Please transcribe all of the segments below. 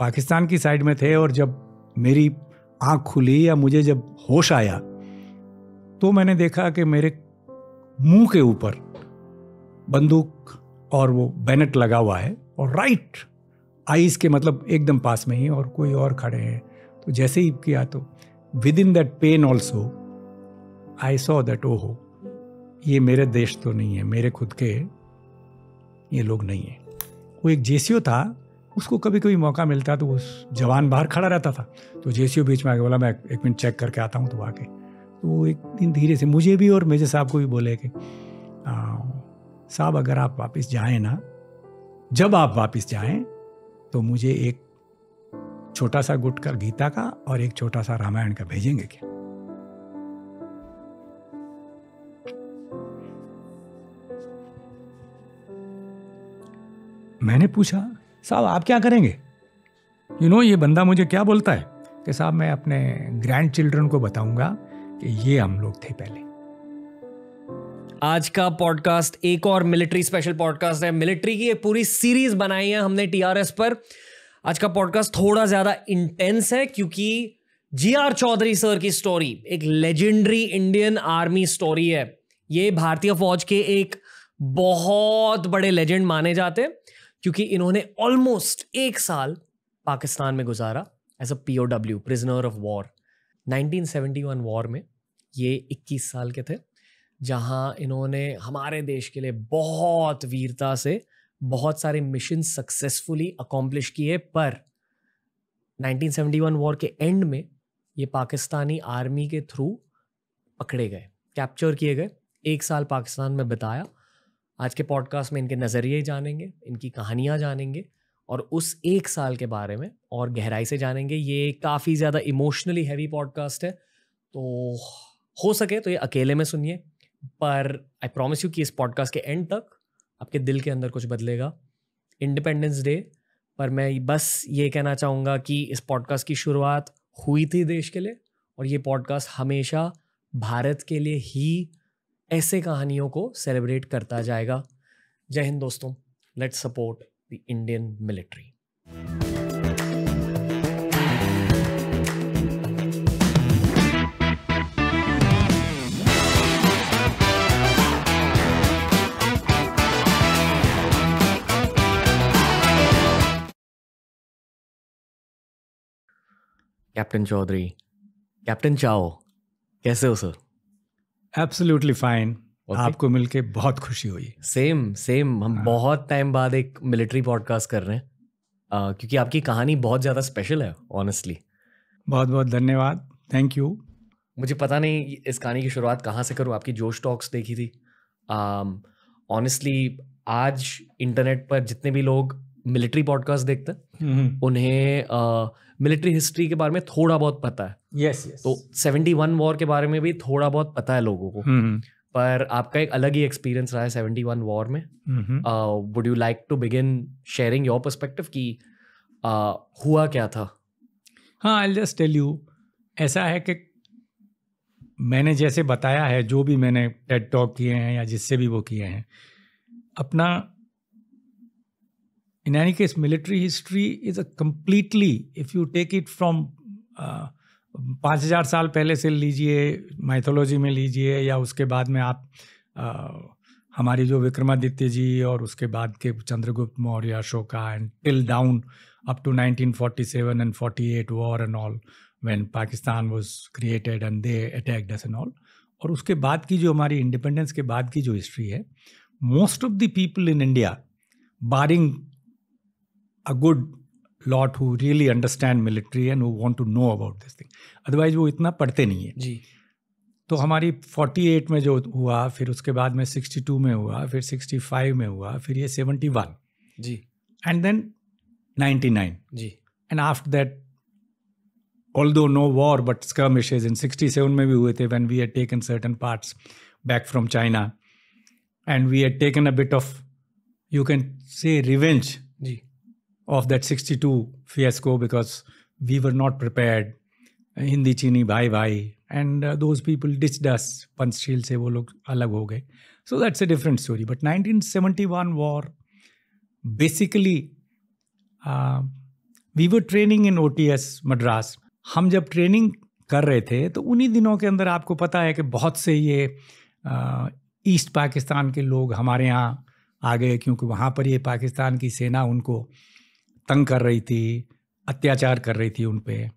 पाकिस्तान की साइड में थे और जब मेरी आँख खुली या मुझे जब होश आया तो मैंने देखा कि मेरे मुँह के ऊपर बंदूक और वो बैनट लगा हुआ है और राइट आईज के मतलब एकदम पास में ही और कोई और खड़े हैं। तो जैसे ही किया तो within that pen also I saw that ओ हो ये मेरे देश तो नहीं है, मेरे खुद के ये लोग नहीं है। वो एक जेसीओ था उसको कभी कभी मौका मिलता तो उस जवान बाहर खड़ा रहता था। तो जेसीओ बीच में आके बोला, मैं एक मिनट चेक करके आता हूँ तो आके। तो वो एक दिन धीरे से, मुझे भी और मेजर साहब को भी बोले कि साहब, अगर आप वापस जाएँ ना, जब आप वापस जाएँ तो मुझे एक छोटा सा गुटकर गीता का और एक छोटा सा रामायण का भेजेंगे क्या? मैंने पूछा साहब आप क्या करेंगे? यू you नो know, ये बंदा मुझे क्या बोलता है? कि साहब मैं अपने ग्रैंड चिल्ड्रन को बताऊँगा कि ये हम लोग थे पहले। आज का पॉडकास्ट एक और मिलिट्री स्पेशल पॉडकास्ट है। मिलिट्री की एक पूरी सीरीज़ बनाई है हमने टीआरएस पर। आज का पॉडकास्ट थोड़ा ज़्यादा इंटेंस है क्योंकि जी आर चौधरी सर की स्टोरी एक लेजेंडरी इंडियन आर्मी स्टोरी है। ये भारतीय फौज के एक बहुत बड़े लेजेंड माने जाते हैं। क्योंकि इन्होंने ऑलमोस्ट एक साल पाकिस्तान में गुजारा as a P O W prisoner of war 1971 war में ये 21 साल के थे, जहाँ इन्होंने हमारे देश के लिए बहुत वीरता से बहुत सारे मिशन सक्सेसफुली अकॉम्प्लिश किए, पर 1971 वॉर के एंड में ये पाकिस्तानी आर्मी के थ्रू पकड़े गए कैप्चर किए गए। एक साल पाकिस्तान में बिताया आज के पॉडकास्ट में इनके नज़रिए जानेंगे, इनकी कहानियाँ जानेंगे और उस एक साल के बारे में और गहराई से जानेंगे। ये काफ़ी ज़्यादा इमोशनली हैवी पॉडकास्ट है तो हो सके तो ये अकेले में सुनिए, पर आई प्रॉमिस यू कि इस पॉडकास्ट के एंड तक आपके दिल के अंदर कुछ बदलेगा। इंडिपेंडेंस डे पर मैं बस ये कहना चाहूँगा कि इस पॉडकास्ट की शुरुआत हुई थी देश के लिए और ये पॉडकास्ट हमेशा भारत के लिए ही ऐसे कहानियों को सेलिब्रेट करता जाएगा। जय हिंद दोस्तों let support the Indian military captain Chaudhary captain Chao कैसे हो सर एब्सोल्युटली फाइन okay. आपको मिलके बहुत खुशी हुई। सेम सेम हम हाँ. बहुत टाइम बाद एक मिलिट्री पॉडकास्ट कर रहे हैं। uh, क्योंकि आपकी कहानी बहुत ज़्यादा स्पेशल है ऑनेस्टली बहुत बहुत धन्यवाद। थैंक यू मुझे पता नहीं इस कहानी की शुरुआत कहाँ से करूँ। आपकी जोश टॉक्स देखी थी। ऑनेस्टली um, आज इंटरनेट पर जितने भी लोग मिलिट्री पॉडकास्ट देखते हैं हम्म। उन्हें uh, मिलिट्री हिस्ट्री के बारे में थोड़ा बहुत पता है। Yes yes, yes. तो सेवेंटी वन वॉर के बारे में भी थोड़ा बहुत पता है लोगों को mm-hmm. पर आपका एक अलग ही एक्सपीरियंस रहा है सेवेंटी वन वॉर में would you like to begin sharing your perspective कि uh, हुआ क्या था हाँ आई जस्ट टेल यू ऐसा है कि मैंने जैसे बताया है जो भी मैंने टेड टॉक किए हैं या जिससे भी वो किए हैं अपना in any case military history is a completely if you take it from uh, पाँच हज़ार साल पहले से लीजिए माइथोलॉजी में लीजिए या उसके बाद में आप uh, हमारी जो विक्रमादित्य जी और उसके बाद के Chandragupta Maurya Ashoka and till down up to 1947 and 48 war and all when Pakistan was created and they attacked us and all और उसके बाद की जो हमारी इंडिपेंडेंस के बाद की जो हिस्ट्री है most of the people in India barring a good lot who really understand military and who want to know about this thing otherwise वो इतना पढ़ते नहीं है। जी। तो हमारी 48 में जो हुआ फिर उसके बाद में 62 में हुआ फिर 65 में हुआ फिर ये 71 जी। And then 99 ji. And after that although no war but skirmishes in 67 में भी हुए थे when we had taken certain parts back from China and we had taken a bit of you can say revenge of that 62 fiasco because we were not prepared. Hindi चीनी भाई भाई and those people ditched us Panchsheel से वो लोग अलग हो गए so that's a different story but 1971 war basically we were training in uh Madras हम जब ट्रेनिंग कर रहे थे तो उन्हीं दिनों के अंदर आपको पता है कि बहुत से ये ईस्ट पाकिस्तान के लोग हमारे यहाँ आ गए क्योंकि वहाँ पर ये पाकिस्तान की सेना उनको तंग कर रही थी, अत्याचार कर रही थी उन पर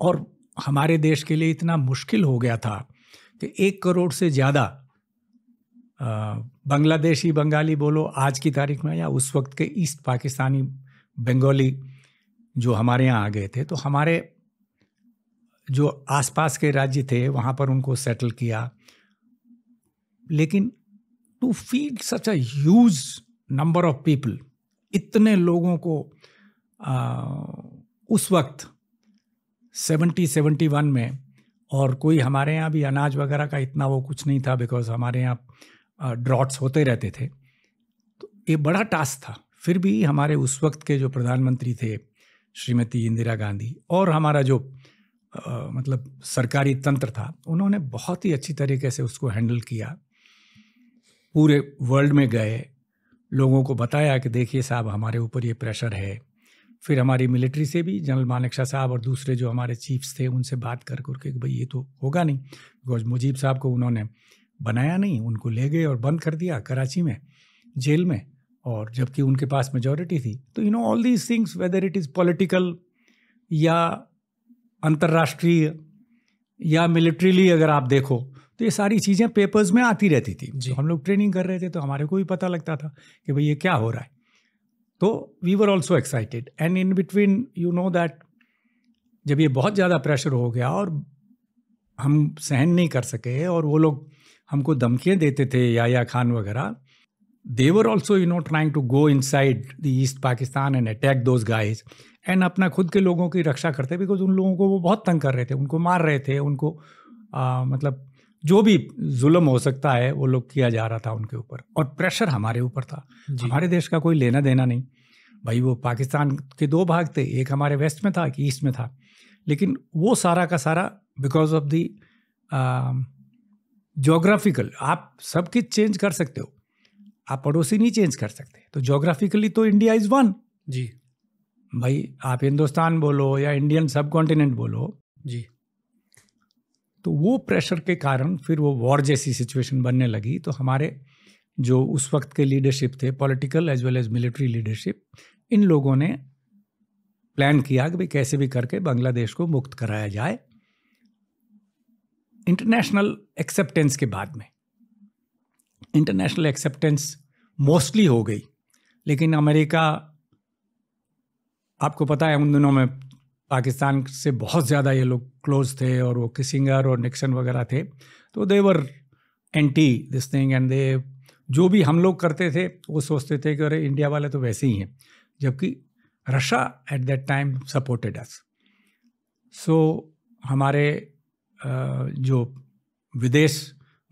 और हमारे देश के लिए इतना मुश्किल हो गया था कि एक करोड़ से ज़्यादा बांग्लादेशी, बंगाली बोलो, आज की तारीख में या उस वक्त के ईस्ट पाकिस्तानी, बंगाली जो हमारे यहाँ आ गए थे तो हमारे जो आसपास के राज्य थे, वहाँ पर उनको सेटल किया। लेकिन to feed such a number of people इतने लोगों को आ, उस वक्त सेवेंटी सेवेंटी वन में और कोई हमारे यहाँ भी अनाज वगैरह का इतना वो कुछ नहीं था बिकॉज़ हमारे यहाँ ड्रॉट्स होते रहते थे। तो ये बड़ा टास्क था। फिर भी हमारे उस वक्त के जो प्रधानमंत्री थे श्रीमती इंदिरा गांधी और हमारा जो आ, मतलब सरकारी तंत्र था उन्होंने बहुत ही अच्छी तरीके से उसको हैंडल किया। पूरे वर्ल्ड में गए लोगों को बताया कि देखिए साहब, हमारे ऊपर ये प्रेशर है। फिर हमारी मिलिट्री से भी जनरल मानेक शाह साहब और दूसरे जो हमारे चीफ्स थे, उनसे बात कर करके कि भाई ये तो होगा नहीं। बिकॉज़ मुजीब साहब को उन्होंने बनाया नहीं, उनको ले गए और बंद कर दिया कराची में, जेल में। और जबकि उनके पास मेजोरिटी थी। तो you know all these things whether it is political या अंतर्राष्ट्रीय या मिलिट्रीली अगर आप देखो तो ये सारी चीज़ें पेपर्स में आती रहती थी। तो हम लोग ट्रेनिंग कर रहे थे तो हमारे को भी पता लगता था कि भाई ये क्या हो रहा है। तो we were also excited and in between you know that जब ये बहुत ज़्यादा प्रेशर हो गया और हम सहन नहीं कर सके और वो लोग हमको धमकियाँ देते थे या या खान वगैरह they were also you know trying to go inside the East Pakistan and attack those guys and अपना खुद के लोगों की रक्षा करते बिकॉज़ उन लोगों को वो बहुत तंग कर रहे थे उनको मार रहे थे उनको आ, मतलब जो भी जुल्म हो सकता है वो लोग किया जा रहा था उनके ऊपर और प्रेशर हमारे ऊपर था। हमारे देश का कोई लेना देना नहीं। भाई वो पाकिस्तान के दो भाग थे एक हमारे वेस्ट में था कि ईस्ट में था। लेकिन वो सारा का सारा बिकॉज़ ऑफ़ दी जोग्राफिकल आप सब कुछ चेंज कर सकते हो? आप पड़ोसी नहीं चेंज कर सकते। तो जोग्राफिकली तो इंडिया इज़ वन जी। भाई आप हिंदुस्तान बोलो या इंडियन सब कॉन्टिनेंट बोलो जी। तो वो प्रेशर के कारण फिर वो वॉर जैसी सिचुएशन बनने लगी। तो हमारे जो उस वक्त के लीडरशिप थे political as well as military leadership इन लोगों ने प्लान किया कि भाई कैसे भी करके बांग्लादेश को मुक्त कराया जाए। इंटरनेशनल एक्सेप्टेंस के बाद में। इंटरनेशनल एक्सेप्टेंस मोस्टली हो गई। लेकिन अमेरिका, आपको पता है उन दिनों में पाकिस्तान से बहुत ज़्यादा ये लोग क्लोज थे और वो किसिंगर और निक्सन वगैरह थे तो they were anti this thing and they जो भी हम लोग करते थे, वो सोचते थे कि अरे इंडिया वाले तो वैसे ही हैं, जबकि Russia at that time supported us so हमारे जो विदेश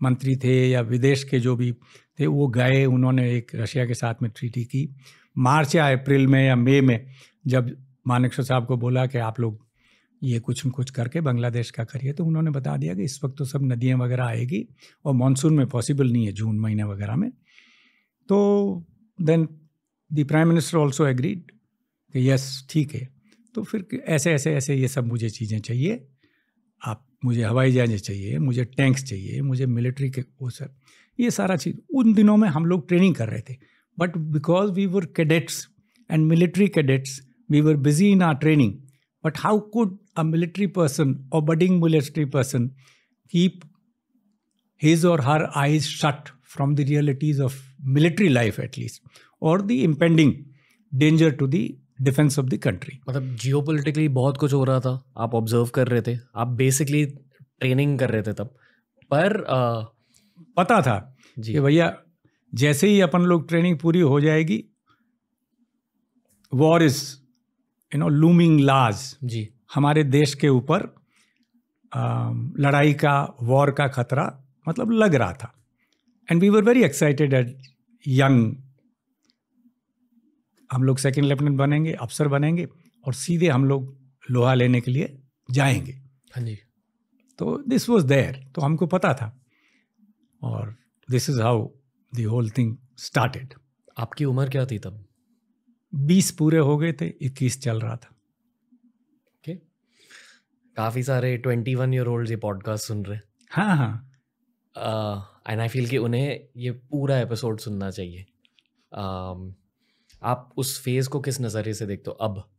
मंत्री थे या विदेश के जो भी थे, वो गए, उन्होंने एक रशिया के साथ में ट्रीटी की। मार्च या अप्रैल में या मई में, जब मानिक साहब को बोला कि आप लोग ये कुछ न कुछ करके बांग्लादेश का करिए तो उन्होंने बता दिया कि इस वक्त तो सब नदियाँ वगैरह आएगी और मानसून में पॉसिबल नहीं है, जून महीने वगैरह में। तो then the prime minister also agreed कि यस ठीक है। तो फिर ऐसे ऐसे ऐसे ये सब मुझे चीज़ें चाहिए। आप मुझे हवाई जहाज़ें चाहिए, मुझे टैंक्स चाहिए, मुझे मिलिट्री के वो सब, ये सारा चीज़। उन दिनों में हम लोग ट्रेनिंग कर रहे थे but because we were cadets and military cadets we were busy in our training. But how could a military person or budding military person keep his or her eyes shut from the realities of military life at least or the impending danger to the defence of the country मतलब geopolitically बहुत कुछ हो रहा था आप observe कर रहे थे आप बेसिकली ट्रेनिंग कर रहे थे तब पर आ, पता था जी कि भैया जैसे ही अपन लोग ट्रेनिंग पूरी हो जाएगी war is you know looming large जी। हमारे देश के ऊपर लड़ाई का वॉर का खतरा मतलब लग रहा था। And we were very excited at young हम लोग सेकेंड लेफ्टिनेंट बनेंगे अफसर बनेंगे और सीधे हम लोग लोहा लेने के लिए जाएँगे। हाँ जी। तो दिस वॉज़ देयर तो हमको पता था। और this is how the whole thing started आपकी उम्र क्या थी तब? बीस पूरे हो गए थे इक्कीस चल रहा था। ओके। काफ़ी सारे ट्वेंटी वन ईयर ओल्ड ये पॉडकास्ट सुन रहे हैं। हाँ हाँ। एंड आई फील कि उन्हें ये पूरा एपिसोड सुनना चाहिए। um, आप उस फ़ेज़ को किस नज़रिए से देखते हो? अब।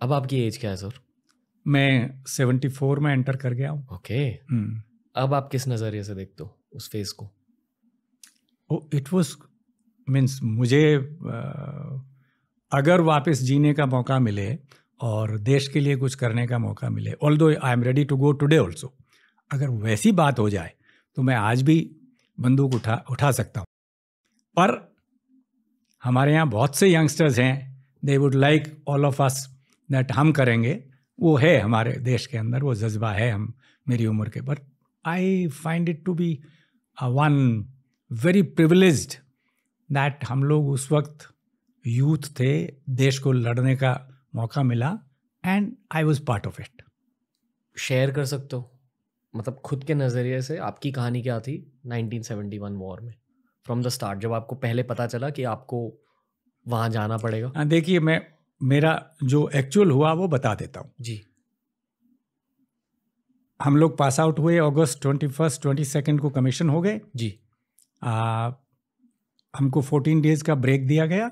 अब आपकी एज क्या है सर मैं सेवेंटी फोर में एंटर कर गया हूँ। ओके। हम्म। अब आप किस नज़रिए से देखते हो उस फ़ेज़ को? इट वॉज़ मीन्स मुझे अ, अगर वापस जीने का मौका मिले और देश के लिए कुछ करने का मौका मिले although I am ready to go today also अगर वैसी बात हो जाए तो मैं आज भी बंदूक उठा उठा सकता हूँ। पर हमारे यहाँ बहुत से यंगस्टर्स हैं they would like all of us that हम करेंगे, वो है हमारे देश के अंदर, वो जज्बा है हम, मेरी उम्र के। But I find it to be one very privileged that हम लोग उस वक्त यूथ थे देश को लड़ने का मौका मिला and I was part of it share कर सकते हो? मतलब खुद के नज़रिए से आपकी कहानी क्या थी 1971 वॉर में? फ्रॉम द स्टार्ट जब आपको पहले पता चला कि आपको वहाँ जाना पड़ेगा? हाँ, देखिए मैं मेरा जो एक्चुअल हुआ वो बता देता हूँ। जी। हम लोग पास आउट हुए अगस्त ट्वेंटी फ़र्स्ट ट्वेंटी सेकेंड को कमीशन हो गए। जी। आ, हमको फोर्टीन डेज़ का ब्रेक दिया गया।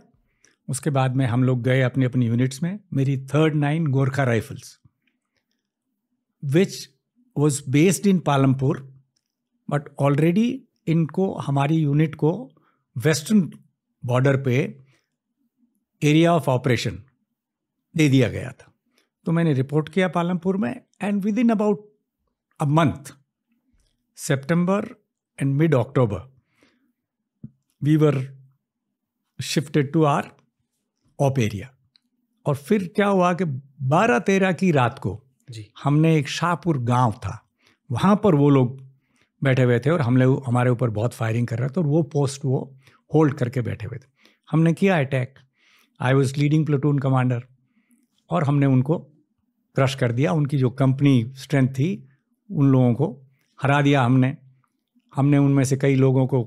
उसके बाद में हम लोग गए अपने अपनी यूनिट्स में, मेरी third nine Gorkha rifles which was based in Palampur but already इनको, हमारी यूनिट को वेस्टर्न बॉर्डर पे एरिया ऑफ़ ऑपरेशन दे दिया गया था। तो मैंने रिपोर्ट किया पालमपुर में and within about a month September and mid October we were shifted to our op area और फिर क्या हुआ कि बारह तेरह की रात को जी। हमने एक शाहपुर गाँव था वहाँ पर वो लोग बैठे हुए थे और हमने हमारे ऊपर बहुत फायरिंग कर रहे थे और वो पोस्ट वो होल्ड करके बैठे हुए थे। हमने किया attack I was leading platoon commander और हमने उनको क्रश कर दिया। उनकी जो कंपनी स्ट्रेंथ थी उन लोगों को हरा दिया हमने। हमने उनमें से कई लोगों को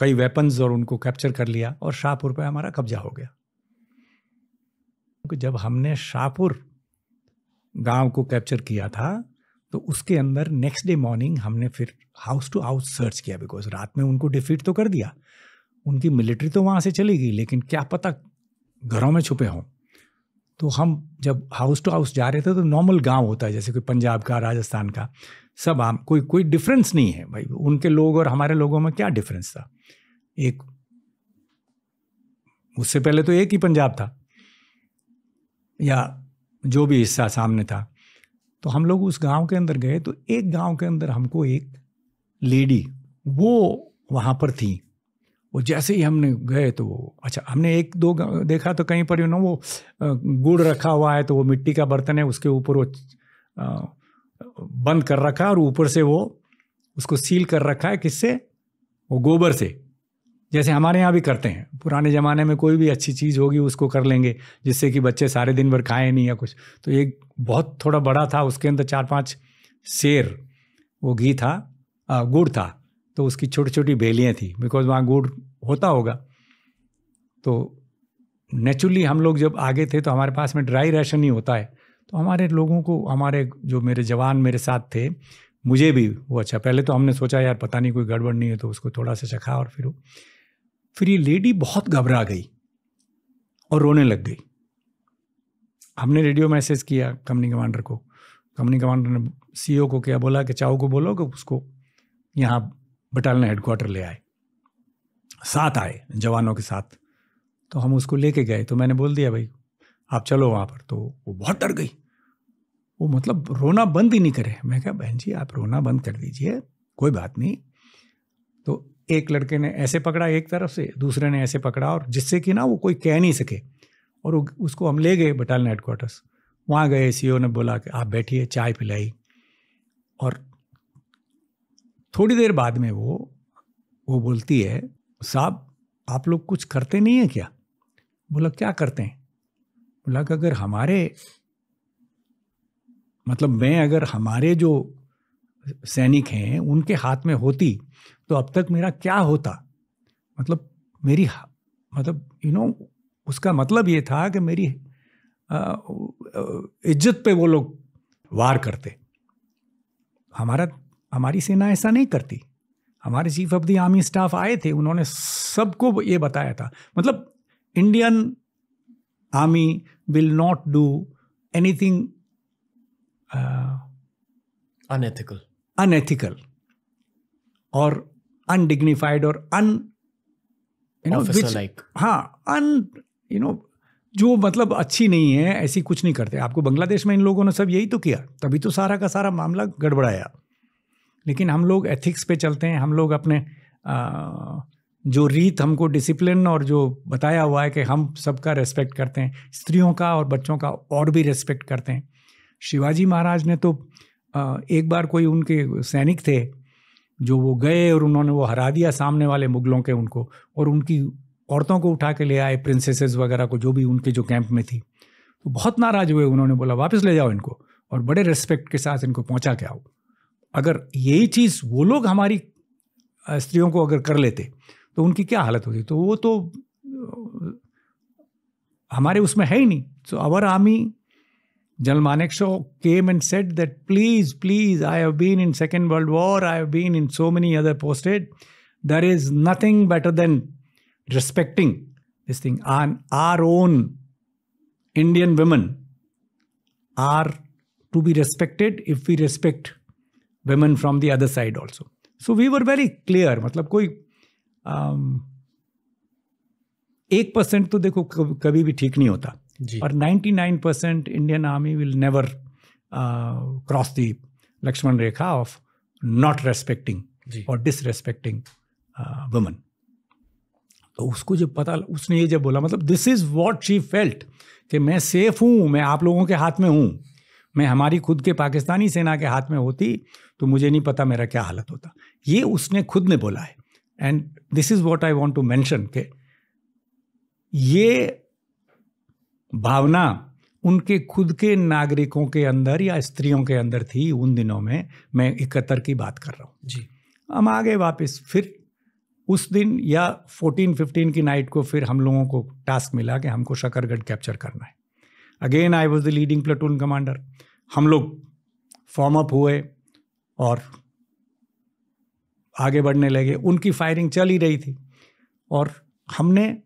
कई वेपन्स और उनको कैप्चर कर लिया और शाहपुर पर हमारा कब्जा हो गया। जब हमने शाहपुर गाँव को कैप्चर किया था तो उसके अंदर नेक्स्ट डे मॉर्निंग हमने फिर हाउस टू हाउस सर्च किया बिकॉज़ रात में उनको डिफीट तो कर दिया। उनकी मिलिट्री तो वहाँ से चली गई, लेकिन क्या पता घरों में छुपे हों। तो हम जब हाउस टू हाउस जा रहे थे तो नॉर्मल गाँव होता है, जैसे कोई पंजाब का, राजस्थान का, सब आम, कोई कोई डिफरेंस नहीं है। भाई, उनके लोग और हमारे लोगों में क्या डिफरेंस था? एक, उससे पहले तो एक ही पंजाब था। या जो भी हिस्सा सामने था। तो हम लोग उस गाँव के अंदर गए तो एक गाँव के अंदर हमको एक लेडी, वो वहाँ पर थी। वो जैसे ही हमने गए तो अच्छा हमने एक दो देखा तो कहीं पर यू नो वो गुड़ रखा हुआ है तो वो मिट्टी का बर्तन है, उसके ऊपर वो बंद कर रखा है और ऊपर से वो, उसको सील कर रखा है, किससे? वो गोबर से। जैसे हमारे यहाँ भी करते हैं। पुराने ज़माने में कोई भी अच्छी चीज़ होगी, उसको कर लेंगे, जिससे कि बच्चे सारे दिन भर खाएँ नहीं या कुछ। तो एक बहुत थोड़ा बड़ा था, उसके अंदर चार पाँच शेर, वो घी था गुड़ था। तो उसकी छोटी छोटी बेलियाँ थी बिकॉज़ वहाँ गुड़ होता होगा। तो नेचुरली हम लोग जब आगे थे तो हमारे पास में ड्राई राशन ही होता है। तो हमारे लोगों को, हमारे जो मेरे जवान मेरे साथ थे, मुझे भी वो अच्छा। पहले तो हमने सोचा, यार, पता नहीं, कोई गड़बड़ नहीं है तो उसको थोड़ा सा चखा और फिर वो फिर ये लेडी बहुत घबरा गई और रोने लग गई। हमने रेडियो मैसेज किया कंपनी कमांडर को। कंपनी कमांडर ने सीईओ को क्या बोला कि चाऊ को बोलो कि उसको यहाँ बटालियन हेडक्वार्टर ले आए। साथ आए, जवानों के साथ। तो हम उसको लेके गए। तो मैंने बोल दिया, भाई, आप चलो वहाँ पर। तो वो बहुत डर गई। वो मतलब रोना बंद ही नहीं करे। मैं कहा, बहन जी, आप रोना बंद कर दीजिए, कोई बात नहीं। तो एक लड़के ने ऐसे पकड़ा एक तरफ़ से, दूसरे ने ऐसे पकड़ा और जिससे कि ना वो कोई कह नहीं सके और उसको हम ले गए बटालियन हेडक्वार्टर्स वहाँ गए सी ने बोला कि आप बैठिए, चाय पिलाई। और थोड़ी देर बाद में वो वो बोलती है, साहब, आप लोग कुछ करते नहीं है क्या? बोला, क्या करते हैं? बोला कि अगर हमारे मतलब मैं अगर हमारे जो सैनिक हैं, उनके हाथ में होती तो अब तक मेरा क्या होता? मतलब मेरी मतलब यू नो उसका मतलब ये था कि मेरी इज़्ज़त पे वो लोग वार करते। हमारा हमारी सेना ऐसा नहीं करती। हमारे chief of the army staff आए थे उन्होंने सबको ये बताया था। मतलब Indian army will not do anything unethical unethical और अनडिग्निफाइड और अन यू नो लाइक हाँ अन यू नो जो मतलब अच्छी नहीं है ऐसी कुछ नहीं करते। आपको बांग्लादेश में इन लोगों ने सब यही तो किया। तभी तो सारा का सारा मामला गड़बड़ाया। लेकिन हम लोग एथिक्स पे चलते हैं। हम लोग अपने आ, जो रीत हमको डिसिप्लिन और जो बताया हुआ है कि हम सबका रेस्पेक्ट करते हैं। स्त्रियों का और बच्चों का और भी रेस्पेक्ट करते हैं। शिवाजी महाराज ने तो एक बार कोई उनके सैनिक थे जो वो गए और उन्होंने वो हरा दिया सामने वाले मुगलों के उनको और उनकी औरतों को उठा के ले आए प्रिंसेसेस वगैरह को, जो भी उनके जो कैंप में थी। तो बहुत नाराज़ हुए उन्होंने, बोला, वापस ले जाओ इनको और बड़े रेस्पेक्ट के साथ इनको पहुँचा के आओ। अगर यही चीज़ वो लोग हमारी स्त्रियों को अगर कर लेते तो उनकी क्या हालत होती? तो वो तो हमारे उसमें है ही नहीं। So our army General Manekshaw came and said that, please, please, I have been in Second World War, I have been in so many other posted. There is nothing better than respecting this thing. And our own Indian women are to be respected if we respect women from the other side also. So we were very clear. मतलब कोई एक percent तो देखो कभी भी ठीक नहीं होता और 99 percent Indian army will never cross the Lakshman Rekha of not respecting और डिसरेस्पेक्टिंग वुमन तो उसको जब पता उसने ये जब बोला मतलब this is what she felt कि मैं सेफ़ हूँ मैं आप लोगों के हाथ में हूँ मैं हमारी खुद के पाकिस्तानी सेना के हाथ में होती तो मुझे नहीं पता मेरा क्या हालत होता। ये उसने खुद ने बोला है। And this is what I want to mention के ये भावना उनके खुद के नागरिकों के अंदर या स्त्रियों के अंदर थी उन दिनों में। मैं इकहत्तर की बात कर रहा हूँ। जी। हम आ गए वापस फिर उस दिन या फोर्टीन फिफ्टीन की नाइट को फिर हम लोगों को टास्क मिला कि हमको शकरगढ़ कैप्चर करना है। Again I was the leading platoon commander हम लोग फॉर्म अप हुए और आगे बढ़ने लगे। उनकी फायरिंग चल ही रही थी। और हमने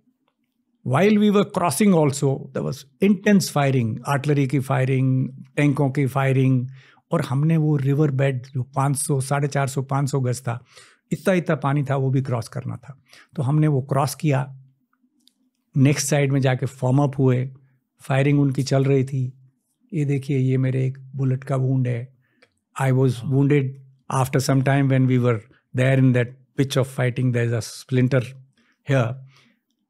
while we were crossing also the was intense firing artillery की फायरिंग टैंकों की फायरिंग और हमने वो रिवर बेड जो पाँच सौ साढ़े चार सौ पाँच सौ गज था इतना इतना पानी था वो भी क्रॉस करना था। तो हमने वो क्रॉस किया। नेक्स्ट साइड में जाके फॉर्म अप हुए। फायरिंग उनकी चल रही थी। ये देखिए ये मेरे एक बुलेट का वूंड है। I was wounded after some time when we were there in that pitch of fighting there is a splinter here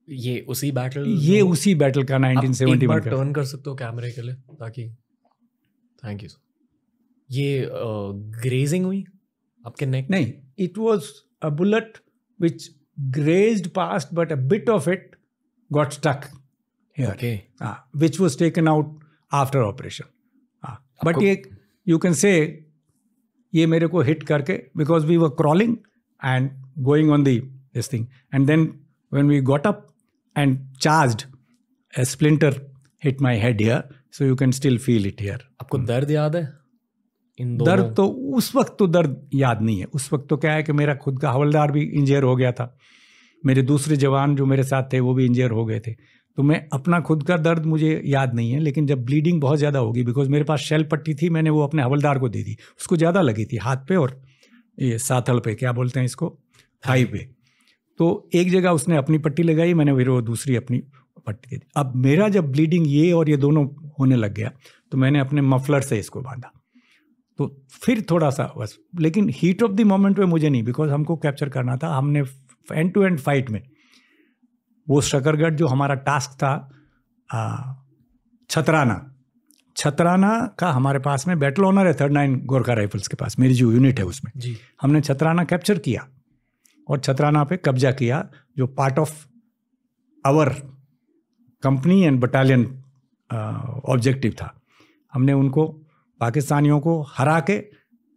ये उसी बैटल ये उसी बैटल का 1970 में टर्न कर सकते हो कैमरे के लिए ताकि थैंक यू ये ग्रेजिंग हुई? आपके नेक नहीं it was a bullet which grazed past but a bit of it got stuck okay which was taken out after operation but ये यू कैन से ये मेरे को हिट करके because we were crawling and going on the this thing and then when we got up and charged, a splinter hit my head here, so you can still feel it here. आपको दर्द याद है? इन दर्द तो उस वक्त तो दर्द याद नहीं है। उस वक्त तो क्या है कि मेरा खुद का हवलदार भी इंजर हो गया था। मेरे दूसरे जवान जो मेरे साथ थे वो भी इंजर हो गए थे। तो मैं अपना खुद का दर्द मुझे याद नहीं है लेकिन जब ब्लीडिंग बहुत ज़्यादा होगी बिकॉज़ मेरे पास शेल पट्टी थी मैंने वो अपने हवलदार को दे दी। उसको ज़्यादा लगी थी हाथ पे और ये साथल पे क्या बोलते हैं इसको? थाई पे। तो एक जगह उसने अपनी पट्टी लगाई मैंने फिर वो दूसरी अपनी पट्टी दे दी। अब मेरा जब ब्लीडिंग ये और ये दोनों होने लग गया तो मैंने अपने मफलर से इसको बांधा। तो फिर थोड़ा सा बस लेकिन हीट ऑफ़ द मोमेंट में मुझे नहीं बिकॉज़ हमको कैप्चर करना था। हमने एंड टू एंड फाइट में वो शकरगढ़ जो हमारा टास्क था छतराना। छतराना का हमारे पास में बैटल ऑनर है थर्ड नाइन गोरखा राइफल्स के पास मेरी जो यूनिट है उसमें। जी। हमने छतराना कैप्चर किया। और छतराना पे कब्जा किया जो part of our company and battalion objective था हमने उनको पाकिस्तानियों को हरा के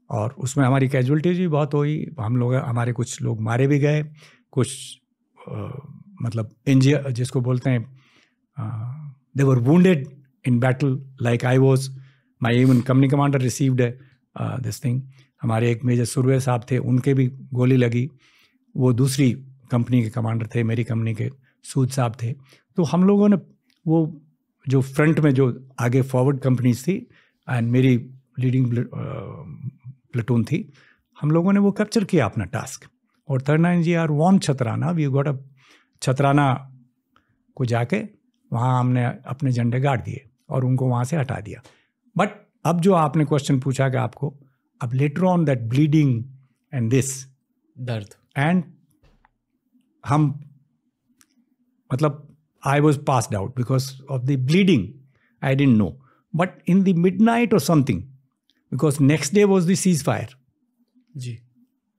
और उसमें हमारी कैजुअलिटीज भी बहुत हुई हम लोग हमारे कुछ लोग मारे भी गए कुछ आ, मतलब इंजिया जिसको बोलते हैं were wounded in battle like I was. My even company commander received uh, this thing. हमारे एक मेजर सुरवे साहब थे उनके भी गोली लगी वो दूसरी कंपनी के कमांडर थे, मेरी कंपनी के सूद साहब थे। तो हम लोगों ने वो जो फ्रंट में जो आगे फॉरवर्ड कंपनीज़ थी एंड मेरी लीडिंग प्लेटून थी, हम लोगों ने वो कैप्चर किया अपना टास्क और third nine G R warm Chhatrana we got a Chhatrana को जाके वहाँ हमने अपने झंडे गाड़ दिए और उनको वहाँ से हटा दिया। बट अब जो आपने क्वेश्चन पूछा कि आपको, अब later on that bleeding and this दर्द। एंड हम मतलब I was passed out because of the bleeding I didn't know but in the midnight और something because next day was the ceasefire ji.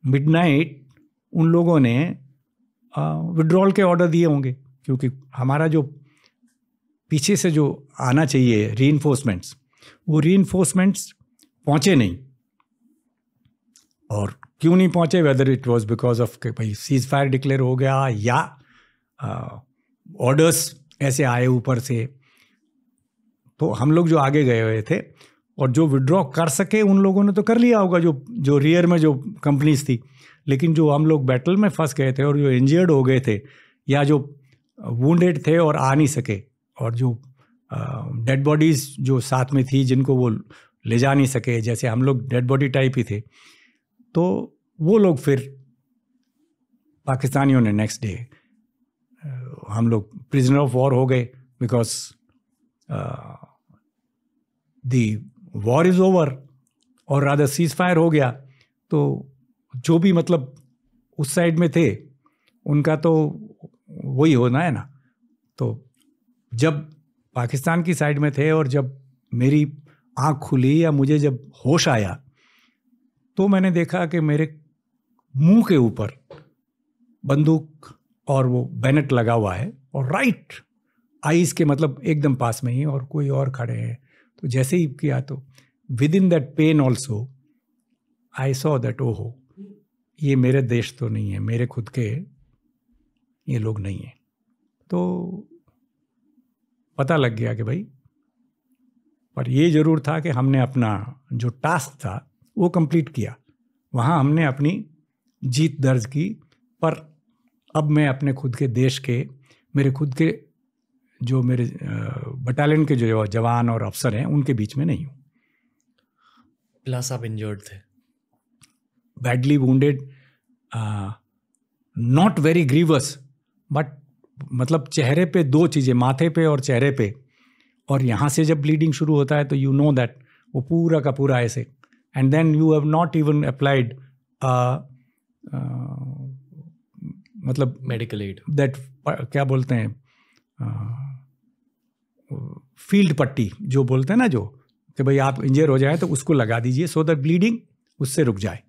Midnight उन लोगों ने withdrawal के order दिए होंगे। क्योंकि हमारा जो पीछे से जो आना चाहिए री वो री पहुँचे नहीं। और क्यों नहीं पहुँचे? Whether it was because of भाई सीज फायर डिक्लेयर हो गया या ऑर्डर्स ऐसे आए ऊपर से तो हम लोग जो आगे गए हुए थे, और जो विड्रॉ कर सके उन लोगों ने तो कर लिया होगा, जो जो रियर में जो कंपनीज़ थी। लेकिन जो हम लोग बैटल में फंस गए थे और जो इंजर्ड हो गए थे, या जो वुंडेड थे और आ नहीं सके, और जो डेड बॉडीज़ जो साथ में थी, जिनको वो ले जा नहीं सके, जैसे हम लोग डेड बॉडी टाइप ही थे तो वो लोग फिर पाकिस्तानियों ने नेक्स्ट डे हम लोग प्रिजनर ऑफ़ वॉर हो गए because the war is over और राधा सीज फायर हो गया। तो जो भी मतलब उस साइड में थे, उनका तो वही होना है ना। तो जब पाकिस्तान की साइड में थे और जब मेरी आँख खुली या मुझे जब होश आया तो मैंने देखा कि मेरे मुँह के ऊपर बंदूक और वो बैनट लगा हुआ है और राइट आईज के मतलब एकदम पास में ही और कोई और खड़े हैं। तो जैसे ही किया तो within that pain also I saw that ओ हो ये मेरे देश तो नहीं है, मेरे खुद के ये लोग नहीं हैं। तो पता लग गया कि भाई, पर ये ज़रूर था कि हमने अपना जो टास्क था वो कंप्लीट किया। वहाँ हमने अपनी जीत दर्ज की पर अब मैं अपने खुद के देश के मेरे खुद के जो मेरे बटालियन के जो जवान और अफसर हैं उनके बीच में नहीं हूँ। प्लस आप इंजर्ड थे। Badly wounded not very grievous but मतलब चेहरे पे दो चीज़ें माथे पे और चेहरे पे। और यहाँ से जब ब्लीडिंग शुरू होता है तो यू नो दैट वो पूरा का पूरा ऐसे and then you have not even applied मतलब मेडिकल एड दैट क्या बोलते हैं फ़ील्ड uh, पट्टी जो बोलते हैं ना जो कि भाई आप इंजर हो जाए तो उसको लगा दीजिए सो दैट ब्लीडिंग उससे रुक जाए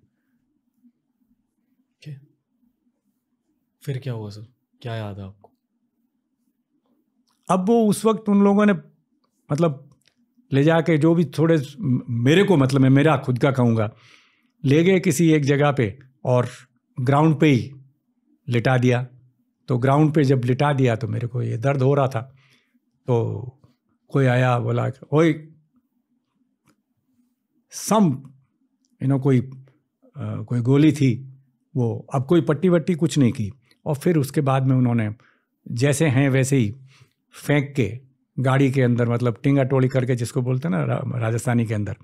फिर क्या हुआ सर? क्या याद है आपको? अब वो उस वक्त उन लोगों ने मतलब ले जाके जो भी थोड़े मेरे को मतलब मैं मेरा खुद का कहूँगा ले गए किसी एक जगह पे और ग्राउंड पे ही लिटा दिया। तो ग्राउंड पे जब लिटा दिया तो मेरे को ये दर्द हो रहा था। तो कोई आया बोला ओए सम यू नो कोई आ, कोई गोली थी वो अब कोई पट्टी वट्टी कुछ नहीं की। और फिर उसके बाद में उन्होंने जैसे हैं वैसे ही फेंक के गाड़ी के अंदर मतलब टिंगा टोली करके जिसको बोलते हैं ना राजस्थानी के अंदर।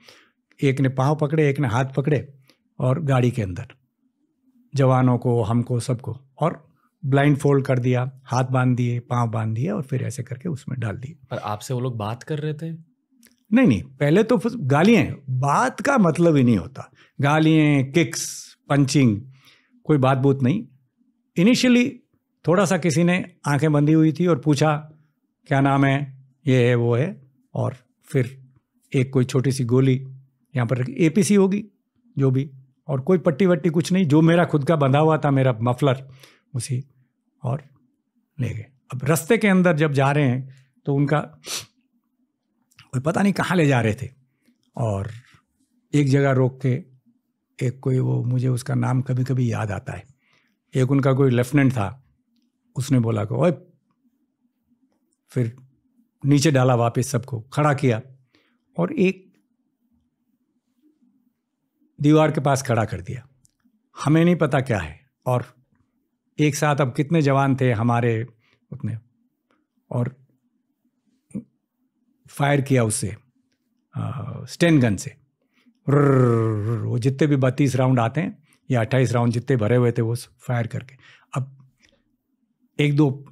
एक ने पाँव पकड़े एक ने हाथ पकड़े और गाड़ी के अंदर। जवानों को हमको सबको। और ब्लाइंड फोल्ड कर दिया हाथ बाँध दिए पाँव बाँध दिए और फिर ऐसे करके उसमें डाल दिए। पर आपसे वो लोग बात कर रहे थे? नहीं नहीं पहले तो गालियाँ बात का मतलब ही नहीं होता। गालियाँ किक्स पंचिंग कोई बात बूत नहीं। इनिशियली थोड़ा सा किसी ने आँखें बंधी हुई थी और पूछा क्या नाम है? ये है, वो है। और फिर एक कोई छोटी सी गोली यहाँ पर एपीसी होगी, जो भी। और कोई पट्टी वट्टी कुछ नहीं, जो मेरा खुद का बंधा हुआ था, मेरा मफलर, उसी और ले गए। अब रास्ते के अंदर जब जा रहे हैं तो उनका कोई पता नहीं कहाँ ले जा रहे थे। और एक जगह रोक के एक कोई, वो मुझे उसका नाम कभी कभी याद आता है। एक उनका कोई लेफ्टिनेंट था, उसने बोला कि, ओए! फिर नीचे डाला वापस सबको, खड़ा किया और एक दीवार के पास खड़ा कर दिया। हमें नहीं पता क्या है और एक साथ अब कितने जवान थे हमारे उतने। और फायर किया उससे स्टेन गन से। वो जितने भी बत्तीस राउंड आते हैं या अट्ठाईस राउंड जितने भरे हुए थे वो फायर करके अब एक दो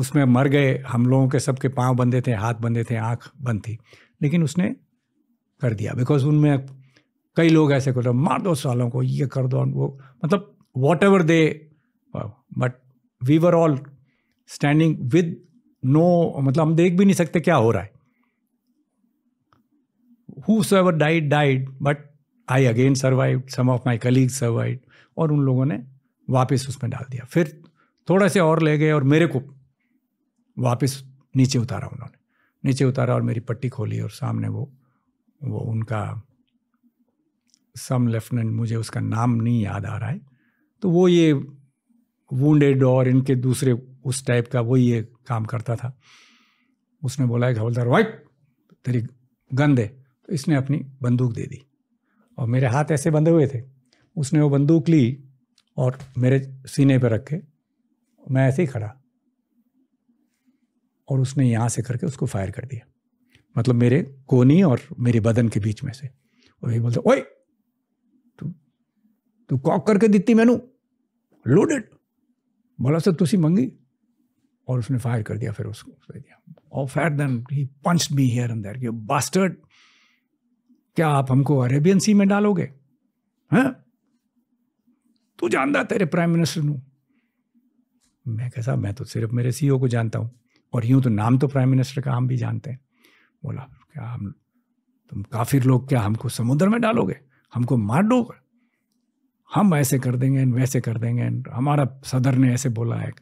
उसमें मर गए, हम लोगों के सबके पाँव बंधे थे, हाथ बंधे थे, आँख बंद थी। लेकिन उसने कर दिया बिकॉज़ उनमें कई लोग ऐसे कर मार दो सालों को, ये कर दो, वो मतलब whatever they but we were all standing with no मतलब हम देख भी नहीं सकते क्या हो रहा है। Whoever died died but I again survive some of my colleague survive और उन लोगों ने वापस उसमें डाल दिया। फिर थोड़ा से और ले गए और मेरे को वापस नीचे उतारा उन्होंने। नीचे उतारा और मेरी पट्टी खोली और सामने वो वो उनका सम लेफ्टिनेंट, मुझे उसका नाम नहीं याद आ रहा है। तो वो ये वूंडेड और इनके दूसरे उस टाइप का वो ये काम करता था। उसने बोला है हवलदार, वाइट, तेरी गन दे। तो इसने अपनी बंदूक दे दी। और मेरे हाथ ऐसे बंधे हुए थे। उसने वो बंदूक ली और मेरे सीने पर रख मैं ऐसे ही खड़ा। और उसने यहाँ से करके उसको फायर कर दिया। मतलब मेरे कोनी और मेरे बदन के बीच में से। और ये बोलते, ओए, तू तू कॉक करके दी मैनू। लोडेड बोला, सर, तुसी मंगी। और उसने फायर कर दिया, फिर उसको दिया। और fire then he punch me here and there bastard क्या आप हमको अरेबियन सी में डालोगे? हैं? तू जानता तेरे प्राइम मिनिस्टर नू? मैं कैसा मैं तो सिर्फ़ मेरे सीईओ को जानता हूँ। और यूँ तो नाम तो प्राइम मिनिस्टर का हम भी जानते हैं। बोला, क्या हम, तुम काफिर लोग क्या हमको समुद्र में डालोगे? हमको मार दोगे? हम ऐसे कर देंगे एंड वैसे कर देंगे एंड हमारा सदर ने ऐसे बोला है,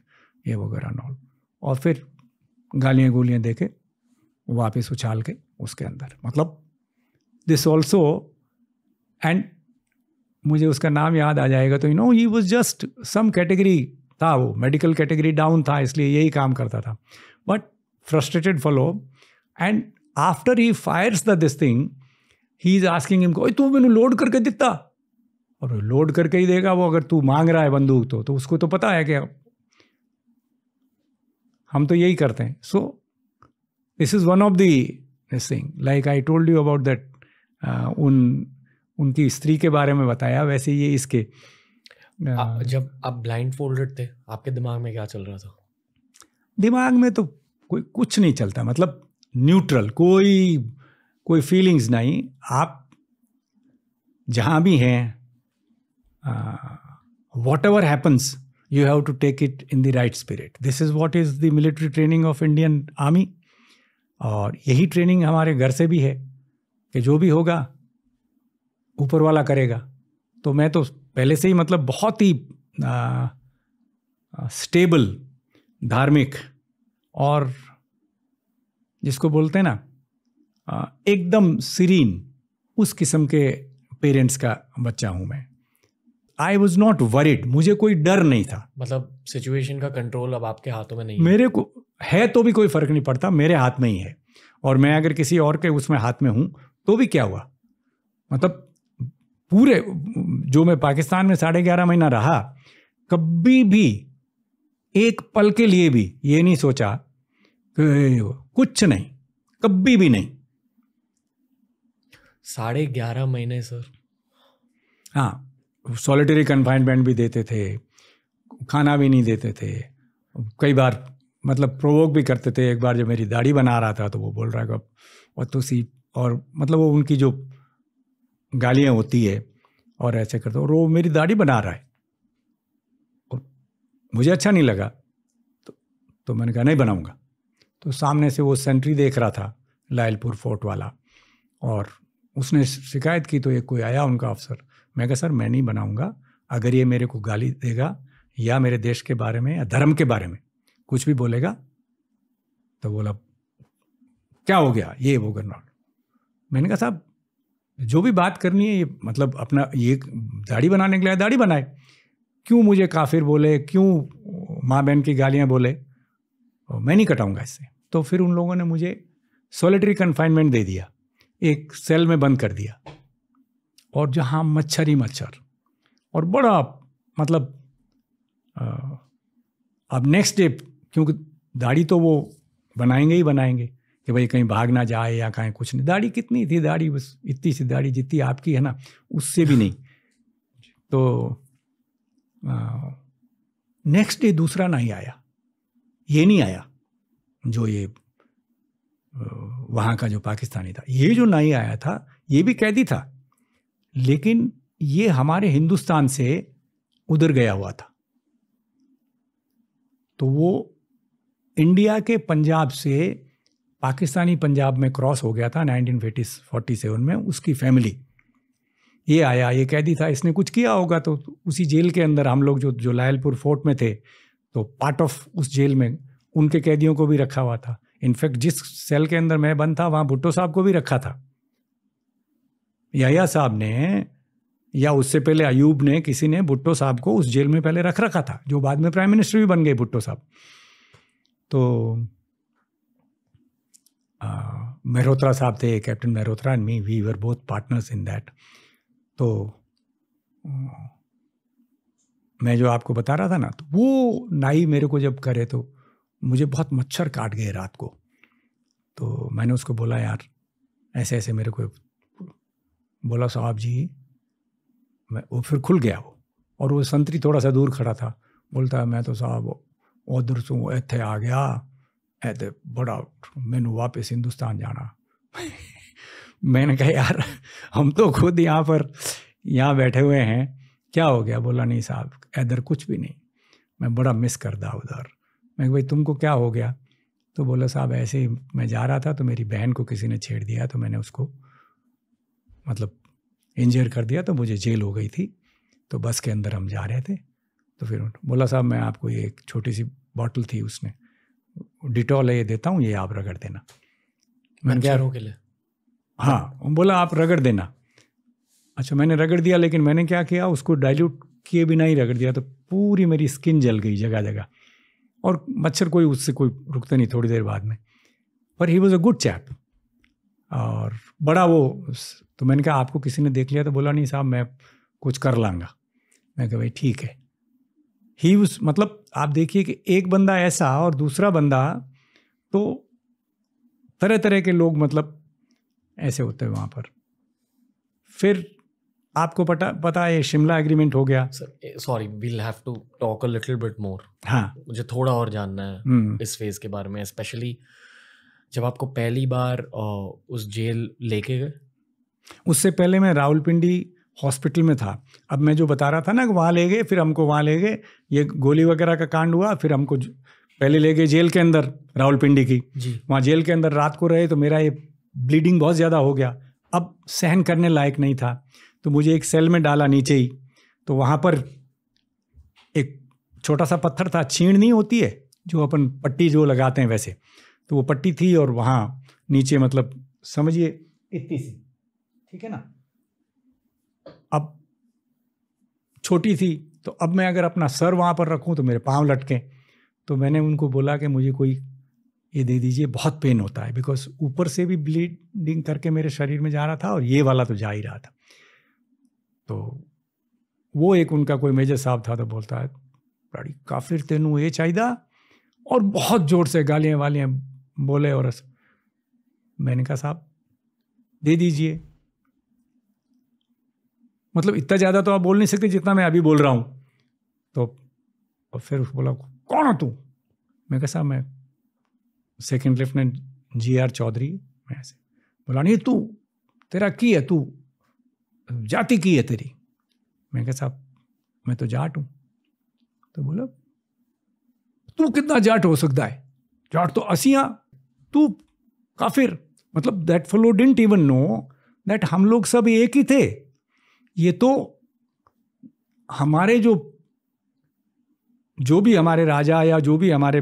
ये वगैरह नॉल और फिर गालियाँ गोलियाँ दे के वापस उछाल के उसके अंदर। मतलब दिस ऑल्सो एंड मुझे उसका नाम याद आ जाएगा तो you know he was just some category था वो मेडिकल कैटेगरी डाउन था, इसलिए यही काम करता था। But frustrated follow and after he fires the this thing he is asking him तू मैंने लोड करके दिता और लोड करके ही देगा वो अगर तू मांग रहा है बंदूक तो तो उसको तो पता है कि हम तो यही करते हैं। So this is one of the this thing like I told you about that उन उनकी स्त्री के बारे में बताया वैसे ये इसके आ, जब आप ब्लाइंड फोल्डेड थे आपके दिमाग में क्या चल रहा था? दिमाग में तो कोई कुछ नहीं चलता मतलब न्यूट्रल कोई कोई फीलिंग्स नहीं। आप जहाँ भी हैं whatever happens you have to take it in the right spirit this is what is the military training of Indian army और यही ट्रेनिंग हमारे घर से भी है कि जो भी होगा, ऊपर वाला करेगा। तो मैं तो पहले से ही मतलब बहुत ही स्टेबल धार्मिक और जिसको बोलते हैं ना एकदम सीरीन उस किस्म के पेरेंट्स का बच्चा हूँ मैं। आई वॉज़ नॉट वरिड मुझे कोई डर नहीं था। मतलब सिचुएशन का कंट्रोल अब आपके हाथों में नहीं मेरे को है तो भी कोई फ़र्क नहीं पड़ता मेरे हाथ में ही है। और मैं अगर किसी और के उसमें हाथ में हूँ तो भी क्या हुआ? मतलब पूरे जो मैं पाकिस्तान में साढ़े ग्यारह महीना रहा कभी भी एक पल के लिए भी ये नहीं सोचा कुछ नहीं कभी भी नहीं। साढ़े ग्यारह महीने सर। हाँ सॉलिटरी कन्फाइनमेंट भी देते थे खाना भी नहीं देते थे। कई बार मतलब प्रोवोक भी करते थे एक बार जब मेरी दाढ़ी बना रहा था तो वो बोल रहा है और तो सी और मतलब वो उनकी जो गालियाँ होती है और ऐसे करते और वो मेरी दाढ़ी बना रहा है। मुझे अच्छा नहीं लगा तो तो मैंने कहा, नहीं बनाऊँगा। तो सामने से वो सेंट्री देख रहा था, लायलपुर फोर्ट वाला, और उसने शिकायत की तो एक कोई आया उनका अफसर मैं कहा, सर, मैं नहीं बनाऊँगा। अगर ये मेरे को गाली देगा या मेरे देश के बारे में या धर्म के बारे में कुछ भी बोलेगा तो बोला, क्या हो गया? ये, वो करना। मैंने कहा, साहब, जो भी बात करनी है, ये मतलब अपना, ये दाढ़ी बनाने के लिए दाढ़ी बनाए। क्यों मुझे काफिर बोले? क्यों माँ बहन की गालियाँ बोले? मैं नहीं कटाऊँगा इससे। तो फिर उन लोगों ने मुझे सोलिटरी कन्फाइनमेंट दे दिया। एक सेल में बंद कर दिया। और जहाँ मच्छर ही मच्छर। और बड़ा मतलब अब नेक्स्ट डे क्योंकि दाढ़ी तो वो बनाएँगे ही बनाएँगे कि भाई कहीं भाग ना जाए या कहीं कुछ नहीं। दाढ़ी कितनी थी? दाढ़ी बस इतनी सी दाढ़ी जितनी आपकी है ना, उससे भी नहीं। तो नेक्स्ट डे दूसरा नहीं आया। ये नहीं आया जो ये वहाँ का जो पाकिस्तानी था। ये जो नहीं आया था, ये भी कैदी था, लेकिन ये हमारे हिंदुस्तान से उधर गया हुआ था। तो वो इंडिया के पंजाब से पाकिस्तानी पंजाब में क्रॉस हो गया था, नाइनटीन फोर्टी सेवन में उसकी फैमिली ये आया, ये कैदी था, इसने कुछ किया होगा तो उसी जेल के अंदर हम लोग जो जो लायलपुर फोर्ट में थे तो पार्ट ऑफ़ उस जेल में उनके कैदियों को भी रखा हुआ था। इनफैक्ट जिस सेल के अंदर मैं बंद था, वहाँ भुट्टो साहब को भी रखा था। याया साहब ने या उससे पहले अयूब ने किसी ने भुट्टो साहब को उस जेल में पहले रख रखा था, जो बाद में प्राइम मिनिस्टर भी बन गए भुट्टो साहब। तो मेहरोत्रा साहब थे, captain Mehrotra and me, we were both partners in that. तो मैं जो आपको बता रहा था ना तो वो नाई मेरे को जब करे तो मुझे बहुत मच्छर काट गए रात को। तो मैंने उसको बोला, यार, ऐसे ऐसे मेरे को बोला, साहब जी, मैं, वो फिर खुल गया वो। और वो संतरी थोड़ा सा दूर खड़ा था। बोलता है मैं तो साहब उधर से इतने आ गया ऐसे बड़ा, मैनू वापस हिंदुस्तान जाना। मैंने कहा, यार, हम तो खुद यहाँ पर यहाँ बैठे हुए हैं। क्या हो गया? बोला, नहीं साहब इधर कुछ भी नहीं। मैं बड़ा मिस करता उधर। मैं भाई, तुमको क्या हो गया? तो बोला, साहब, ऐसे ही मैं जा रहा था तो मेरी बहन को किसी ने छेड़ दिया तो मैंने उसको मतलब इंजर कर दिया तो मुझे जेल हो गई थी। तो बस के अंदर हम जा रहे थे। तो फिर बोला, साहब, मैं आपको ये एक छोटी सी बॉटल थी उसने। डिटॉल ये देता हूँ, ये आप रगड़ देना। मैंने क्या के लिए। हाँ बोला, आप रगड़ देना। अच्छा मैंने रगड़ दिया, लेकिन मैंने क्या किया, उसको डाइल्यूट किए बिना ही रगड़ दिया तो पूरी मेरी स्किन जल गई जगह जगह। और मच्छर कोई, उससे कोई रुकते नहीं थोड़ी देर बाद में। पर he was a good chap और बड़ा वो तो मैंने कहा, आपको किसी ने देख लिया तो बोला, नहीं साहब, मैं कुछ कर लाऊँगा मैं कहा, भाई, ठीक है। ही उस मतलब आप देखिए कि एक बंदा ऐसा और दूसरा बंदा तो तरह तरह के लोग मतलब ऐसे होते हैं वहाँ पर। फिर आपको पता पता है शिमला एग्रीमेंट हो गया। Sorry we'll have to talk a little bit more हाँ। मुझे थोड़ा और जानना है हम्म। इस फ़ेज़ के बारे में स्पेशली जब आपको पहली बार उस जेल लेके गए? उससे पहले मैं रावलपिंडी हॉस्पिटल में था। अब मैं जो बता रहा था ना वहाँ ले गए फिर हमको वहाँ ले गए। ये गोली वगैरह का कांड हुआ फिर हमको पहले ले गए जेल के अंदर रावलपिंडी की। जी। वहाँ जेल के अंदर रात को रहे तो मेरा ये ब्लीडिंग बहुत ज़्यादा हो गया। अब सहन करने लायक नहीं था। तो मुझे एक सेल में डाला नीचे ही। तो वहाँ पर एक छोटा सा पत्थर था। छीण नहीं होती है, जो अपन पट्टी जो लगाते हैं वैसे। तो वो पट्टी थी और वहाँ नीचे मतलब समझिए इतनी सी। ठीक है ना? अब छोटी थी। तो अब मैं अगर अपना सर वहाँ पर रखूँ तो मेरे पाँव लटके। तो मैंने उनको बोला कि मुझे कोई ये दे दीजिए, बहुत पेन होता है बिकॉज़ ऊपर से भी ब्लीडिंग करके मेरे शरीर में जा रहा था और ये वाला तो जा ही रहा था। तो वो एक उनका कोई मेजर साहब था तो बोलता है, बड़ी काफिर तेनू, ये चाहिए और बहुत ज़ोर से गालियाँ वालियाँ बोले और मैंने कहा, साहब, दे दीजिए। मतलब इतना ज़्यादा तो आप बोल नहीं सकते जितना मैं अभी बोल रहा हूँ। तो और फिर बोला, कौन हो तू? मैं कहा, साहब, मैं second lieutenant G R Chaudhary, मैं ऐसे बोला, नहीं, तू, तेरा की है, तू, जाति की है तेरी? मैं कहा, साहब, मैं तो जाट हूँ। तो बोला, तू कितना जाट हो सकता है? जाट तो असिया तू काफिर मतलब that fellow didn't even know that हम लोग सब एक ही थे। ये तो हमारे जो जो भी हमारे राजा या जो भी हमारे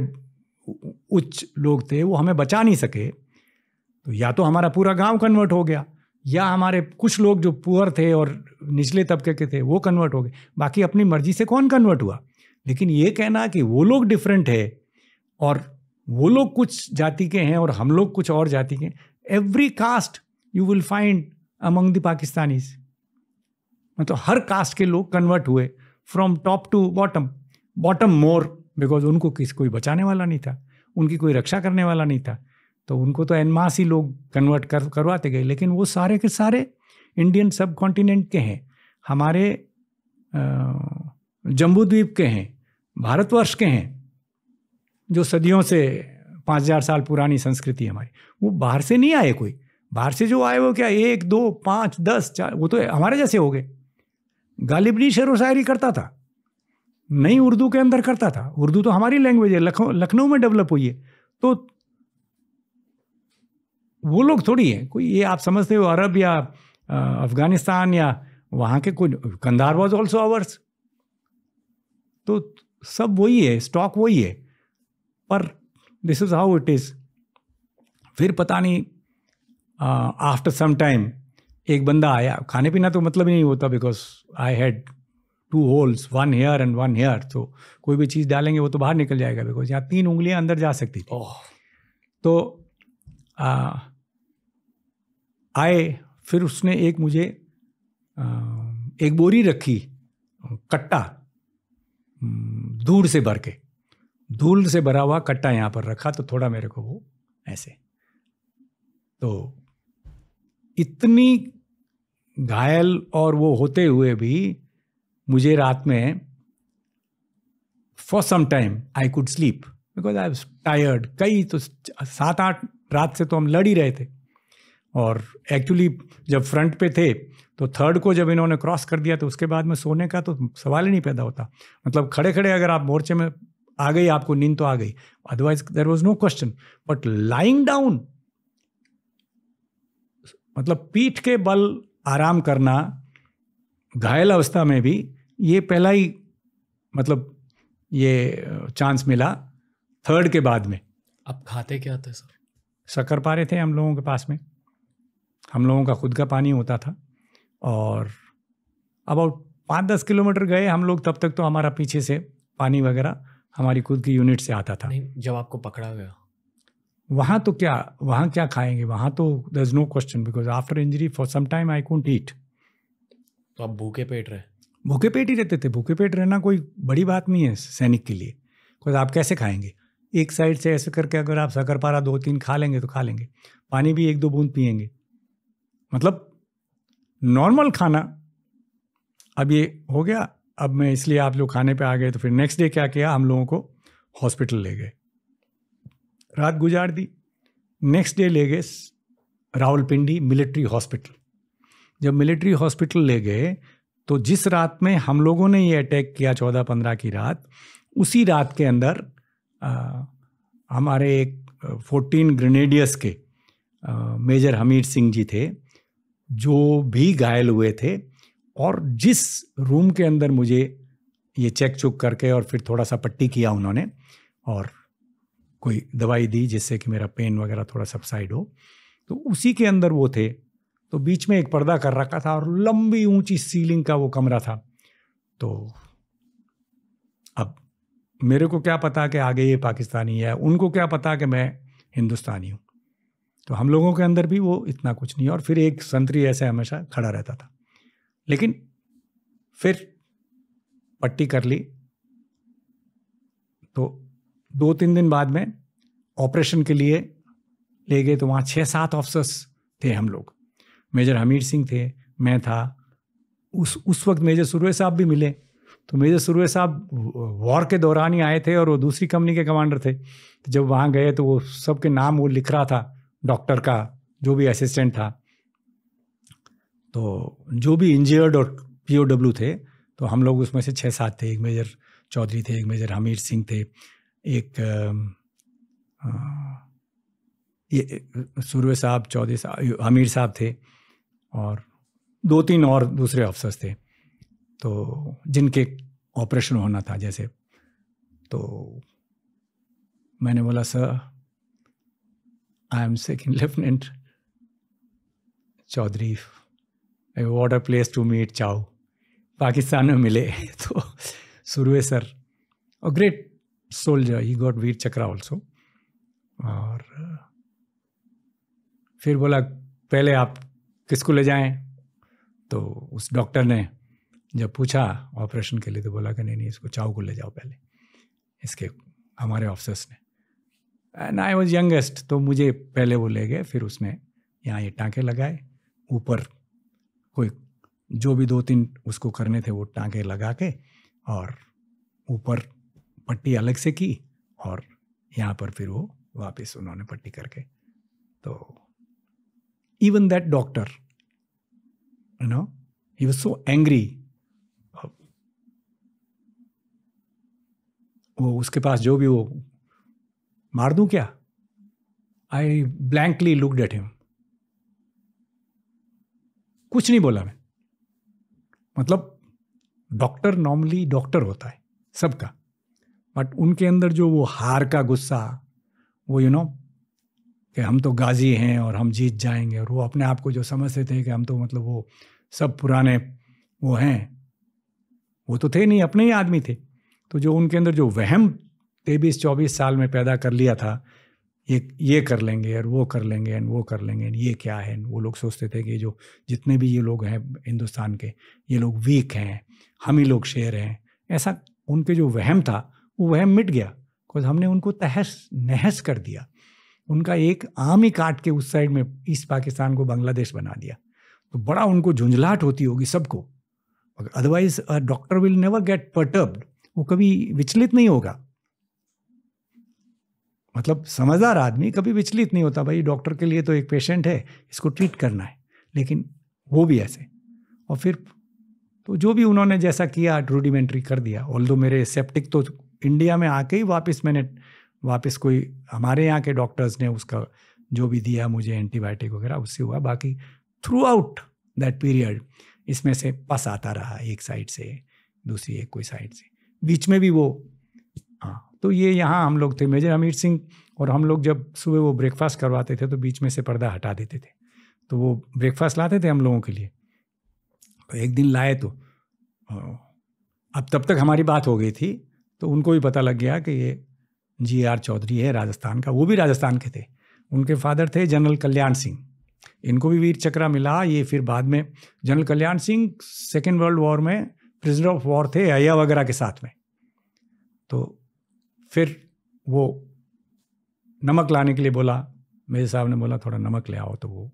उच्च लोग थे, वो हमें बचा नहीं सके। तो या तो हमारा पूरा गाँव कन्वर्ट हो गया, या हमारे कुछ लोग जो पुअर थे और निचले तबके के थे, वो कन्वर्ट हो गए। बाकी अपनी मर्ज़ी से कौन कन्वर्ट हुआ? लेकिन ये कहना कि वो लोग डिफरेंट है और वो लोग कुछ जाति के हैं और हम लोग कुछ और जाति के every caste you will find among the Pakistanis मतलब हर कास्ट के लोग कन्वर्ट हुए from top to bottom bottom more because उनको किसी, कोई बचाने वाला नहीं था, उनकी कोई रक्षा करने वाला नहीं था। तो उनको तो एनमास ही लोग कन्वर्ट कर, करवाते गए, लेकिन वो सारे के सारे इंडियन सब कॉन्टिनेंट के हैं, हमारे जम्बूद्वीप के हैं, भारतवर्ष के हैं, जो सदियों से पाँच हज़ार साल पुरानी संस्कृति हमारी। वो बाहर से नहीं आए कोई, बाहर से जो आए वो क्या, एक, दो, पाँच, दस, चार, वो तो हमारे जैसे हो गए। गालिब नहीं शेर व शायरी करता था। नहीं उर्दू के अंदर करता था। उर्दू तो हमारी लैंग्वेज है, लखनऊ में डेवलप हुई है। तो वो लोग थोड़ी है, कोई ये आप समझते हो, अरब या अफ़गानिस्तान या वहाँ के कोई कंधार वॉज़ ऑल्सो आवर्स तो सब वही है स्टॉक वही है। पर this is how it is फिर पता नहीं आफ्टर सम टाइम एक बंदा आया। खाने पीना तो मतलब ही नहीं होता because I had two holes one here and one here तो कोई भी चीज़ डालेंगे वो तो बाहर निकल जाएगा बिकॉज़ यहाँ तीन उंगलियाँ अंदर जा सकती थी। oh. तो आ, आए फिर उसने एक मुझे आ, एक बोरी रखी कट्टा दूर से भर के। धूल से भरा हुआ कट्टा यहाँ पर रखा तो थोड़ा मेरे को वो ऐसे। तो इतनी घायल और वो होते हुए भी मुझे रात में for some time I could sleep because I tired कई तो सात आठ रात से तो हम लड़ ही रहे थे। और एक्चुअली जब फ्रंट पे थे तो थर्ड को जब इन्होंने क्रॉस कर दिया तो उसके बाद में सोने का तो सवाल ही नहीं पैदा होता। मतलब खड़े खड़े अगर आप मोर्चे में आ गई, आपको नींद तो आ गई। Otherwise there was no question but lying down मतलब पीठ के बल आराम करना, घायल अवस्था में भी ये पहला ही मतलब ये चांस मिला थर्ड के बाद में। अब खाते क्या थे सर? शक्कर पारे थे हम लोगों के पास में। हम लोगों का खुद का पानी होता था और अबाउट पाँच दस किलोमीटर गए हम लोग तब तक तो हमारा पीछे से पानी वगैरह हमारी खुद की यूनिट से आता था। नहीं जब आपको पकड़ा गया। वहाँ तो क्या वहाँ क्या खाएँगे? वहाँ तो there is no question because after injury for some time I can't eat तो आप भूखे पेट रहे। भूखे पेट ही रहते थे। भूखे पेट रहना कोई बड़ी बात नहीं है सैनिक के लिए। बिकॉज़ आप कैसे खाएँगे? एक साइड से ऐसे करके अगर आप शकर पारा दो तीन खा लेंगे तो खा लेंगे। पानी भी एक दो बूंद पियेंगे मतलब नॉर्मल खाना। अब ये हो गया। अब मैं इसलिए आप लोग खाने पे आ गए तो फिर नेक्स्ट डे क्या किया? हम लोगों को हॉस्पिटल ले गए। रात गुजार दी। नेक्स्ट डे ले गए रावलपिंडी मिलिट्री हॉस्पिटल। जब मिलिट्री हॉस्पिटल ले गए तो जिस रात में हम लोगों ने ये अटैक किया चौदह पंद्रह की रात उसी रात के अंदर आ, हमारे एक फोर्टीन ग्रेनेडियर्स के आ, मेजर हमीर सिंह जी थे जो भी घायल हुए थे और जिस रूम के अंदर मुझे ये चेक चुक करके और फिर थोड़ा सा पट्टी किया उन्होंने और कोई दवाई दी जिससे कि मेरा पेन वगैरह थोड़ा सबसाइड हो तो उसी के अंदर वो थे। तो बीच में एक पर्दा कर रखा था और लंबी ऊँची सीलिंग का वो कमरा था। तो अब मेरे को क्या पता कि आगे ये पाकिस्तानी है, उनको क्या पता कि मैं हिंदुस्तानी हूँ। तो हम लोगों के अंदर भी वो इतना कुछ नहीं और फिर एक संतरी ऐसे हमेशा खड़ा रहता था। लेकिन फिर पट्टी कर ली। तो दो तीन दिन बाद में ऑपरेशन के लिए ले गए तो वहाँ छः सात ऑफिसर्स थे हम लोग। मेजर हमीर सिंह थे मैं था। उस उस वक्त मेजर सुरवे साहब भी मिले। तो मेजर सुरवे साहब वॉर के दौरान ही आए थे और वो दूसरी कंपनी के कमांडर थे। तो जब वहाँ गए तो वो सबके नाम वो लिख रहा था डॉक्टर का जो भी असिस्टेंट था। तो जो भी इंजर्ड और पीओडब्ल्यू थे तो हम लोग उसमें से छः सात थे। एक मेजर चौधरी थे एक मेजर हमीर सिंह थे। एक आ, ये सुरवे साहब चौधरी साहब हमीर साहब थे। और दो तीन और दूसरे अफसर्स थे तो जिनके ऑपरेशन होना था जैसे तो मैंने बोला, sir I am second lieutenant Chaudhary what a place to meet चाओ पाकिस्तान में मिले तो सुरवे सर और great soldier he got Vir Chakra also और फिर बोला, पहले आप किसको ले जाएँ? तो उस डॉक्टर ने जब पूछा ऑपरेशन के लिए तो बोला कि नहीं नहीं, इसको चाव को ले जाओ पहले। इसके हमारे ऑफिसर्स ने। एंड आई वॉज़ यंगेस्ट तो मुझे पहले वो ले गए, फिर उसने यहाँ ये टाँके लगाए। ऊपर कोई जो भी दो तीन उसको करने थे, वो टाँके लगा के और ऊपर पट्टी अलग से की और यहाँ पर फिर वो वापस उन्होंने पट्टी करके। तो even that doctor you know he was so angry वो उसके पास जो भी वो मार दूँ क्या? I blankly looked at him कुछ नहीं बोला मैं। मतलब डॉक्टर नॉर्मली डॉक्टर होता है सबका। बट उनके अंदर जो वो हार का गुस्सा वो यू you नो know, कि हम तो गाजी हैं और हम जीत जाएँगे। और वो अपने आप को जो समझते थे कि हम तो मतलब वो सब पुराने वो हैं, वो तो थे नहीं, अपने ही आदमी थे। तो जो उनके अंदर जो वहम तेईस चौबीस साल में पैदा कर लिया था, ये ये कर लेंगे और वो कर लेंगे एंड वो कर लेंगे ये क्या है? वो लोग सोचते थे कि जो जितने भी ये लोग हैं हिंदुस्तान के, ये लोग वीक हैं, हम ही लोग शेर हैं। ऐसा उनके जो वहम था, वो वहम मिट गया बिकॉज़ हमने उनको तहस नहस कर दिया। उनका एक आम ही काट के उस साइड में ईस्ट पाकिस्तान को बांग्लादेश बना दिया। तो बड़ा उनको झुंझलाहट होती होगी सबको। Otherwise doctor will never get perturbed वो कभी विचलित नहीं होगा। मतलब समझदार आदमी कभी विचलित नहीं होता, भाई डॉक्टर के लिए तो एक पेशेंट है, इसको ट्रीट करना है। लेकिन वो भी ऐसे। और फिर तो जो भी उन्होंने जैसा किया रूडिमेंट्री कर दिया। ऑल मेरे सेप्टिक तो इंडिया में आके ही वापस मैंने वापस कोई हमारे यहाँ के डॉक्टर्स ने उसका जो भी दिया मुझे एंटीबायोटिक वगैरह, उससे हुआ। बाकी थ्रू आउट दैट पीरियड इसमें से पस आता रहा एक साइड से, दूसरी एक कोई साइड से। बीच में भी वो हाँ तो ये यहाँ हम लोग थे। मेजर अमीर सिंह और हम लोग जब सुबह वो ब्रेकफास्ट करवाते थे तो बीच में से पर्दा हटा देते थे। तो वो ब्रेकफास्ट लाते थे हम लोगों के लिए। तो एक दिन लाए तो अब तब तक हमारी बात हो गई थी तो उनको भी पता लग गया कि ये जी आर चौधरी है राजस्थान का, वो भी राजस्थान के थे। उनके फादर थे जनरल कल्याण सिंह। इनको भी वीर चक्रा मिला, ये फिर बाद में general Kalyan Singh second world war में प्रिजनर ऑफ़ वॉर थे अया वगैरह के साथ में। तो फिर वो नमक लाने के लिए बोला मेरे साहब ने बोला, थोड़ा नमक ले आओ। तो वो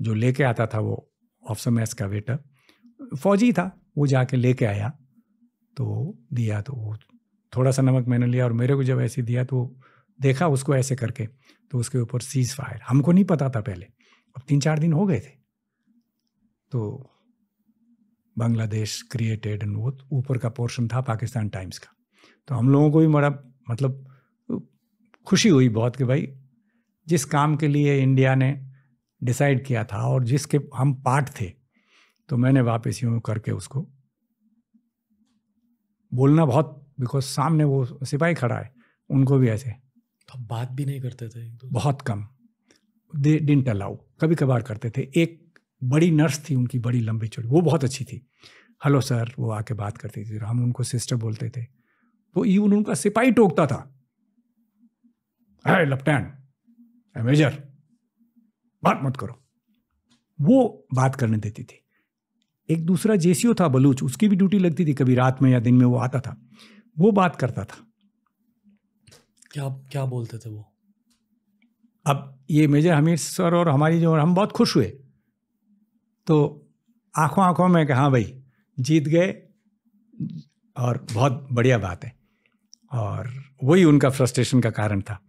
जो लेके आता था वो ऑफिसर मैस का वेटर फौजी था, वो जाके लेके आया तो दिया तो वो थोड़ा सा नमक मैंने लिया और मेरे को जब ऐसे दिया तो देखा उसको ऐसे करके तो उसके ऊपर सीज फायर हमको नहीं पता था पहले। अब तीन चार दिन हो गए थे। तो बांग्लादेश क्रिएटेड एंड वो ऊपर का पोर्शन था पाकिस्तान टाइम्स का। तो हम लोगों को भी बड़ा मतलब खुशी हुई बहुत कि भाई जिस काम के लिए इंडिया ने डिसाइड किया था और जिसके हम पार्ट थे तो मैंने वापस यूँ करके उसको बोलना बहुत बिकॉज़ सामने वो सिपाही खड़ा है उनको भी ऐसे। तो बात भी नहीं करते थे तो बहुत कम। दे डिंट अलाउ कभी कभार करते थे। एक बड़ी नर्स थी उनकी बड़ी लंबी चौड़ी वो बहुत अच्छी थी। हेलो सर वो आके बात करती थी। हम उनको सिस्टर बोलते थे। तो इवन उनका सिपाही टोकता था। है लेफ्टिनेंट मेजर बात मत करो। वो बात करने देती थी। एक दूसरा जेसीओ था बलूच उसकी भी ड्यूटी लगती थी। कभी रात में या दिन में वो आता था। वो बात करता था। क्या क्या बोलते थे वो? अब ये मेजर हमीर सर और हमारी जो हम बहुत खुश हुए। तो आँखों आँखों में कहा भाई जीत गए और बहुत बढ़िया बात है। और वही उनका फ्रस्ट्रेशन का कारण था।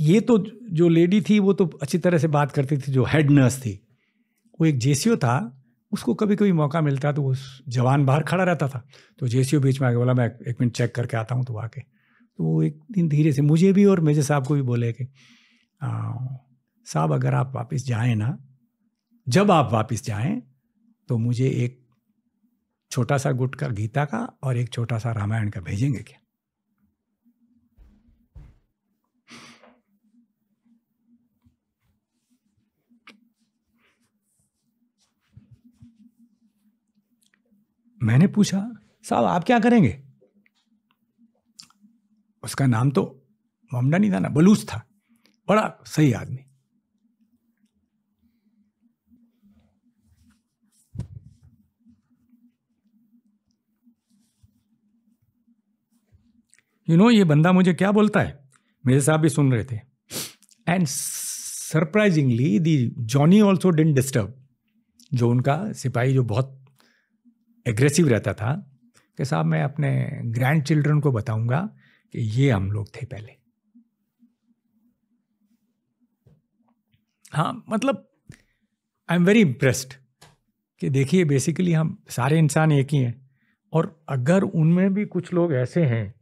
ये तो जो लेडी थी वो तो अच्छी तरह से बात करती थी जो हेड नर्स थी वो एक जेसीओ था उसको कभी कभी मौका मिलता तो उस जवान बाहर खड़ा रहता था। तो जेसीओ बीच में आके बोला, मैं एक मिनट चेक करके आता हूँ तो आके। तो वो एक दिन धीरे से मुझे भी और मेजर साहब को भी बोले कि साहब, अगर आप वापस जाएँ ना, जब आप वापस जाएँ तो मुझे एक छोटा सा गुट का गीता का और एक छोटा सा रामायण का भेजेंगे क्या? मैंने पूछा, साहब, आप क्या करेंगे? उसका नाम तो ममडा नहीं था ना, बलूच था। बड़ा सही आदमी। यू नो ये बंदा मुझे क्या बोलता है? मेरे साहब भी सुन रहे थे। And surprisingly the Johnny also didn't disturb जो उनका सिपाही जो बहुत एग्रेसिव रहता था कि साहब मैं अपने ग्रैंड चिल्ड्रन को बताऊँगा कि ये हम लोग थे पहले। हाँ मतलब आई एम वेरी इम्प्रेस्ड कि देखिए बेसिकली हम सारे इंसान एक ही हैं और अगर उनमें भी कुछ लोग ऐसे हैं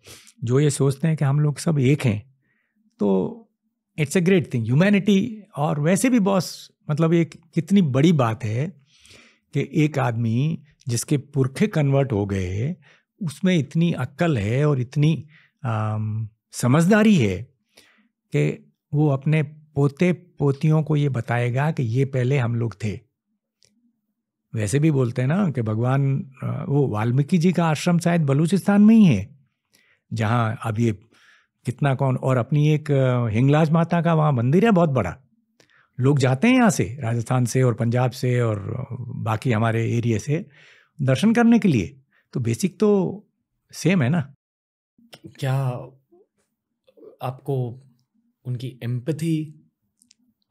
जो ये सोचते हैं कि हम लोग सब एक हैं तो it's a great thing humanity और वैसे भी बॉस मतलब एक कितनी बड़ी बात है कि एक आदमी जिसके पुरखे कन्वर्ट हो गए, उसमें इतनी अक्ल है और इतनी समझदारी है कि वो अपने पोते पोतियों को ये बताएगा कि ये पहले हम लोग थे। वैसे भी बोलते हैं ना कि भगवान वो वाल्मीकि जी का आश्रम शायद बलूचिस्तान में ही है, जहाँ अब ये कितना कौन, और अपनी एक हिंगलाज माता का वहाँ मंदिर है बहुत बड़ा। लोग जाते हैं यहाँ से, राजस्थान से और पंजाब से और बाकी हमारे एरिया से। दर्शन करने के लिए। तो बेसिक तो सेम है ना? क्या आपको उनकी एम्पथी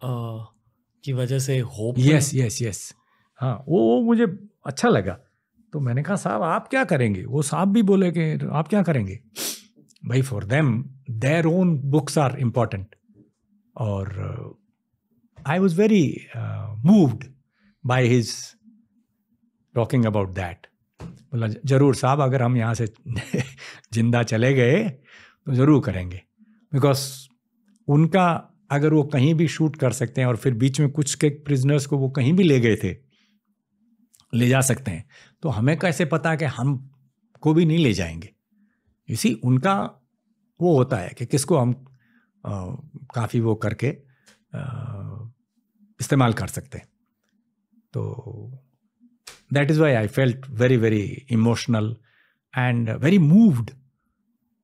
की वजह से होप यस यस यस हाँ वो वो मुझे अच्छा लगा। तो मैंने कहा साहब आप क्या करेंगे? वो साहब भी बोले कि आप क्या करेंगे? भाई for them their own books are important और I was very moved by his talking about that बोला, ज़रूर साहब, अगर हम यहाँ से ज़िंदा चले गए तो ज़रूर करेंगे. बिकॉज़ उनका, अगर वो कहीं भी शूट कर सकते हैं और फिर बीच में कुछ के प्रिजनर्स को वो कहीं भी ले गए थे, ले जा सकते हैं तो हमें कैसे पता कि हम को भी नहीं ले जाएँगे? इसी उनका वो होता है कि किसको हम काफ़ी वो करके इस्तेमाल कर सकते हैं। तो that is why I felt very very emotional and very moved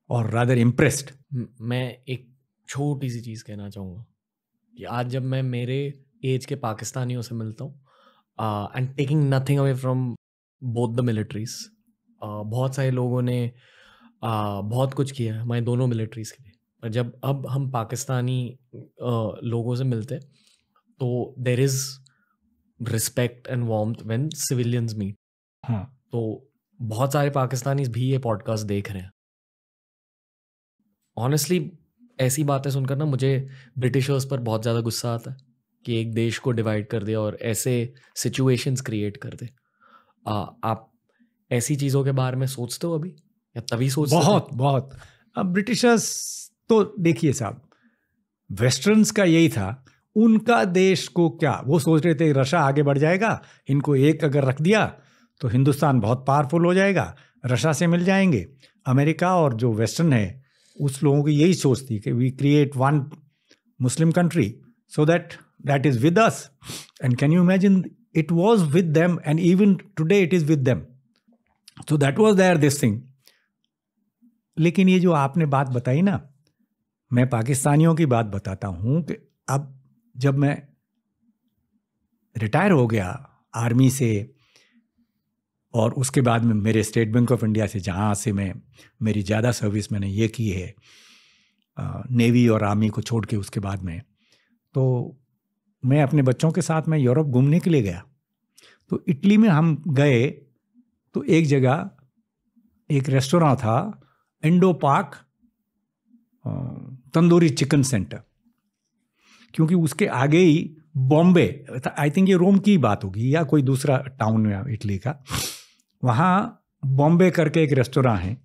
और रादर इम्प्रेस्ड मैं एक छोटी सी चीज़ कहना चाहूँगा कि आज जब मैं मेरे एज के पाकिस्तानियों से मिलता हूँ and taking nothing away from both the militaries बहुत सारे लोगों ने uh, बहुत कुछ किया है हमारे दोनों मिलिट्रीज के लिए। पर जब अब हम पाकिस्तानी uh, लोगों से मिलते तो there is respect and warmth when civilians meet तो बहुत सारे पाकिस्तानी भी ये पॉडकास्ट देख रहे हैं। ऑनेस्टली ऐसी बातें सुनकर ना मुझे ब्रिटिशर्स पर बहुत ज़्यादा गुस्सा आता है कि एक देश को डिवाइड कर दे और ऐसे सिचुएशंस क्रिएट कर दे। आ, आप ऐसी चीज़ों के बारे में सोचते हो अभी? या तभी सोच बहुत बहुत। अब ब्रिटिशर्स तो देखिए साहब वेस्टर्न्स का यही था उनका देश को क्या? वो सोच रहे थे रशा आगे बढ़ जाएगा, इनको एक अगर रख दिया तो हिंदुस्तान बहुत पावरफुल हो जाएगा रशा से मिल जाएँगे। अमेरिका और जो वेस्टर्न है, उस लोगों की यही सोच थी कि we create one Muslim country so that that is with us and can you imagine it was with them and even today it is with them so that was there this thing लेकिन ये जो आपने बात बताई ना, मैं पाकिस्तानियों की बात बताता हूँ कि अब जब मैं रिटायर हो गया आर्मी से और उसके बाद में मेरे स्टेट बैंक ऑफ़ इंडिया से, जहाँ से मैं, मेरी ज़्यादा सर्विस मैंने ये की है नेवी और आर्मी को छोड़ के उसके बाद में तो मैं अपने बच्चों के साथ मैं यूरोप घूमने के लिए गया। तो इटली में हम गए तो एक जगह एक रेस्टोरेंट था, Indo Pak tandoori chicken centre. क्योंकि उसके आगे ही बॉम्बे आई थिंक ये रोम की बात होगी या कोई दूसरा टाउन इटली का। वहाँ बॉम्बे करके एक रेस्टोरेंट है,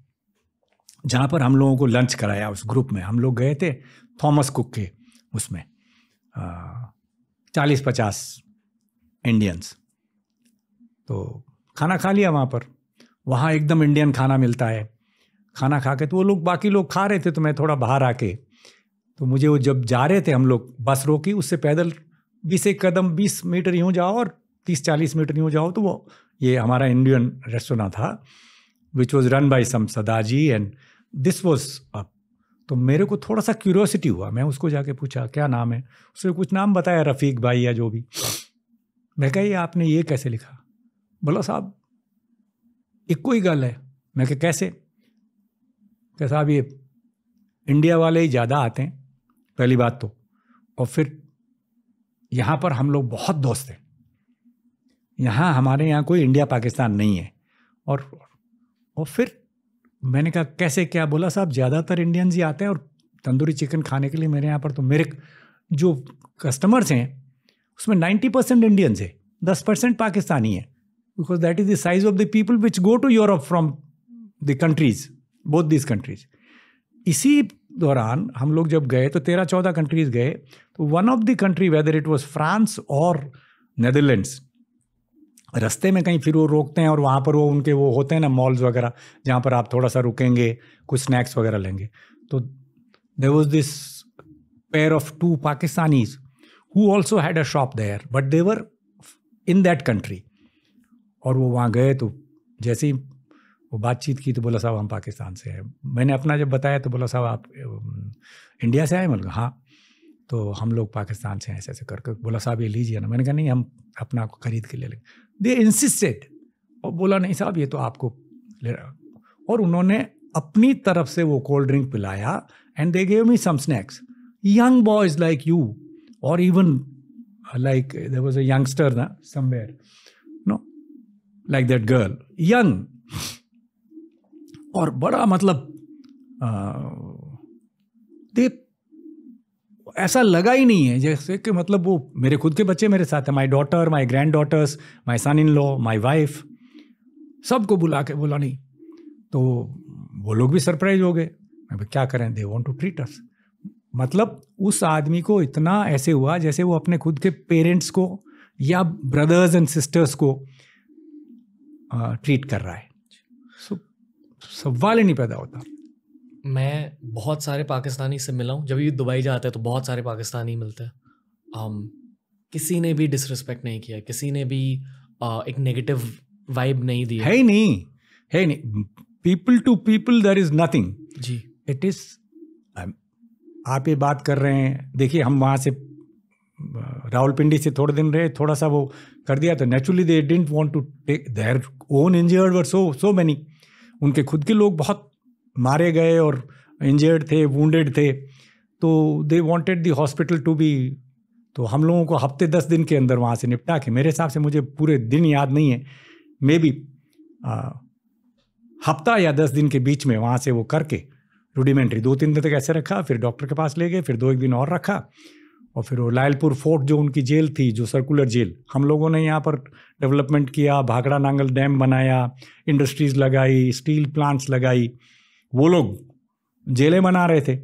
जहाँ पर हम लोगों को लंच कराया उस ग्रुप में। हम लोग गए थे थॉमस कुक के उसमें चालीस पचास इंडियंस तो खाना खा लिया वहाँ पर। वहाँ एकदम इंडियन खाना मिलता है। खाना खा के तो वो लोग, बाकी लोग खा रहे थे तो मैं थोड़ा बाहर आके तो मुझे वो जब जा रहे थे हम लोग, बस रोकी, उससे पैदल बीस एक कदम, बीस मीटर यूँ जाओ और तीस चालीस मीटर यूँ जाओ तो वो, ये हमारा इंडियन रेस्टोरेंट था which was run by some Sardarji and this was up तो मेरे को थोड़ा सा क्यूरियोसिटी हुआ, मैं उसको जाके पूछा, क्या नाम है? उसने कुछ नाम बताया, रफ़ीक भाई या जो भी। मैं कहा, ये आपने ये कैसे लिखा? बोला, साहब एक कोई गल है। मैं कहा, कैसे? क्या साहब, ये इंडिया वाले ही ज़्यादा आते हैं। पहली बात तो। और फिर यहाँ पर हम लोग बहुत दोस्त हैं। यहाँ हमारे यहाँ कोई इंडिया पाकिस्तान नहीं है। और और फिर मैंने कहा, कैसे, क्या बोला साहब? ज़्यादातर इंडियंस ही आते हैं और तंदूरी चिकन खाने के लिए मेरे यहाँ पर तो मेरे जो कस्टमर्स हैं, उसमें नाइन्टी परसेंट इंडियंस है। दस परसेंट पाकिस्तानी है। Because that is the size of the people which go to Europe from the countries both this countries इसी दौरान हम लोग जब गए तो तेरह चौदह कंट्रीज़ गए तो one of the country whether it was France और नेदरलैंड्स रास्ते में कहीं फिर वो रोकते हैं और वहाँ पर वो उनके वो होते हैं ना मॉल्स वगैरह, जहाँ पर आप थोड़ा सा रुकेंगे, कुछ स्नैक्स वगैरह लेंगे। तो there was this pair of two Pakistanis who also had a shop there but they were in that country और वो वहाँ गए तो जैसे ही वो बातचीत की तो बोला साहब हम पाकिस्तान से हैं। मैंने अपना जब बताया तो बोला, साहब, आप इंडिया से आए? मतलब हाँ। तो हम लोग पाकिस्तान से ऐसे ऐसे करके। बोला, साहब, ये लीजिए ना। मैंने कहा, नहीं, हम अपना को खरीद के ले लेंगे। दे इंसिस्टेड और बोला, नहीं साहब, ये तो आपको ले और उन्होंने अपनी तरफ़ से वो कोल्ड ड्रिंक पिलाया and they gave me some snacks young boys like you और even like there was youngster ना somewhere no like that girl young और बड़ा मतलब दे ऐसा लगा ही नहीं है जैसे कि मतलब वो मेरे खुद के बच्चे मेरे साथ हैं my daughter my granddaughters my son in law my wife सबको बुला के बोला नहीं। तो वो लोग भी सरप्राइज़ हो गए। क्या करें? They want to treat us मतलब उस आदमी को इतना ऐसे हुआ जैसे वो अपने खुद के पेरेंट्स को या ब्रदर्स एंड सिस्टर्स को ट्रीट कर रहा है। सवाल ही नहीं पैदा होता। मैं बहुत सारे पाकिस्तानी से मिला हूँ। जब भी दुबई जाते हैं तो बहुत सारे पाकिस्तानी मिलते हैं। um, किसी ने भी डिसरिस्पेक्ट नहीं किया किसी ने भी uh, एक नेगेटिव वाइब नहीं दी है ही नहीं है नहीं। People to people there is nothing ji. It is आप ये बात कर रहे हैं देखिए हम वहाँ से रावलपिंडी से थोड़े दिन रहे थोड़ा सा वो कर दिया तो naturally they didn't want to take their own injured were so so many उनके खुद के लोग बहुत मारे गए और इंजर्ड थे वुंडेड थे तो they wanted the hospital to be तो हम लोगों को हफ़्ते दस दिन के अंदर वहाँ से निपटा के, मेरे हिसाब से मुझे पूरे दिन याद नहीं है मे बी हफ़्ता या दस दिन के बीच में वहाँ से वो करके रूडिमेंट्री दो तीन दिन तक ऐसे रखा, फिर डॉक्टर के पास ले गए, फिर दो एक दिन और रखा और फिर वो लायलपुर फोर्ट जो उनकी जेल थी, जो सर्कुलर जेल, हम लोगों ने यहाँ पर डेवलपमेंट किया, भाखड़ा नांगल डैम बनाया इंडस्ट्रीज़ लगाई स्टील प्लांट्स लगाई। वो लोग जेलें बना रहे थे।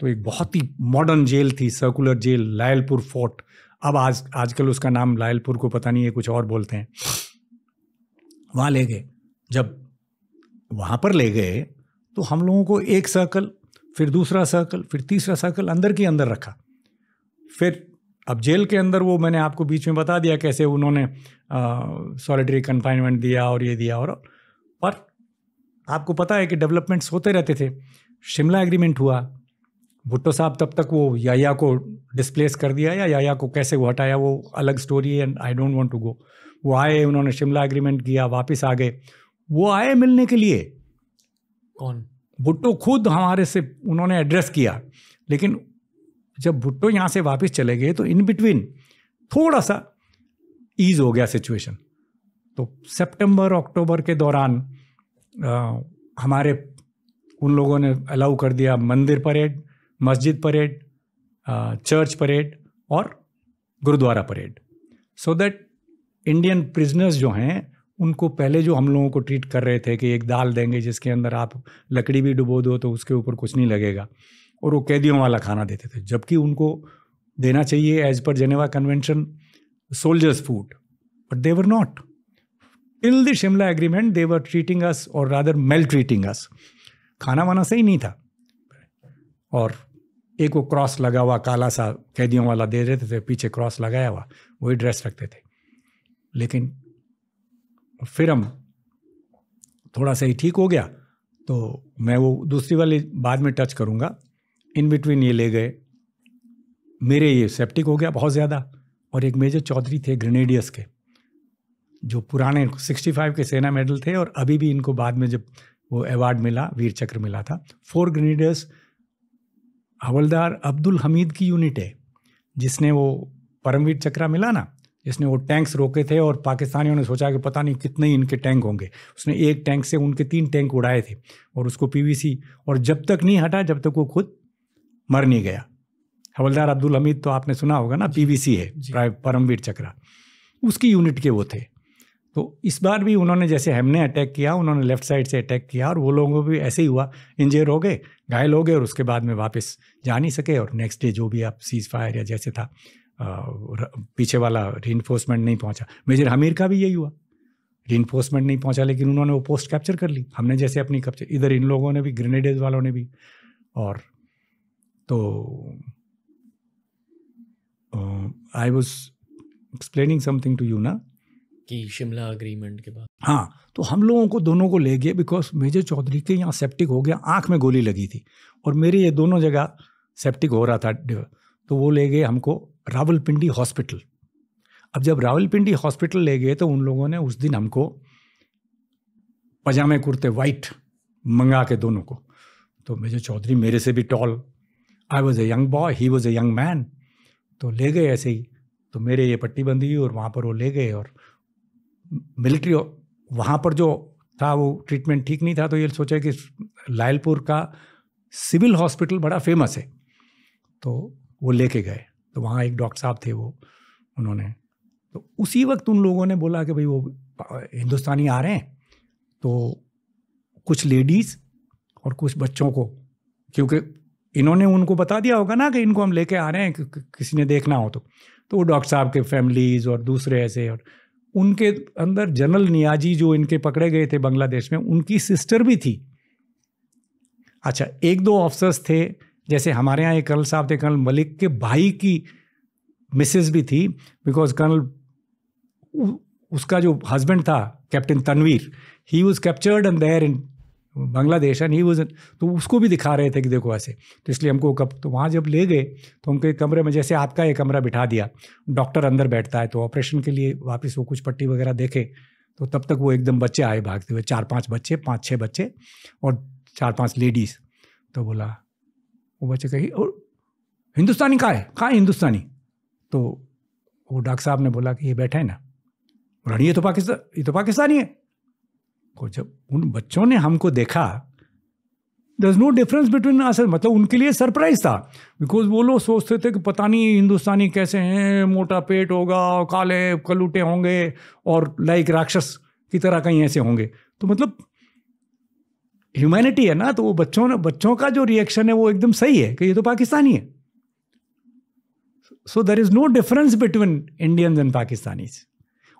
तो एक बहुत ही मॉडर्न जेल थी सर्कुलर जेल लायलपुर फोर्ट। अब आज, आजकल उसका नाम लायलपुर को पता नहीं है, कुछ और बोलते हैं। वहाँ ले गए। जब वहाँ पर ले गए तो हम लोगों को एक सर्कल फिर दूसरा सर्कल फिर तीसरा सर्कल अंदर के अंदर रखा। फिर अब जेल के अंदर वो मैंने आपको बीच में बता दिया कैसे उन्होंने सॉलिटरी कन्फाइनमेंट दिया और ये दिया और पर आपको पता है कि डेवलपमेंट्स होते रहते थे। शिमला एग्रीमेंट हुआ। भुट्टो साहब तब तक वो याया को डिस्प्लेस कर दिया या याया को कैसे वो हटाया वो अलग स्टोरी है and I don't want to go वो आए उन्होंने शिमला एग्रीमेंट किया वापस आ गए। वो आए मिलने के लिए। कौन? भुट्टो खुद हमारे से उन्होंने एड्रेस किया। लेकिन जब भुट्टो यहाँ से वापस चले गए तो इन बिटवीन थोड़ा सा ईज हो गया सिचुएशन तो सितंबर अक्टूबर के दौरान आ, हमारे उन लोगों ने अलाउ कर दिया मंदिर परेड मस्जिद परेड चर्च परेड और gurdwara parade so that Indian prisoners जो हैं उनको पहले जो हम लोगों को ट्रीट कर रहे थे कि एक दाल देंगे जिसके अंदर आप लकड़ी भी डुबो दो तो उसके ऊपर कुछ नहीं लगेगा. और वो कैदियों वाला खाना देते थे। जबकि उनको देना चाहिए एज पर Geneva convention soldiers food but they were not till the Shimla agreement they were treating us और रादर मेल ट्रीटिंग अस खाना वाना सही नहीं था। और एक वो क्रॉस लगा हुआ, काला सा कैदियों वाला दे देते थे, पीछे क्रॉस लगाया हुआ, वही ड्रेस रखते थे। लेकिन फिर हम थोड़ा सा ही ठीक हो गया तो मैं वो दूसरी वाली बाद में टच करूँगा। इन बिटवीन ये ले गए। मेरे ये सेप्टिक हो गया बहुत ज़्यादा और एक मेजर चौधरी थे ग्रेनेडियर्स के, जो पुराने 65 के सेना मेडल थे और अभी भी इनको बाद में जब वो अवार्ड मिला, वीर चक्र मिला था। फोर ग्रेनेडियर्स हवलदार अब्दुल हमीद की यूनिट है, जिसने वो परमवीर चक्रा मिला ना, जिसने वो टैंक्स रोके थे और पाकिस्तानियों ने सोचा कि पता नहीं कितने ही इनके टैंक होंगे। उसने एक टैंक से उनके तीन टैंक उड़ाए थे और उसको पीवीसी और जब तक नहीं हटा, जब तक वो खुद मर नहीं गया। हवलदार अब्दुल हमीद तो आपने सुना होगा ना पीवीसी है परमवीर चक्रा। उसकी यूनिट के वो थे। तो इस बार भी उन्होंने जैसे हमने अटैक किया उन्होंने लेफ़्ट साइड से अटैक किया और वो लोगों को भी ऐसे ही हुआ इंजर हो गए घायल हो गए और उसके बाद में वापस जा नहीं सके और नेक्स्ट डे जो भी आप सीज फायर या जैसे था पीछे वाला री नहीं पहुँचा। मेजर हमीर का भी यही हुआ। री नहीं पहुँचा लेकिन उन्होंने वो पोस्ट कैप्चर कर ली। हमने जैसे अपनी कैप्चर इधर इन लोगों ने भी ग्रेनेडेज वालों ने भी और तो I was explaining something to you ना? कि शिमला अग्रीमेंट के बाद। हाँ तो हम लोगों को दोनों को ले गए बिकॉज़ मेजर चौधरी के यहाँ सेप्टिक हो गया आँख में गोली लगी थी। और मेरे ये दोनों जगह सेप्टिक हो रहा था तो वो ले गए हमको रावलपिंडी हॉस्पिटल अब जब रावलपिंडी हॉस्पिटल ले गए तो उन लोगों ने उस दिन हमको पजामे कुर्ते वाइट मंगा के दोनों को। तो मेजर चौधरी मेरे से भी tall I was a young boy he was a young man तो ले गए ऐसे ही। तो मेरे ये पट्टी बंदी हुई और वहाँ पर वो ले गए और मिलिट्री वहाँ पर जो था वो ट्रीटमेंट ठीक नहीं था तो ये सोचा कि लायलपुर का सिविल हॉस्पिटल बड़ा फ़ेमस है। तो वो लेके गए। तो वहाँ एक डॉक्टर साहब थे वो, उन्होंने। तो उसी वक्त उन लोगों ने बोला कि भाई वो हिंदुस्तानी आ रहे हैं तो कुछ लेडीज़ और कुछ बच्चों को, क्योंकि इन्होंने उनको बता दिया होगा ना कि इनको हम लेके आ रहे हैं कि, किसी ने देखना हो तो। तो वो डॉक्टर साहब के फैमिलीज़ और दूसरे ऐसे और उनके अंदर जनरल नियाजी जो इनके पकड़े गए थे बांग्लादेश में उनकी सिस्टर भी थी। अच्छा एक दो ऑफिसर्स थे जैसे हमारे यहाँ एक कर्नल साहब थे कर्नल मलिक के भाई की मिसेस भी थी बिकॉज़ कर्नल उसका जो हस्बैंड था captain Tanveer he was captured and there in Bangladesh and he was तो उसको भी दिखा रहे थे कि देखो ऐसे। तो इसलिए हमको कब तो वहाँ जब ले गए तो उनके कमरे में, जैसे आपका एक कमरा बिठा दिया, डॉक्टर अंदर बैठता है तो ऑपरेशन के लिए वापस वो कुछ पट्टी वगैरह देखे तो तब तक वो एकदम बच्चे आए, भागते हुए, चार पाँच बच्चे, पाँच छः बच्चे और चार पाँच लेडीज़। तो बोला, वो बच्चे कही, और हिंदुस्तानी कहाँ है? कहाँ हिंदुस्तानी? तो वो डॉक्टर साहब ने बोला कि, ये बैठा है ना बोला ये तो पाकिस्तान ये तो पाकिस्तानी है। को जब उन बच्चों ने हमको देखा there is no difference between असल मतलब उनके लिए सरप्राइज़ था। बिकॉज़ वो लोग सोचते थे कि पता नहीं हिंदुस्तानी कैसे हैं, मोटा पेट होगा, काले कलूटे होंगे और लाइक राक्षस की तरह कहीं ऐसे होंगे। तो मतलब ह्यूमैनिटी है ना तो वो बच्चों ने, बच्चों का जो रिएक्शन है वो एकदम सही है कि ये तो पाकिस्तानी है। So there is no difference between Indians and Pakistanis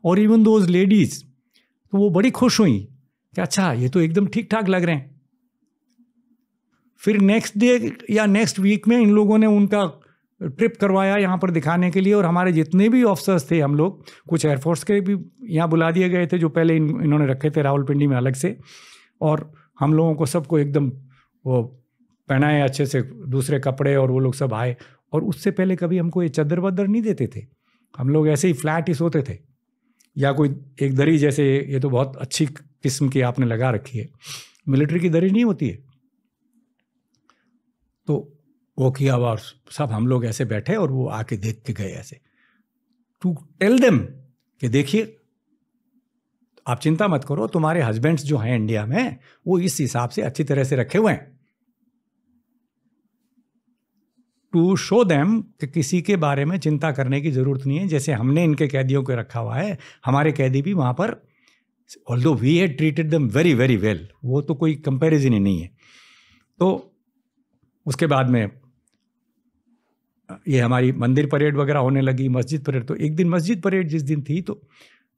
और इवन दोज लेडीज़ तो वो बड़ी खुश हुई। कि अच्छा ये तो एकदम ठीक ठाक लग रहे हैं। फिर नेक्स्ट डे या नेक्स्ट वीक में इन लोगों ने उनका ट्रिप करवाया यहाँ पर दिखाने के लिए और हमारे जितने भी ऑफिसर्स थे हम लोग, कुछ एयरफोर्स के भी यहाँ बुला दिए गए थे जो पहले इन, इन्होंने रखे थे रावलपिंडी में अलग से। और हम लोगों को सबको एकदम वो पहनाए अच्छे से दूसरे कपड़े और वो लोग सब आए। और उससे पहले कभी हमको ये चद्दर वदर नहीं देते थे। हम लोग ऐसे ही फ्लैट ही सोते थे। या कोई एक दरी जैसे, ये तो बहुत अच्छी किस्म की आपने लगा रखी है। मिलिट्री की दरी नहीं होती है। तो वो किया और सब हम लोग ऐसे बैठे और वो आके देख के गए ऐसे। टू टेल देम कि देखिए, आप चिंता मत करो, तुम्हारे हस्बैंड्स जो हैं इंडिया में, वो इस हिसाब से अच्छी तरह से रखे हुए हैं। टू शो देम कि किसी के बारे में चिंता करने की ज़रूरत नहीं है, जैसे हमने इनके कैदियों को रखा हुआ है, हमारे कैदी भी वहाँ पर although we had treated them very very well वो तो कोई कंपेरिजन ही नहीं है। तो उसके बाद में, ये हमारी मंदिर परेड वगैरह होने लगी, मस्जिद परेड। तो एक दिन मस्जिद परेड जिस दिन थी तो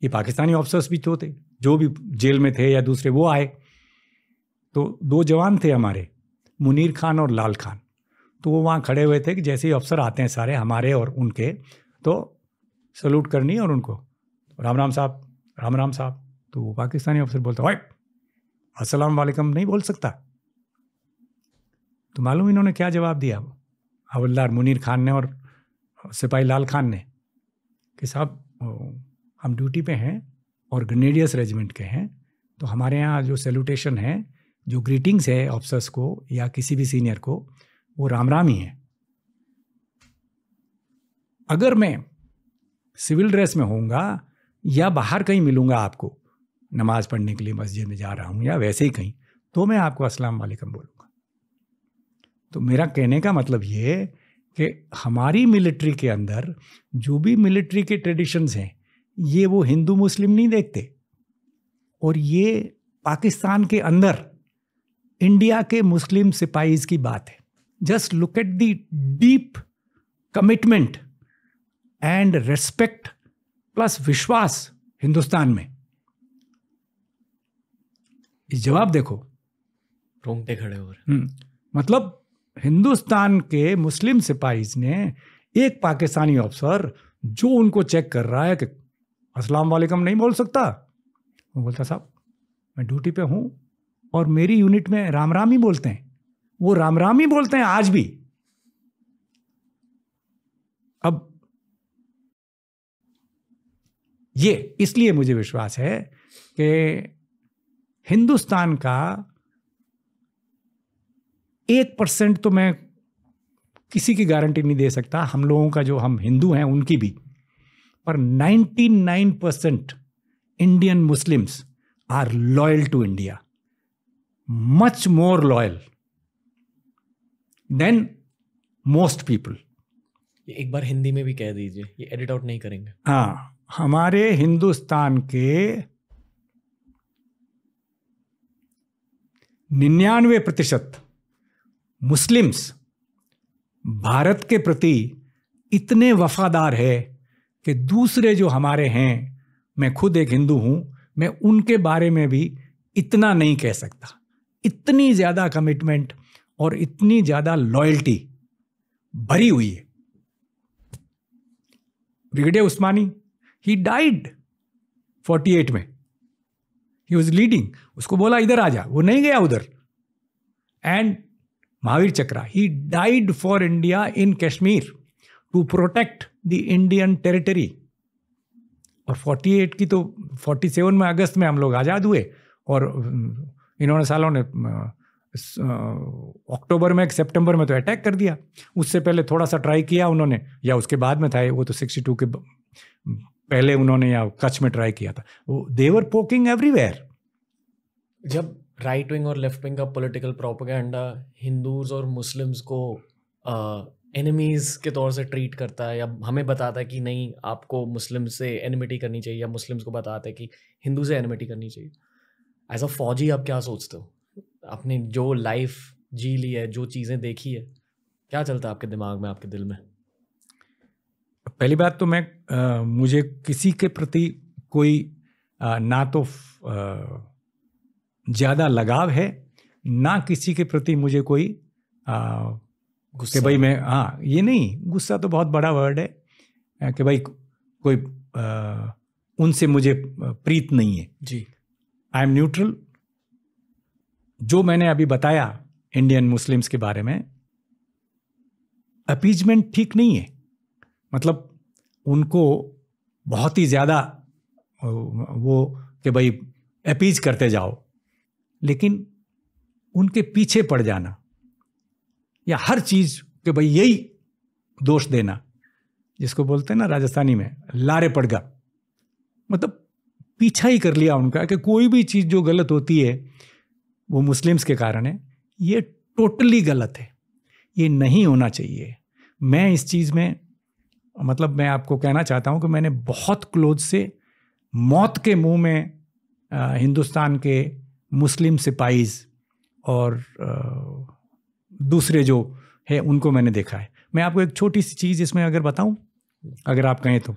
ये पाकिस्तानी ऑफिसर्स भी तो थे, जो भी जेल में थे या दूसरे, वो आए। तो दो जवान थे हमारे, मुनीर खान और लाल खान। तो वो वहाँ खड़े हुए थे कि जैसे ही अफसर आते हैं सारे, हमारे और उनके तो सल्यूट करनी और उनको। राम राम साहब, राम राम साहब। तो वो पाकिस्तानी अफसर बोलता वाइट अस्सलाम वालेकुम नहीं बोल सकता? तो मालूम इन्होंने क्या जवाब दिया? हवलदार मुनीर खान ने और सिपाही लाल खान ने कि, साहब हम ड्यूटी पे हैं और ग्रेनेडियर्स रेजिमेंट के हैं तो हमारे यहाँ जो सेलुटेशन है, जो ग्रीटिंग्स है ऑफिसर्स को या किसी भी सीनियर को, वो राम राम ही है। अगर मैं सिविल ड्रेस में होऊँगा या बाहर कहीं मिलूँगा आपको नमाज़ पढ़ने के लिए मस्जिद में जा रहा हूँ या वैसे ही कहीं तो मैं आपको अस्सलाम वालेकुम बोलूँगा। तो मेरा कहने का मतलब ये कि हमारी मिलिट्री के अंदर जो भी मिलिट्री के ट्रेडिशंस हैं, ये वो हिंदू मुस्लिम नहीं देखते। और ये पाकिस्तान के अंदर इंडिया के मुस्लिम सिपाहीज की बात है। Just look at the deep commitment and respect plus विश्वास हिंदुस्तान में। जवाब देखो। रोंगटे खड़े हो रहे हम्म, मतलब हिंदुस्तान के मुस्लिम सिपाहीज ने एक पाकिस्तानी अफसर जो उनको चेक कर रहा है कि अस्सलाम वालेकुम नहीं बोल सकता वो बोलता साहब मैं ड्यूटी पे हूँ और मेरी यूनिट में राम राम ही बोलते हैं। वो राम राम ही बोलते हैं आज भी। अब ये इसलिए मुझे विश्वास है कि हिंदुस्तान का एक परसेंट तो मैं किसी की गारंटी नहीं दे सकता। हम लोगों का जो हम हिंदू हैं उनकी भी। पर 99 percent Indian Muslims are loyal to India. Much more loyal than most people एक बार हिंदी में भी कह दीजिए ये एडिट आउट नहीं करेंगे। हाँ हमारे हिंदुस्तान के निन्यानवे प्रतिशत मुस्लिम्स भारत के प्रति इतने वफादार है कि दूसरे जो हमारे हैं, मैं खुद एक हिंदू हूँ, मैं उनके बारे में भी इतना नहीं कह सकता। इतनी ज़्यादा कमिटमेंट और इतनी ज़्यादा लॉयल्टी भरी हुई है। ब्रिगेडियर उस्मानी ही डाइड 48 में। ही वॉज़ लीडिंग उसको बोला, इधर आ जा। वो नहीं गया उधर। And Mahavir Chakra he died for India in Kashmir to protect the Indian territory और 48 की तो 47 में अगस्त में हम लोग आज़ाद हुए और इन्होंने सालों ने अक्टूबर में, सितंबर में तो अटैक कर दिया। उससे पहले थोड़ा सा ट्राई किया उन्होंने, या उसके बाद में था वो तो 62 के पहले उन्होंने या कच्छ में ट्राई किया था। वो देवर पोकिंग एवरीवेयर जब राइट विंग और लेफ़्ट विंग का पॉलिटिकल प्रोपोगेंडा हिंदूज और मुस्लिम्स को एनिमीज़ के तौर से ट्रीट करता है या हमें बताता है कि नहीं, आपको मुस्लिम से एनिमिटी करनी चाहिए या मुस्लिम्स को बताता है कि हिंदू से एनिमिटी करनी चाहिए। एज अ फौजी आप क्या सोचते हो? आपने जो लाइफ जी ली है, जो चीज़ें देखी है, क्या चलता है आपके दिमाग में, आपके दिल में? पहली बात तो मैं आ, मुझे किसी के प्रति कोई आ, ना तो ज़्यादा लगाव है ना किसी के प्रति मुझे कोई गुस्से भाई मैं हाँ ये नहीं गुस्सा तो बहुत बड़ा वर्ड है कि भाई कोई आ, उनसे मुझे प्रीत नहीं है। जी। आई एम न्यूट्रल जो मैंने अभी बताया इंडियन मुस्लिम्स के बारे में अपीजमेंट ठीक नहीं है। मतलब उनको बहुत ही ज़्यादा वो कि भाई अपीज करते जाओ। लेकिन उनके पीछे पड़ जाना या हर चीज़ के भाई यही दोष देना, जिसको बोलते हैं ना राजस्थानी में, लारे पड़गा मतलब पीछा ही कर लिया उनका कि कोई भी चीज़ जो गलत होती है, वो मुस्लिम्स के कारण है, ये टोटली गलत है। ये नहीं होना चाहिए। मैं इस चीज़ में मतलब मैं आपको कहना चाहता हूँ कि मैंने बहुत क्लोज से मौत के मुँह में आ, हिंदुस्तान के मुस्लिम सिपाहीज और आ, दूसरे जो है उनको मैंने देखा है। मैं आपको एक छोटी सी चीज़ इसमें अगर बताऊँ अगर आप कहें तो।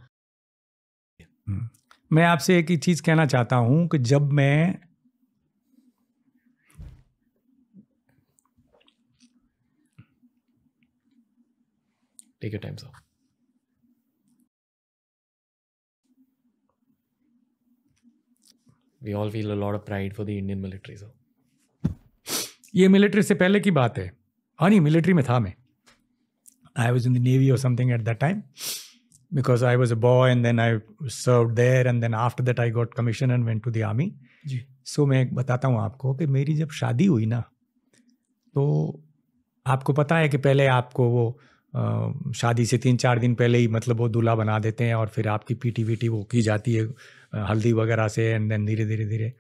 हम्म, मैं आपसे एक ही चीज़ कहना चाहता हूँ कि जब मैं take your time sir we all feel a lot of pride for the Indian military so ये मिलिट्री से पहले की बात है। हाँ नहीं मिलिट्री में था मैं। I was in the navy और something at that time because I was a boy and then I serve there and then after that I got commission and went to the army ji. So मैं बताता हूँ आपको कि मेरी जब शादी हुई ना तो आपको पता है कि पहले आपको वो शादी से तीन चार दिन पहले ही मतलब वो दूल्हा बना देते हैं और फिर आपकी पीटी वीटी वो की जाती है। हल्दी वगैरह से एंड देन धीरे धीरे धीरे।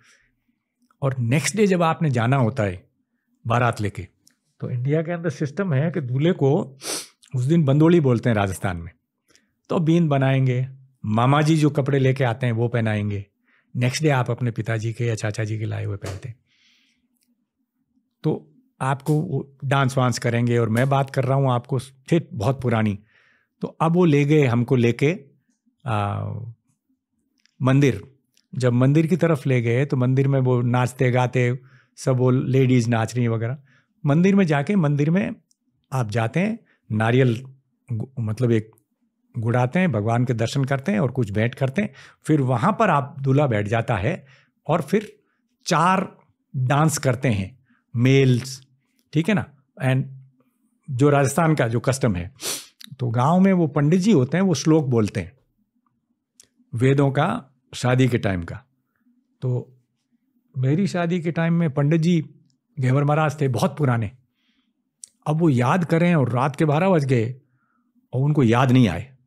और नेक्स्ट डे जब आपने जाना होता है बारात लेके तो इंडिया के अंदर सिस्टम है कि दूल्हे को उस दिन बंदोली बोलते हैं राजस्थान में। तो बीन बनाएँगे मामा जी जो कपड़े लेके आते हैं वो पहनाएँगे। नेक्स्ट डे आप अपने पिताजी के या चाचा जी के लाए हुए पहनते तो आपको डांस वांस करेंगे और मैं बात कर रहा हूँ आपको, फिर बहुत पुरानी। तो अब वो ले गए हमको लेके मंदिर। जब मंदिर की तरफ़ ले गए तो मंदिर में वो नाचते, गाते, सब वो लेडीज़ नाच रही वगैरह। मंदिर में जाके, मंदिर में आप जाते हैं, नारियल मतलब एक गुड़ाते हैं, भगवान के दर्शन करते हैं और कुछ भेंट करते हैं, फिर वहाँ पर आप दूल्हा बैठ जाता है और फिर चार डांस करते हैं, मेल्स, ठीक है ना? एंड जो राजस्थान का जो कस्टम है तो गाँव में वो पंडित जी होते हैं, वो श्लोक बोलते हैं। वेदों का, शादी के टाइम का। तो मेरी शादी के टाइम में पंडित जी घेवर महाराज थे, बहुत पुराने। अब वो याद करें और रात के बारह बज गए और उनको याद नहीं आए।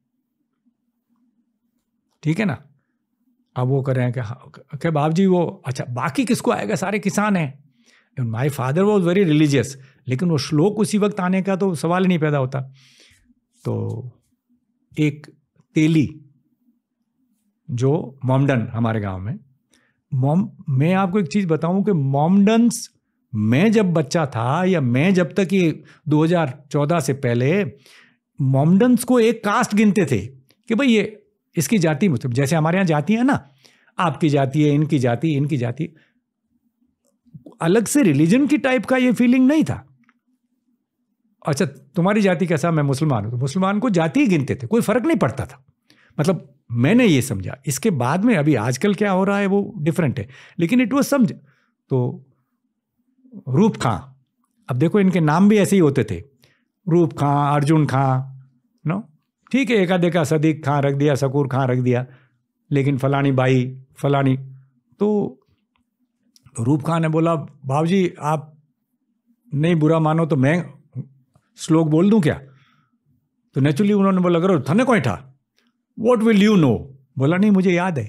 ठीक है ना? अब वो कर रहे हैं कि हाँ बाप जी वो अच्छा बाकी किसको आएगा? सारे किसान हैं। My father was very religious लेकिन वो श्लोक उसी वक्त आने का तो सवाल नहीं पैदा होता। तो एक तेली जो मोमडन हमारे गाँव में। मोम, मैं आपको एक चीज़ बताऊँ कि मोमडन्स, मैं जब बच्चा था या मैं जब तक ये 2014 से पहले मोमडन्स को एक कास्ट गिनते थे कि भाई ये इसकी जाति मतलब जैसे हमारे यहाँ जाति है ना, आपकी जाति है, इनकी जाति इनकी जाति। अलग से रिलीजन की टाइप का ये फीलिंग नहीं था। अच्छा तुम्हारी जाति कैसा? मैं मुसलमान हूँ तो मुसलमान को जाति ही गिनते थे, कोई फ़र्क नहीं पड़ता था। मतलब मैंने ये समझा। इसके बाद में अभी आजकल क्या हो रहा है वो डिफरेंट है। लेकिन इट वॉज़ समझ। तो रूप खां। अब देखो इनके नाम भी ऐसे ही होते थे। रूप खां, अर्जुन खां, नो? ठीक है एका देखा सदीक खां रख दिया, सकूर खां रख दिया। लेकिन फलानी बाई, फलानी। तो रूप खां ने बोला बाबू जी आप नहीं बुरा मानो तो मैं श्लोक बोल दूँ क्या? तो नेचुरली उन्होंने बोला करो थने कोई था वॉट विल यू नो बोला, नहीं, मुझे याद है.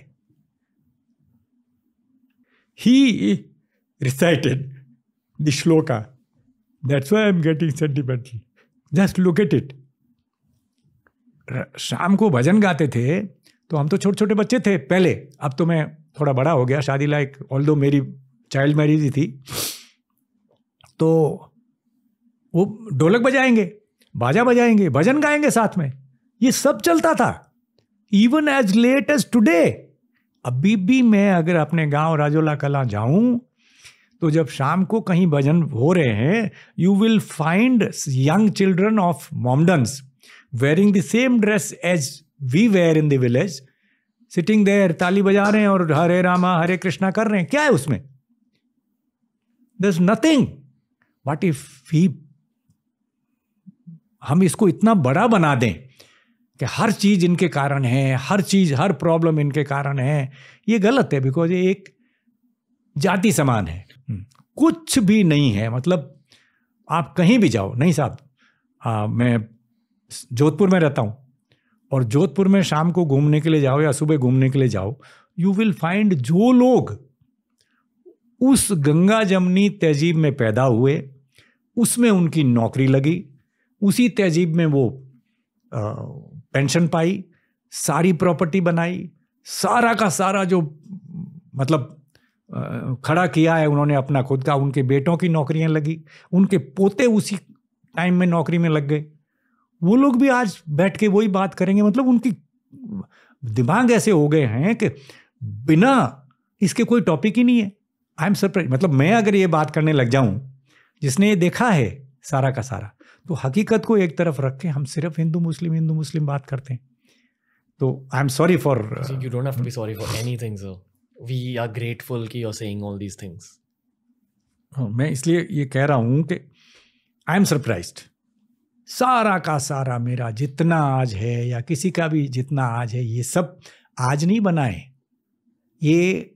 He recited the shloka that's why I am getting sentimental just look at it शाम को भजन गाते थे तो हम तो छोटे छोटे बच्चे थे पहले। अब तो मैं थोड़ा बड़ा हो गया, शादी लायक ऑल दो मेरी चाइल्ड मैरिज ही थी। तो वो ढोलक बजाएँगे, बाजा बजाएँगे, भजन गाएँगे साथ में। ये सब चलता था। Even as late as today अभी भी मैं अगर अपने गाँव राजोला कला जाऊँ तो जब शाम को कहीं भजन हो रहे हैं you will find young children of Mohammedans wearing the same dress as we wear in the village sitting there ताली बजा रहे हैं और हरे रामा, हरे कृष्णा कर रहे हैं। क्या है उसमें? दस नथिंग वट इफ़ ही हम इसको इतना बड़ा बना दें कि हर चीज़ इनके कारण है हर चीज़ हर प्रॉब्लम इनके कारण है ये गलत है बिकॉज़ ये एक जाति समान है। हम्म, कुछ भी नहीं है मतलब आप कहीं भी जाओ नहीं साहब मैं जोधपुर में रहता हूँ और जोधपुर में शाम को घूमने के लिए जाओ या सुबह घूमने के लिए जाओ यू विल फाइंड जो लोग उस गंगा जमनी तहजीब में पैदा हुए उसमें उनकी नौकरी लगी उसी तहजीब में वो पेंशन पाई, सारी प्रॉपर्टी बनाई, सारा का सारा जो मतलब खड़ा किया है उन्होंने अपना खुद का, उनके बेटों की नौकरियाँ लगी, उनके पोते उसी टाइम में नौकरी में लग गए। वो लोग भी आज बैठ के वही बात करेंगे मतलब उनकी दिमाग ऐसे हो गए हैं कि बिना इसके कोई टॉपिक ही नहीं है। आई एम सरप्राइज़ मतलब मैं अगर ये बात करने लग जाऊँ, जिसने ये देखा है सारा का सारा तो हकीकत को एक तरफ़ रख के हम सिर्फ़ हिंदू मुस्लिम हिंदू मुस्लिम बात करते हैं। तो I am sorry for you don't have to be sorry for anything sir we are grateful कि you are saying all these things मैं इसलिए ये कह रहा हूँ कि आई एम सरप्राइज्ड सारा का सारा मेरा जितना आज है या किसी का भी जितना आज है ये सब आज नहीं बनाए। ये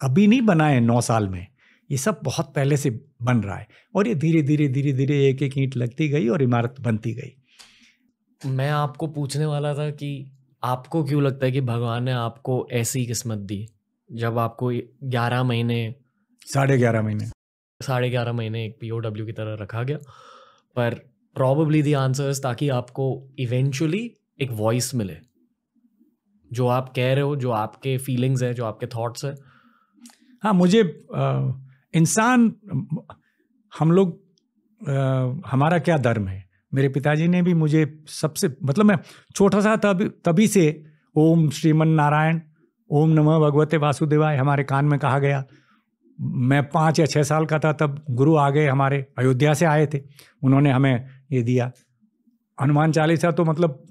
अभी नहीं बनाए नौ साल में। ये सब बहुत पहले से बन रहा है। और ये धीरे धीरे धीरे धीरे एक एक ईंट लगती गई और इमारत बनती गई। मैं आपको पूछने वाला था कि आपको क्यों लगता है कि भगवान ने आपको ऐसी किस्मत दी? जब आपको ग्यारह महीने साढ़े ग्यारह महीने। साढ़े ग्यारह महीने एक पी की तरह रखा गया। पर प्रॉबली दी आंसर्स ताकि आपको इवेंचुअली एक वॉइस मिले। जो आप कह रहे हो जो आपके फीलिंग्स हैं जो आपके थॉट्स हैं। हाँ मुझे आ, इंसान हम लोग आ, हमारा क्या धर्म है? मेरे पिताजी ने भी मुझे सबसे मतलब मैं छोटा सा तब तभी से ओम श्रीमन नारायण ओम नमः भगवते वासुदेवाय हमारे कान में कहा गया। मैं पाँच या छः साल का था तब गुरु आ गए हमारे अयोध्या से आए थे। उन्होंने हमें ये दिया। हनुमान चालीसा तो मतलब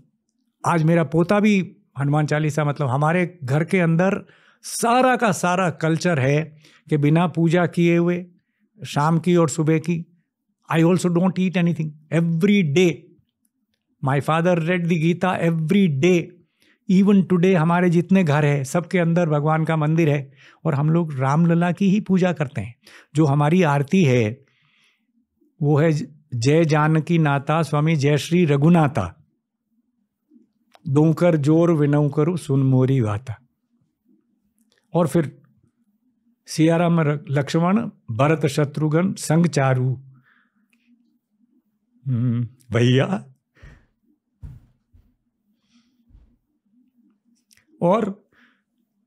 आज मेरा पोता भी हनुमान चालीसा मतलब हमारे घर के अंदर सारा का सारा कल्चर है कि बिना पूजा किए हुए, शाम की और सुबह की I also don't eat anything every day my father read the Gita every day even today हमारे जितने घर है, सबके अंदर भगवान का मंदिर है और हम लोग रामलला की ही पूजा करते हैं। जो हमारी आरती है, वो है जय जानकी नाता स्वामी, जय श्री रघुनाथा दोकर ज़ोर विनव करु सुन मोरी वाता। और फिर सियाराम लक्ष्मण भरत शत्रुघ्न संग चारू। हम्म, भैया। और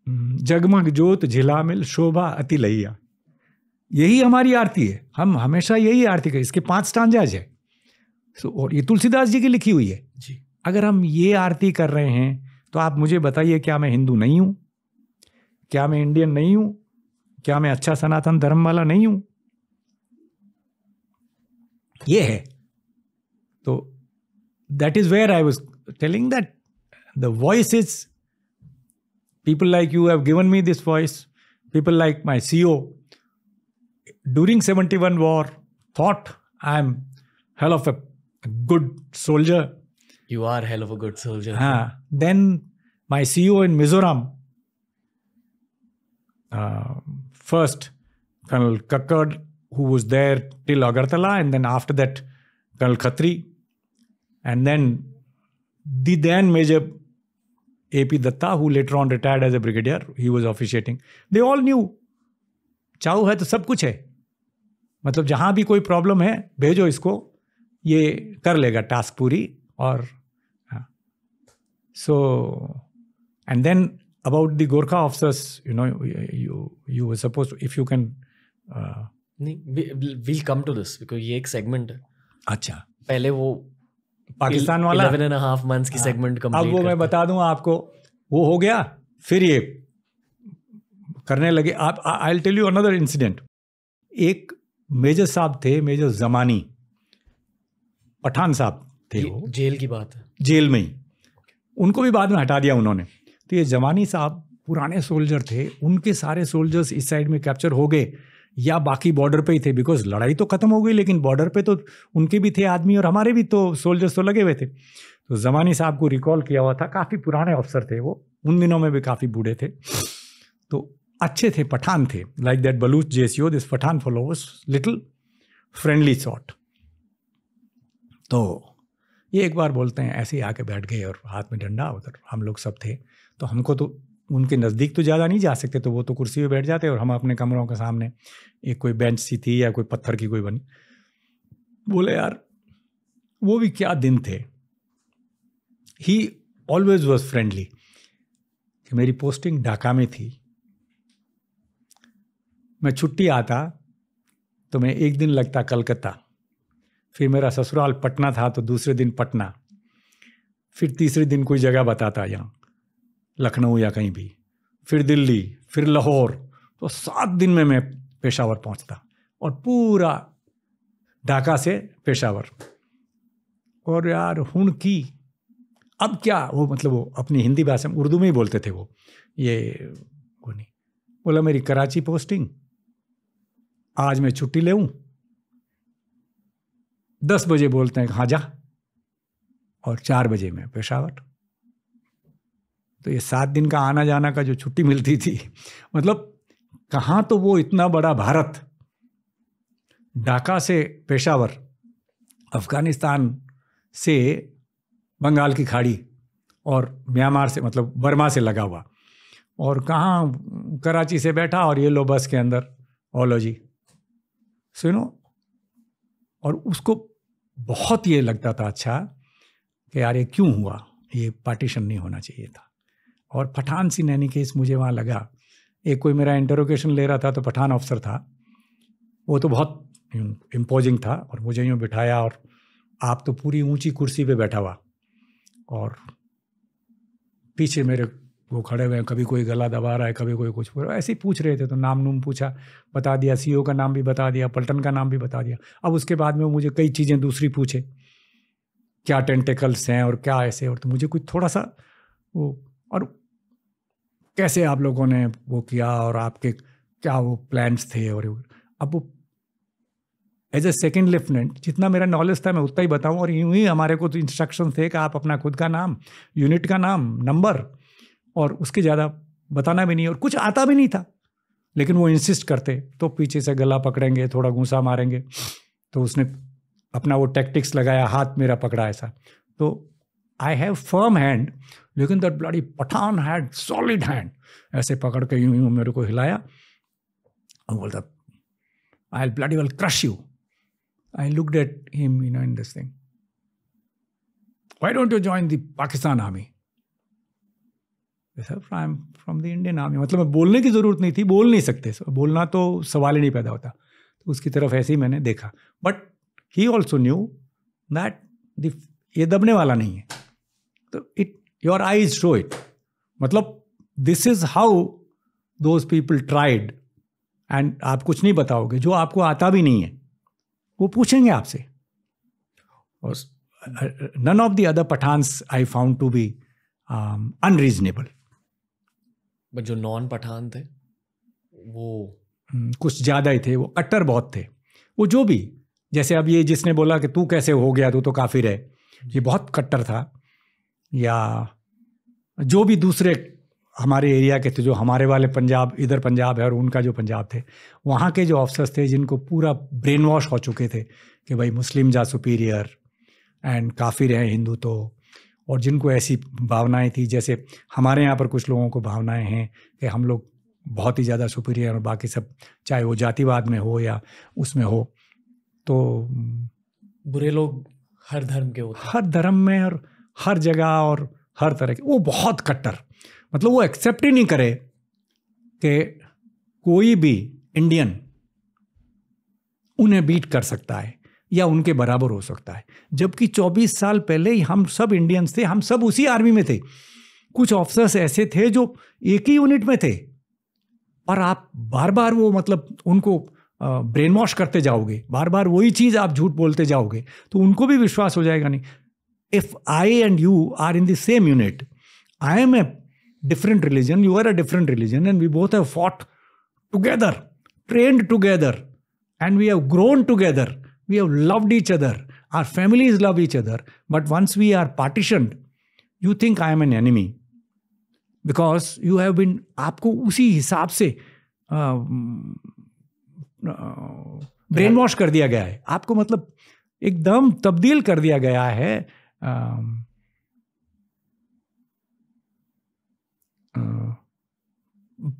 हम्म, जगमग जोत झिलामिल शोभा अति लैया यही हमारी आरती है। हम हमेशा यही आरती करें इसके पाँच स्टांजाज है। तो और ये तुलसीदास जी की लिखी हुई है। जी। अगर हम ये आरती कर रहे हैं तो आप मुझे बताइए क्या मैं हिंदू नहीं हूँ? क्या मैं इंडियन नहीं हूँ? क्या मैं अच्छा सनातन धर्म वाला नहीं हूँ? ये है। तो that is where I was telling that the voice is people like you have given me this voice people like my C O during seventy one war thought I am hell of a good soldier you are hell of a good soldier हाँ then my C O in Mizoram first Colonel Kakkad, who was there till Agartala, and then after that, Colonel Khatri, and then the then Major AP Datta, who later on retired as a brigadier, he was officiating. They all knew चाहू है तो सब कुछ है मतलब जहाँ भी कोई प्रॉब्लम है भेजो इसको ये कर लेगा टास्क पूरी और so and then about the Gorkha officers you know you you were suppose if you can नहीं will come to this because ये एक सेगमेंट है। अच्छा। पहले वो पाकिस्तान वाला? इलेवन एंड हाफ़ मंथ्स की सेगमेंट हाँ। अब वो मैं बता दूँ आपको वो हो गया फिर ये करने लगे। आप I tell you another incident एक मेजर साहब थे मेजर जमानी। पठान साहब थे वो। जेल की बात है। जेल में ही। उनको भी बाद में हटा दिया उन्होंने। तो ये जवानी साहब पुराने सोल्जर थे, उनके सारे सोल्जर्स इस साइड में कैप्चर हो गए, या बाकी बॉर्डर पे ही थे बिकॉज़ लड़ाई तो खत्म हो गई, लेकिन बॉर्डर पे तो उनके भी थे आदमी और हमारे भी तो सोल्जर्स तो लगे हुए थे। तो जमानी साहब को रिकॉल किया हुआ था, काफ़ी पुराने अफसर थे वो, उन दिनों में भी काफ़ी बूढ़े थे। तो अच्छे थे, पठान थे like that Baloch JCO this Pathan followers little friendly sort तो ये एक बार बोलते हैं, ऐसे ही आके बैठ गए और हाथ में डंडा उधर, हम लोग सब थे। तो हमको तो उनके नज़दीक तो ज़्यादा नहीं जा सकते तो वो तो कुर्सी पे बैठ जाते और हम अपने कमरों के सामने एक कोई बेंच सी थी या कोई पत्थर की कोई बनी। बोले, यार, वो भी क्या दिन थे? ही ऑलवेज वॉज़ फ्रेंडली कि मेरी पोस्टिंग ढाका में थी। मैं छुट्टी आता तो मैं एक दिन लगता कलकत्ता। फिर मेरा ससुराल पटना था तो दूसरे दिन पटना। फिर तीसरे दिन कोई जगह बताता यहाँ। लखनऊ या कहीं भी, फिर दिल्ली, फिर लाहौर तो सात दिन में मैं पेशावर पहुँचता और पूरा ढाका से पेशावर। और यार, हुन की, अब क्या, वो मतलब वो अपनी हिंदी भाषा में, उर्दू में ही बोलते थे वो, ये, वो नहीं, बोला, मेरी कराची पोस्टिंग, आज मैं छुट्टी ले दस बजे बोलते हैं हाँ जा। और चार बजे में पेशावर। तो ये सात दिन का आना जाना का जो छुट्टी मिलती थी मतलब कहाँ तो वो इतना बड़ा भारत? ढाका से पेशावर, अफ़गानिस्तान से बंगाल की खाड़ी और म्यांमार से मतलब बर्मा से लगा हुआ। और कहाँ कराची से बैठा और ये लो बस के अंदर ओलो जी। सुनो और उसको बहुत ये लगता था अच्छा कि यार ये क्यों हुआ? ये पार्टीशन नहीं होना चाहिए था। और पठान सी नैनी केस मुझे वहाँ लगा। एक कोई मेरा इंटरोगेशन ले रहा था तो पठान अफसर था। वो तो बहुत इम्पोजिंग था और मुझे यूँ बिठाया और आप तो पूरी ऊँची कुर्सी पे बैठा हुआ। और पीछे मेरे वो खड़े हुए हैं, कभी कोई गला दबा रहा है, कभी कोई कुछ ऐसे ही पूछ रहे थे तो नाम नूम पूछा, बता दिया सीईओ का नाम भी बता दिया, पलटन का नाम भी बता दिया। अब उसके बाद में वो मुझे कई चीज़ें दूसरी पूछे। क्या टेंटिकल्स हैं और क्या ऐसे, और तो मुझे कुछ थोड़ा सा वो, और कैसे आप लोगों ने वो किया और आपके क्या वो प्लान्स थे और अब वो एज ए सेकेंड लेफ्टिनेंट जितना मेरा नॉलेज था, मैं उतना ही बताऊँ और यूँ ही हमारे को तो इंस्ट्रक्शन थे कि आप अपना खुद का नाम यूनिट का नाम नंबर और उसके ज़्यादा बताना भी नहीं और कुछ आता भी नहीं था। लेकिन वो इंसिस्ट करते तो पीछे से गला पकड़ेंगे, थोड़ा घूसा मारेंगे। तो उसने अपना वो टैक्टिक्स लगाया, हाथ मेरा पकड़ा ऐसा। तो आई हैव फर्म हैंड लेकिन that bloody Pathan had solid hand ऐसे पकड़ के यूँ यूँ मेरे को हिलाया। और बोलता I bloody well crush you I looked at him know, in this thing. Why don't you join the Pakistan army? Sir am from the Indian army मतलब मैं बोलने की ज़रूरत नहीं थी बोल नहीं सकते। बोलना तो सवाल ही नहीं पैदा होता। तो उसकी तरफ़ ऐसे ही मैंने देखा। But he also knew that the ये दबने वाला नहीं है। तो it your eyes show it मतलब this is how those people tried and आप कुछ नहीं बताओगे जो आपको आता भी नहीं है वो पूछेंगे आपसे। और none of the other Pathans I found to be unreasonable but जो नॉन पठान थे वो hmm, कुछ ज़्यादा ही थे वो कट्टर बहुत थे। वो जो भी जैसे अब ये जिसने बोला कि तू कैसे हो गया तू तो काफिर है ये बहुत कट्टर था। या जो भी दूसरे हमारे एरिया के थे जो हमारे वाले पंजाब इधर पंजाब है और उनका जो पंजाब थे वहाँ के जो ऑफिसर्स थे जिनको पूरा ब्रेन वॉश हो चुके थे कि भाई मुस्लिम जा सुपीरियर एंड काफिर हैं हिंदू तो और जिनको ऐसी भावनाएँ थी जैसे हमारे यहाँ पर कुछ लोगों को भावनाएँ हैं कि हम लोग बहुत ही ज़्यादा सुपीरियर और बाकी सब चाहे वो जातिवाद में हो या उसमें हो तो बुरे लोग हर धर्म के होते हर धर्म में और हर जगह और हर तरह के। वो बहुत कट्टर। मतलब वो एक्सेप्ट ही नहीं करे कि कोई भी इंडियन उन्हें बीट कर सकता है या उनके बराबर हो सकता है। जबकि 24 साल पहले हम सब इंडियंस थे, हम सब उसी आर्मी में थे। कुछ ऑफिसर्स ऐसे थे जो एक ही यूनिट में थे। और आप बार बार वो मतलब उनको ब्रेन वॉश करते जाओगे। बार बार वही चीज़ आप झूठ बोलते जाओगे। तो उनको भी विश्वास हो जाएगा नहीं। If I and you are in the same unit I am a different religion, you are a different religion, and we both have fought together, trained together, and we have grown together. We have loved each other. Our families love each other. But once we are partitioned, you think I am an enemy. Because you have been, आपको उसी हिसाब से brain wash कर दिया गया है आपको मतलब एकदम तब्दील कर दिया गया है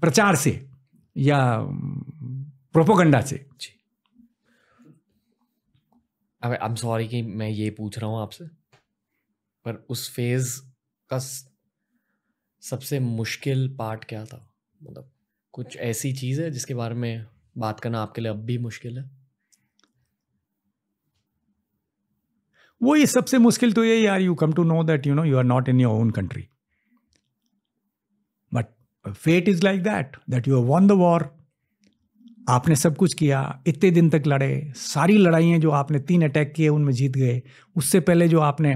प्रचार से या प्रोपोगंडा से। जी। आई एम सॉरी कि मैं ये पूछ रहा हूँ आपसे, पर उस फ़ेज़ का सबसे मुश्किल पार्ट क्या था? मतलब कुछ ऐसी चीज़ है जिसके बारे में बात करना आपके लिए अब भी मुश्किल है? वो ये सबसे मुश्किल तो यही, यार you come to know that you know you are not in your own country but fate is like that that you won the war आपने सब कुछ किया, इतने दिन तक लड़े, सारी लड़ाइयाँ जो आपने, तीन अटैक किए, उनमें जीत गए। उससे पहले जो आपने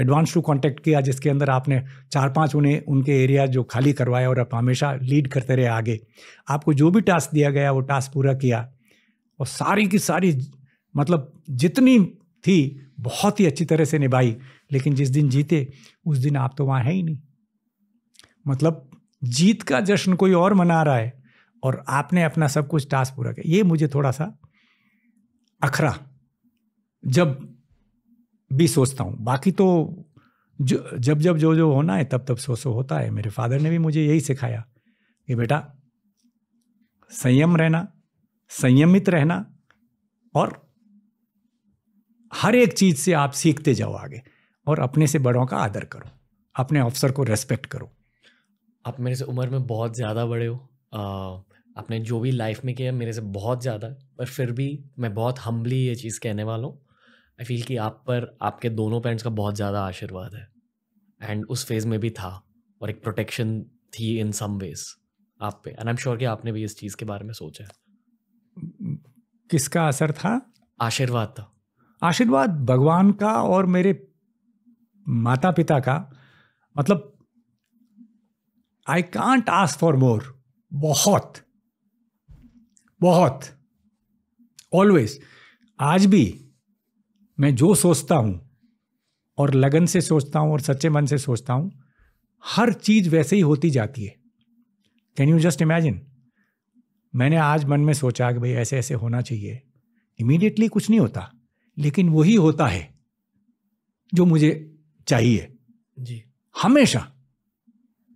एडवांस टू कांटेक्ट किया, जिसके अंदर आपने चार पाँच उन्हें, उनके एरिया जो खाली करवाया और आप हमेशा लीड करते रहे आगे। आपको जो भी टास्क दिया गया, वो टास्क पूरा किया। और सारी की सारी मतलब जितनी थी, बहुत ही अच्छी तरह से निभाई, लेकिन जिस दिन जीते, उस दिन आप तो वहाँ है ही नहीं। मतलब जीत का जश्न कोई और मना रहा है, और आपने अपना सब कुछ टास्क पूरा किया। ये मुझे थोड़ा सा अखरा, जब भी सोचता हूँ। बाकी तो जो जब जब जो जो होना है तब तब सो सो होता है। मेरे फादर ने भी मुझे यही सिखाया कि बेटा, संयम रहना, संयमित रहना, और हर एक चीज़ से आप सीखते जाओ आगे और अपने से बड़ों का आदर करो अपने अफसर को रेस्पेक्ट करो। आप मेरे से उम्र में बहुत ज़्यादा बड़े हो आपने जो भी लाइफ में किया मेरे से बहुत ज़्यादा पर फिर भी मैं बहुत हम्बली ये चीज़ कहने वाला हूँ। आई फील कि आप पर आपके दोनों पेरेंट्स का बहुत ज़्यादा आशीर्वाद है। एंड उस फ़ेज़ में भी था और एक प्रोटेक्शन थी इन सम वेज आप पे। एंड आई एम श्योर कि आपने भी इस चीज़ के बारे में सोचा है। किसका असर था? आशीर्वाद था। आशीर्वाद भगवान का और मेरे माता पिता का। मतलब I can't ask for more बहुत। बहुत। ऑलवेज आज भी मैं जो सोचता हूँ, और लगन से सोचता हूँ, और सच्चे मन से सोचता हूँ, हर चीज़ वैसे ही होती जाती है। कैन यू जस्ट इमेजिन मैंने आज मन में सोचा कि भाई ऐसे ऐसे होना चाहिए। इमीडिएटली कुछ नहीं होता। लेकिन वही होता है जो मुझे चाहिए। जी। हमेशा।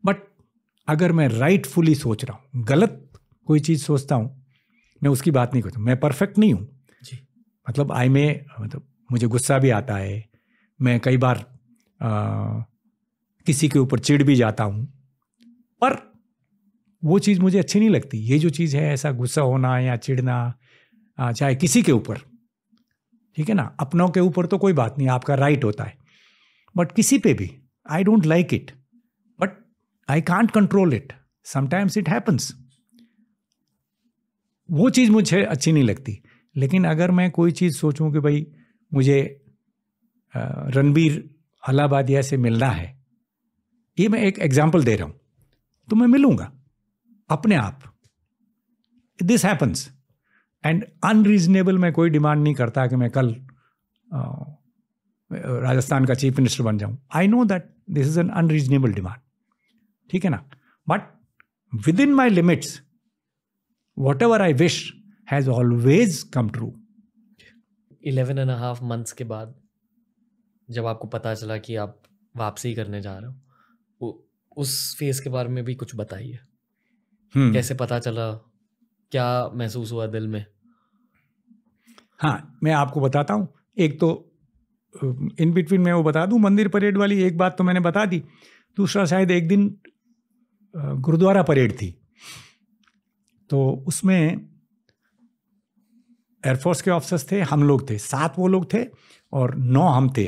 बट अगर मैं राइटफुली सोच रहा हूँ गलत कोई चीज़ सोचता हूँ मैं उसकी बात नहीं करता मैं परफेक्ट नहीं हूँ। जी। मतलब आई में मतलब मुझे गुस्सा भी आता है। मैं कई बार आ, किसी के ऊपर चिढ़ भी जाता हूँ। पर वो चीज़ मुझे अच्छी नहीं लगती। ये जो चीज़ है ऐसा गुस्सा होना या चिढ़ना चाहे किसी के ऊपर ठीक है ना? अपनों के ऊपर तो कोई बात नहीं, आपका राइट होता है। बट किसी पे भी I don't like it but I can't control it sometimes it happens वो चीज़ मुझे अच्छी नहीं लगती। लेकिन अगर मैं कोई चीज़ सोचूं कि भाई मुझे रणबीर अलाहाबादिया से मिलना है, ये मैं एक एग्ज़ाम्पल दे रहा हूँ तो मैं मिलूँगा। अपने आप। दिस हैपन्स एंड अनरीजनेबल मैं कोई डिमांड नहीं करता कि मैं कल राजस्थान का चीफ मिनिस्टर बन जाऊँ। I know that this is an unreasonable demand ठीक है ना? But within my limits whatever I wish has always come true eleven and half months के बाद जब आपको पता चला कि आप वापसी करने जा रहे हो उस फ़ेज़ के बारे में भी कुछ बताइए। hmm. कैसे पता चला? क्या महसूस हुआ दिल में? हाँ मैं आपको बताता हूँ। एक तो इन बिटवीन मैं वो बता दूँ मंदिर परेड वाली एक बात तो मैंने बता दी दूसरा शायद एक दिन गुरुद्वारा परेड थी। तो उसमें एयरफोर्स के ऑफिसर्स थे हम लोग थे सात वो लोग थे और नौ हम थे।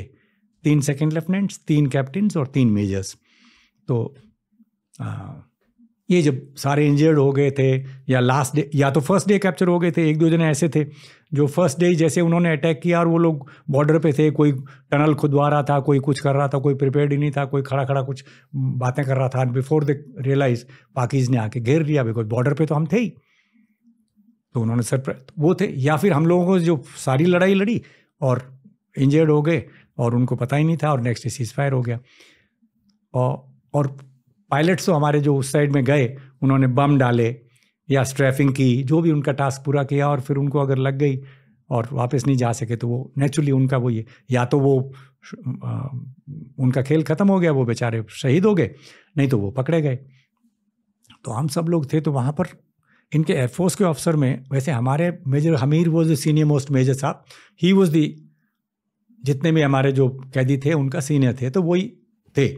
तीन सेकेंड लेफ्टिनेंट्स तीन कैप्टन्स और तीन मेजर्स तो आ, ये जब सारे इंजर्ड हो गए थे या लास्ट डे या तो फ़र्स्ट डे कैप्चर हो गए थे एक दो जने ऐसे थे, जो फ़र्स्ट डे जैसे उन्होंने अटैक किया और वो लोग बॉर्डर पे थे, कोई टनल खुदवा रहा था, कोई कुछ कर रहा था, कोई प्रिपेयर्ड ही नहीं था, कोई खड़ा खड़ा कुछ बातें कर रहा था and before the realize Pakis ने आके घेर लिया बिकॉज़ बॉर्डर पर तो हम थे ही। तो उन्होंने सर वो थे, या फिर हम लोगों को जो सारी लड़ाई लड़ी और इंजर्ड हो गए और उनको पता ही नहीं था और नेक्स्ट डे सीज फायर हो गया। और पायलट्स तो हमारे जो उस साइड में गए उन्होंने बम डाले या स्ट्रैफिंग की जो भी उनका टास्क पूरा किया और फिर उनको अगर लग गई और वापस नहीं जा सके तो वो नेचुरली उनका वो ये या तो वो आ, उनका खेल ख़त्म हो गया वो बेचारे शहीद हो गए नहीं तो वो पकड़े गए। तो हम सब लोग थे तो वहाँ पर इनके एयरफोर्स के ऑफिसर में वैसे हमारे मेजर हमीर वो जो सीनियर मोस्ट मेजर साहब। ही वॉज़ दी जितने भी हमारे जो कैदी थे उनका सीनियर थे तो वही थे।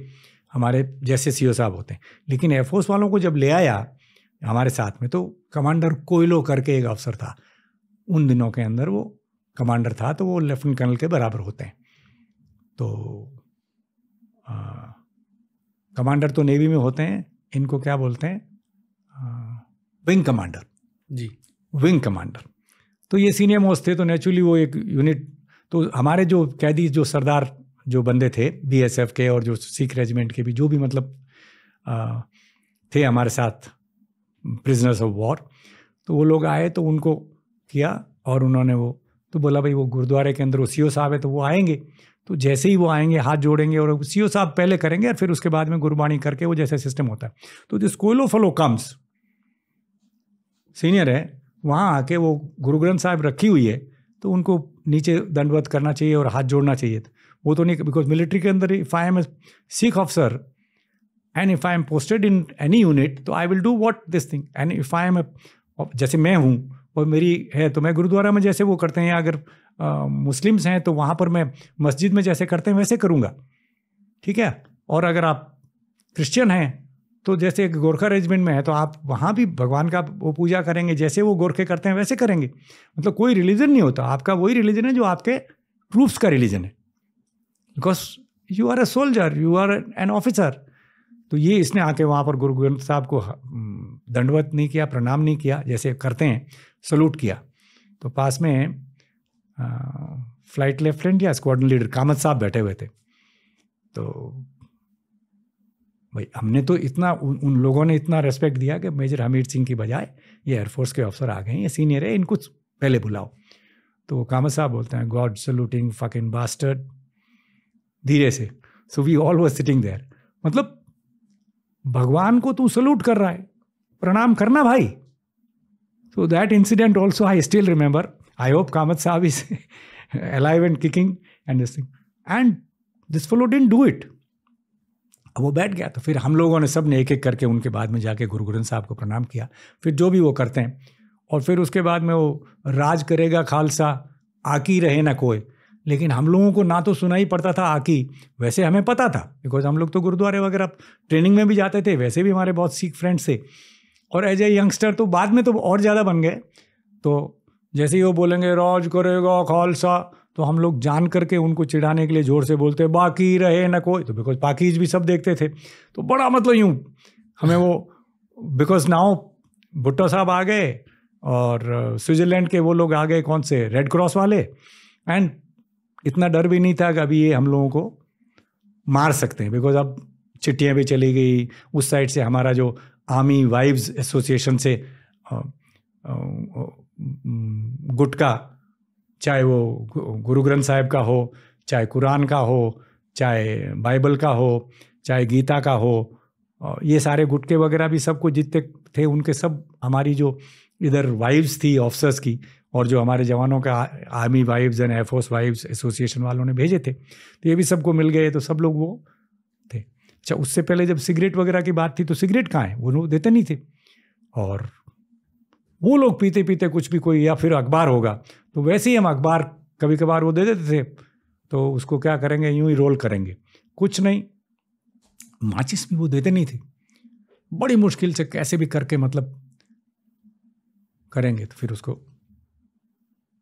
हमारे जैसे सीओ साहब होते हैं। लेकिन एयरफोर्स वालों को जब ले आया हमारे साथ में तो कमांडर कोयलो करके एक अफसर था। उन दिनों के अंदर वो कमांडर था तो वो लेफ्टिनेंट कर्नल के बराबर होते हैं। तो आ, कमांडर तो नेवी में होते हैं इनको क्या बोलते हैं? आ, विंग कमांडर जी। विंग कमांडर तो ये सीनियर मोस्ट थे तो नेचुरली वो एक यूनिट तो हमारे जो कैदी जो सरदार जो बंदे थे बीएसएफ के और जो सिख रेजिमेंट के भी जो भी मतलब आ, थे हमारे साथ प्रिजनर्स ऑफ़ वॉर तो वो लोग आए तो उनको किया और उन्होंने वो तो बोला भाई वो गुरुद्वारे के अंदर वो सी साहब है तो वो आएँगे। तो जैसे ही वो आएँगे हाथ जोड़ेंगे और सी साहब पहले करेंगे और फिर उसके बाद में गुरबाणी करके वो जैसे सिस्टम होता है। तो दिस कोयलो फलो कम्स सीनियर है वहाँ आके वो गुरु ग्रंथ साहब रखी हुई है तो उनको नीचे दंडवत करना चाहिए और हाथ जोड़ना चाहिए वो तो नहीं बिकॉज़ मिलिट्री के अंदर if I am a Sikh officer and if I am posted in any unit तो I will do what this thing and if I am a जैसे मैं हूँ और मेरी है तो मैं गुरुद्वारा में जैसे वो करते हैं अगर मुस्लिम्स हैं तो वहाँ पर मैं मस्जिद में जैसे करते हैं, वैसे करूँगा। ठीक है? और अगर आप क्रिश्चियन हैं तो जैसे गोरखा रेजिमेंट में है तो आप वहाँ भी भगवान का वो पूजा करेंगे, जैसे वो गोरखे करते हैं, वैसे करेंगे। मतलब कोई रिलीजन नहीं होता। आपका वही रिलीजन है जो आपके ट्रूप्स का रिलीजन है। Because you are a soldier you are an officer तो ये इसने आके वहाँ पर गुरु ग्रंथ साहब को दंडवत नहीं किया प्रणाम नहीं किया जैसे करते हैं सल्यूट किया। तो पास में आ, फ़्लाइट लेफ्टिनेंट या स्क्वाडन लीडर कामत साहब बैठे हुए थे। तो भाई हमने तो इतना उन, उन लोगों ने इतना रेस्पेक्ट दिया कि मेजर हमीर सिंह की बजाय ये एयरफोर्स के अफसर आ गए हैं ये सीनियर है इनको पहले बुलाओ। तो कामत साहब बोलते हैं god saluting fucking bastard धीरे से। So we all was sitting there मतलब भगवान को तू सल्यूट कर रहा है। प्रणाम करना भाई। So that incident also I still remember I hope Kamath साहब is alive and kicking and this thing and this fellow didn't do it वो बैठ गया तो फिर हम लोगों ने सबने एक एक करके उनके बाद में जाके गुरु ग्रंथ साहब को प्रणाम किया। फिर जो भी वो करते हैं। और फिर उसके बाद में वो, राज करेगा खालसा, आकी रहे ना कोई लेकिन हम लोगों को ना तो सुना ही पड़ता था आकी। वैसे हमें पता था बिकॉज़ हम लोग तो गुरुद्वारे वगैरह ट्रेनिंग में भी जाते थे, वैसे भी हमारे बहुत सिख फ्रेंड्स थे। और एज ए यंगस्टर तो बाद में तो और ज़्यादा बन गए। तो जैसे ही वो बोलेंगे, राज करेगा खालसा तो हम लोग जान करके उनको चिढ़ाने के लिए ज़ोर से बोलते, बाकी रहे ना कोई तो बिकॉज़ पाकिज भी सब देखते थे। तो बड़ा मतलब यूँ, हमें वो बिकॉज़ नाउ भुट्टो साहब आ गए और स्विट्ज़रलैंड के वो लोग आ गए, कौन से रेड क्रॉस वाले। एंड इतना डर भी नहीं था कि अभी ये हम लोगों को मार सकते हैं बिकॉज़ अब चिट्ठियाँ भी चली गई, उस साइड से हमारा जो आर्मी वाइव्स एसोसिएशन से गुटका, चाहे वो गुरु ग्रंथ साहिब का हो, चाहे कुरान का हो, चाहे बाइबल का हो, चाहे गीता का हो ये सारे गुटके वगैरह भी सब कुछ जितने थे, उनके सब हमारी जो इधर वाइव्स थी ऑफिसर्स की और जो हमारे जवानों का army wives and air force wives association वालों ने भेजे थे तो ये भी सबको मिल गए तो सब लोग वो थे। अच्छा उससे पहले जब सिगरेट वगैरह की बात थी तो सिगरेट कहाँ है? वो लोग देते नहीं थे। और वो लोग पीते पीते कुछ भी कोई, या फिर अखबार होगा तो वैसे ही हम अखबार कभी कभार वो दे देते थे तो उसको क्या करेंगे? यूँ ही रोल करेंगे। कुछ नहीं, माचिस भी वो देते नहीं थे। बड़ी मुश्किल से कैसे भी करके मतलब करेंगे तो फिर उसको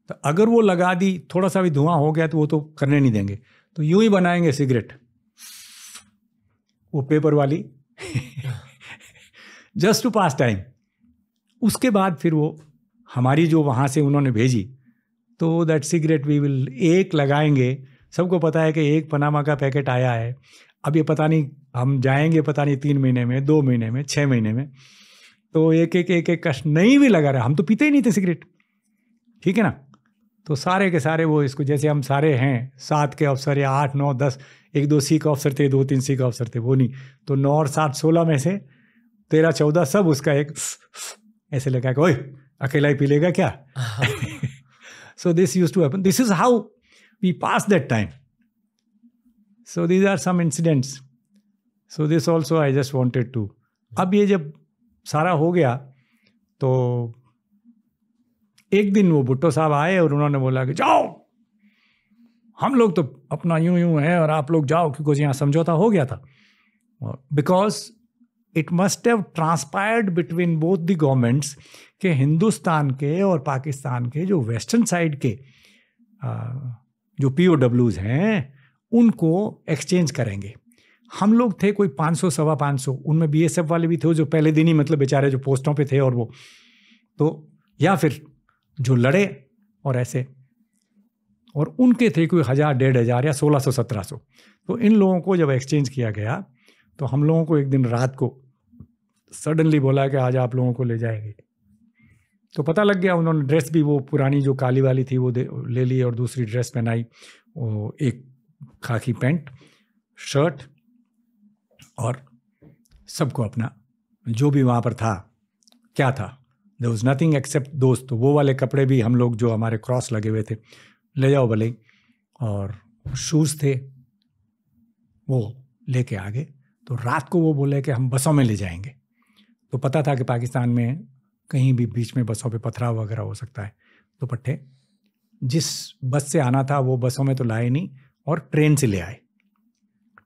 तो अगर वो लगा दी, थोड़ा सा भी धुआँ हो गया तो वो तो करने नहीं देंगे। तो यूँ ही बनाएँगे सिगरेट। वो पेपर वाली। जस्ट टू पास टाइम उसके बाद फिर वो हमारी जो वहाँ से उन्होंने भेजी तो दैट सिगरेट वी विल एक लगाएँगे। सबको पता है कि एक पनामा का पैकेट आया है। अब ये पता नहीं, हम जाएँगे पता नहीं तीन महीने में, दो महीने में छः महीने में। तो एक एक एक एक कश नहीं भी लगा रहा। हम तो पीते ही नहीं थे सिगरेट। ठीक है ना? तो सारे के सारे वो इसको, जैसे हम सारे हैं, सात के अफसर या आठ, नौ, दस, एक दो सी का अफसर थे, दो तीन सी का अफसर थे, वो नहीं। तो नौ और सात सोलह में से तेरह, चौदह सब उसका एक ऐसे लगा कि, ओए, अकेला ही पी लेगा क्या? So this use to happen this is how we pass that time so these are some incidents so this also I just wanted to अब ये जब सारा हो गया तो एक दिन वो भुट्टो साहब आए और उन्होंने बोला कि जाओ, हम लोग तो अपना यूँ यूँ है और आप लोग जाओ, क्योंकि यहाँ समझौता हो गया था। Because it must have transpired between both the governments के हिंदुस्तान के और पाकिस्तान के जो वेस्टर्न साइड के जो पी हैं, उनको एक्सचेंज करेंगे। हम लोग थे कोई 500 सवा पाँच सौ, उनमें बीएसएफ वाले भी थे जो पहले दिन ही मतलब बेचारे जो पोस्टों पे थे और वो। तो या फिर जो लड़े और ऐसे। और उनके थे कोई हज़ार, डेढ़ हज़ार या सोलह सौ, सत्रह सौ। तो इन लोगों को जब एक्सचेंज किया गया तो हम लोगों को एक दिन रात को सडनली बोला कि आज आप लोगों को ले जाएँगे। तो पता लग गया उन्होंने ड्रेस भी, वो पुरानी जो काली वाली थी, वो ले ली और दूसरी ड्रेस पहनाई। वो एक खाकी पैंट शर्ट और सबको अपना, जो भी वहाँ पर था, क्या था? दे वॉज़ नथिंग एक्सेप्ट दोस्त वो वाले कपड़े भी हम लोग जो हमारे क्रॉस लगे हुए थे, ले जाओ भले और शूज़ थे, वो लेके आ गए। तो रात को वो बोले कि हम बसों में ले जाएँगे। तो पता था कि पाकिस्तान में कहीं भी बीच में बसों पे पथराव वगैरह हो सकता है। तो पट्टे जिस बस से आना था, वो बसों में तो लाए नहीं, और ट्रेन से ले आए।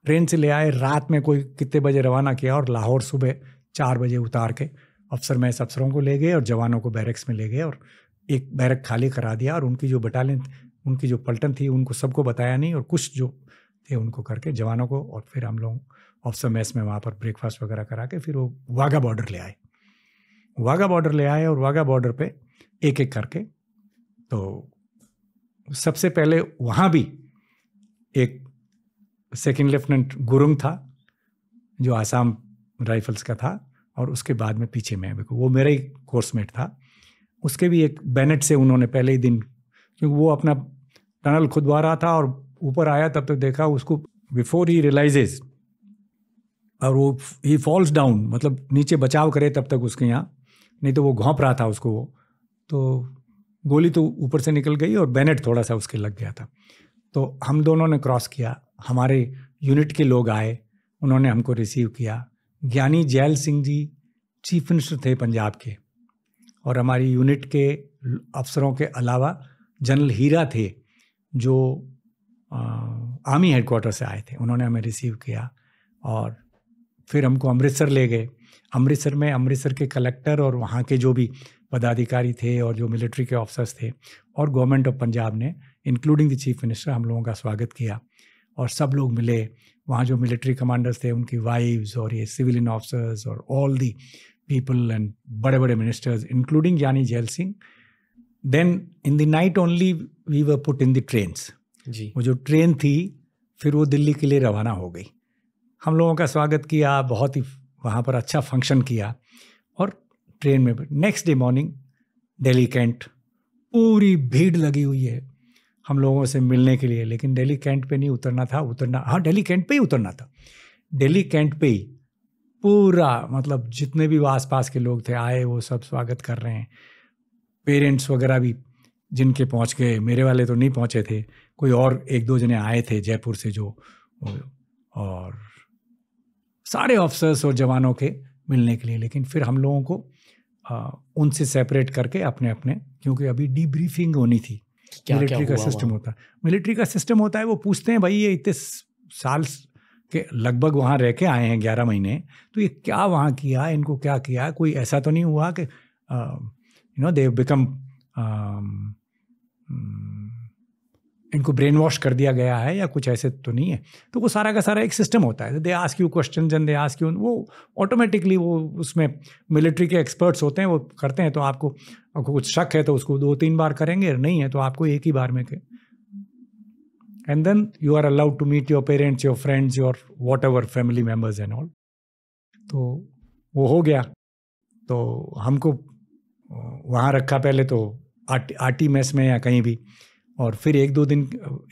ट्रेन से ले आए, रात में कोई कितने बजे रवाना किया और लाहौर सुबह चार बजे उतार के अफसर में अफसरों को ले गए और जवानों को बैरक्स में ले गए और एक बैरक खाली करा दिया और उनकी जो बटालियन उनकी जो पलटन थी, उनको सबको बताया नहीं और कुछ जो थे उनको करके जवानों को और फिर हम लोग ऑफिसर मैस में वहाँ पर ब्रेकफास्ट वगैरह करा के फिर वो वाघा बॉर्डर ले आए। वाघा बॉर्डर ले आए और वाघा बॉर्डर पे एक एक करके तो सबसे पहले वहाँ भी एक सेकंड लेफ्टिनेंट गुरुंग था, जो आसाम राइफल्स का था। और उसके बाद में पीछे में वो मेरा ही कोर्समेट था। उसके भी एक बैनेट से उन्होंने पहले ही दिन, क्योंकि वो अपना टनल खुदवा रहा था और ऊपर आया तब तक तो देखा, उसको बिफोर ही रियलाइजेज और वो ही फॉल्स डाउन मतलब नीचे बचाव करे तब तक उसके यहाँ, नहीं तो वो घोंप रहा था उसको वो। तो गोली तो ऊपर से निकल गई और बैनेट थोड़ा सा उसके लग गया था। तो हम दोनों ने क्रॉस किया, हमारे यूनिट के लोग आए, उन्होंने हमको रिसीव किया। ज्ञानी जैल सिंह जी चीफ मिनिस्टर थे पंजाब के और हमारी यूनिट के अफसरों के अलावा जनरल हीरा थे जो आर्मी हेडक्वार्टर से आए थे। उन्होंने हमें रिसीव किया और फिर हमको अमृतसर ले गए। अमृतसर में अमृतसर के कलेक्टर और वहाँ के जो भी पदाधिकारी थे और जो मिलिट्री के ऑफिसर्स थे और गवर्नमेंट ऑफ़ पंजाब ने इंक्लूडिंग द चीफ मिनिस्टर हम लोगों का स्वागत किया। और सब लोग मिले। वहाँ जो मिलिट्री कमांडर्स थे उनकी वाइव्स और ये सिविलियन ऑफिसर्स और ऑल दी पीपल एंड बड़े बड़े मिनिस्टर्स इंक्लूडिंग यानी Zail Singh. Then in the night only we were put in the trains जी। वो जो ट्रेन थी फिर वो दिल्ली के लिए रवाना हो गई। हम लोगों का स्वागत किया बहुत ही वहाँ पर अच्छा फ़ंक्शन किया और ट्रेन में next day morning Delhi Cantt पूरी भीड़ लगी हुई है। हम लोगों से मिलने के लिए। लेकिन दिल्ली कैंट पे नहीं उतरना था, उतरना हाँ दिल्ली कैंट पे ही उतरना था। दिल्ली कैंट पे ही पूरा मतलब जितने भी आसपास के लोग थे, आए, वो सब स्वागत कर रहे हैं। पेरेंट्स वगैरह भी जिनके पहुँच गए, मेरे वाले तो नहीं पहुँचे थे। कोई और एक दो जने आए थे जयपुर से जो, और सारे ऑफिसर्स और जवानों के मिलने के लिए। लेकिन फिर हम लोगों को उनसे सेपरेट करके अपने अपने क्योंकि अभी डीब्रीफिंग होनी थी। मिलिट्री का सिस्टम होता है। मिलिट्री का सिस्टम होता है वो पूछते हैं भाई ये इतने साल के लगभग वहाँ रह के आए हैं ग्यारह महीने तो ये क्या वहाँ किया इनको क्या किया? कोई ऐसा तो नहीं हुआ कि यू नो दे बिकम इनको ब्रेन वॉश कर दिया गया है या कुछ ऐसे तो नहीं है? तो वो सारा का सारा एक सिस्टम होता है। They ask you question and they ask you वो ऑटोमेटिकली वो उसमें मिलिट्री के एक्सपर्ट्स होते हैं वो करते हैं तो आपको आपको कुछ शक है तो उसको दो तीन बार करेंगे नहीं है तो आपको एक ही बार में के। And then you are allowed to meet your parents your friends your whatever family members and all तो वो हो गया। तो हमको, वहाँ रखा पहले तो आटी आटी मेस में या कहीं भी, और फिर एक दो दिन,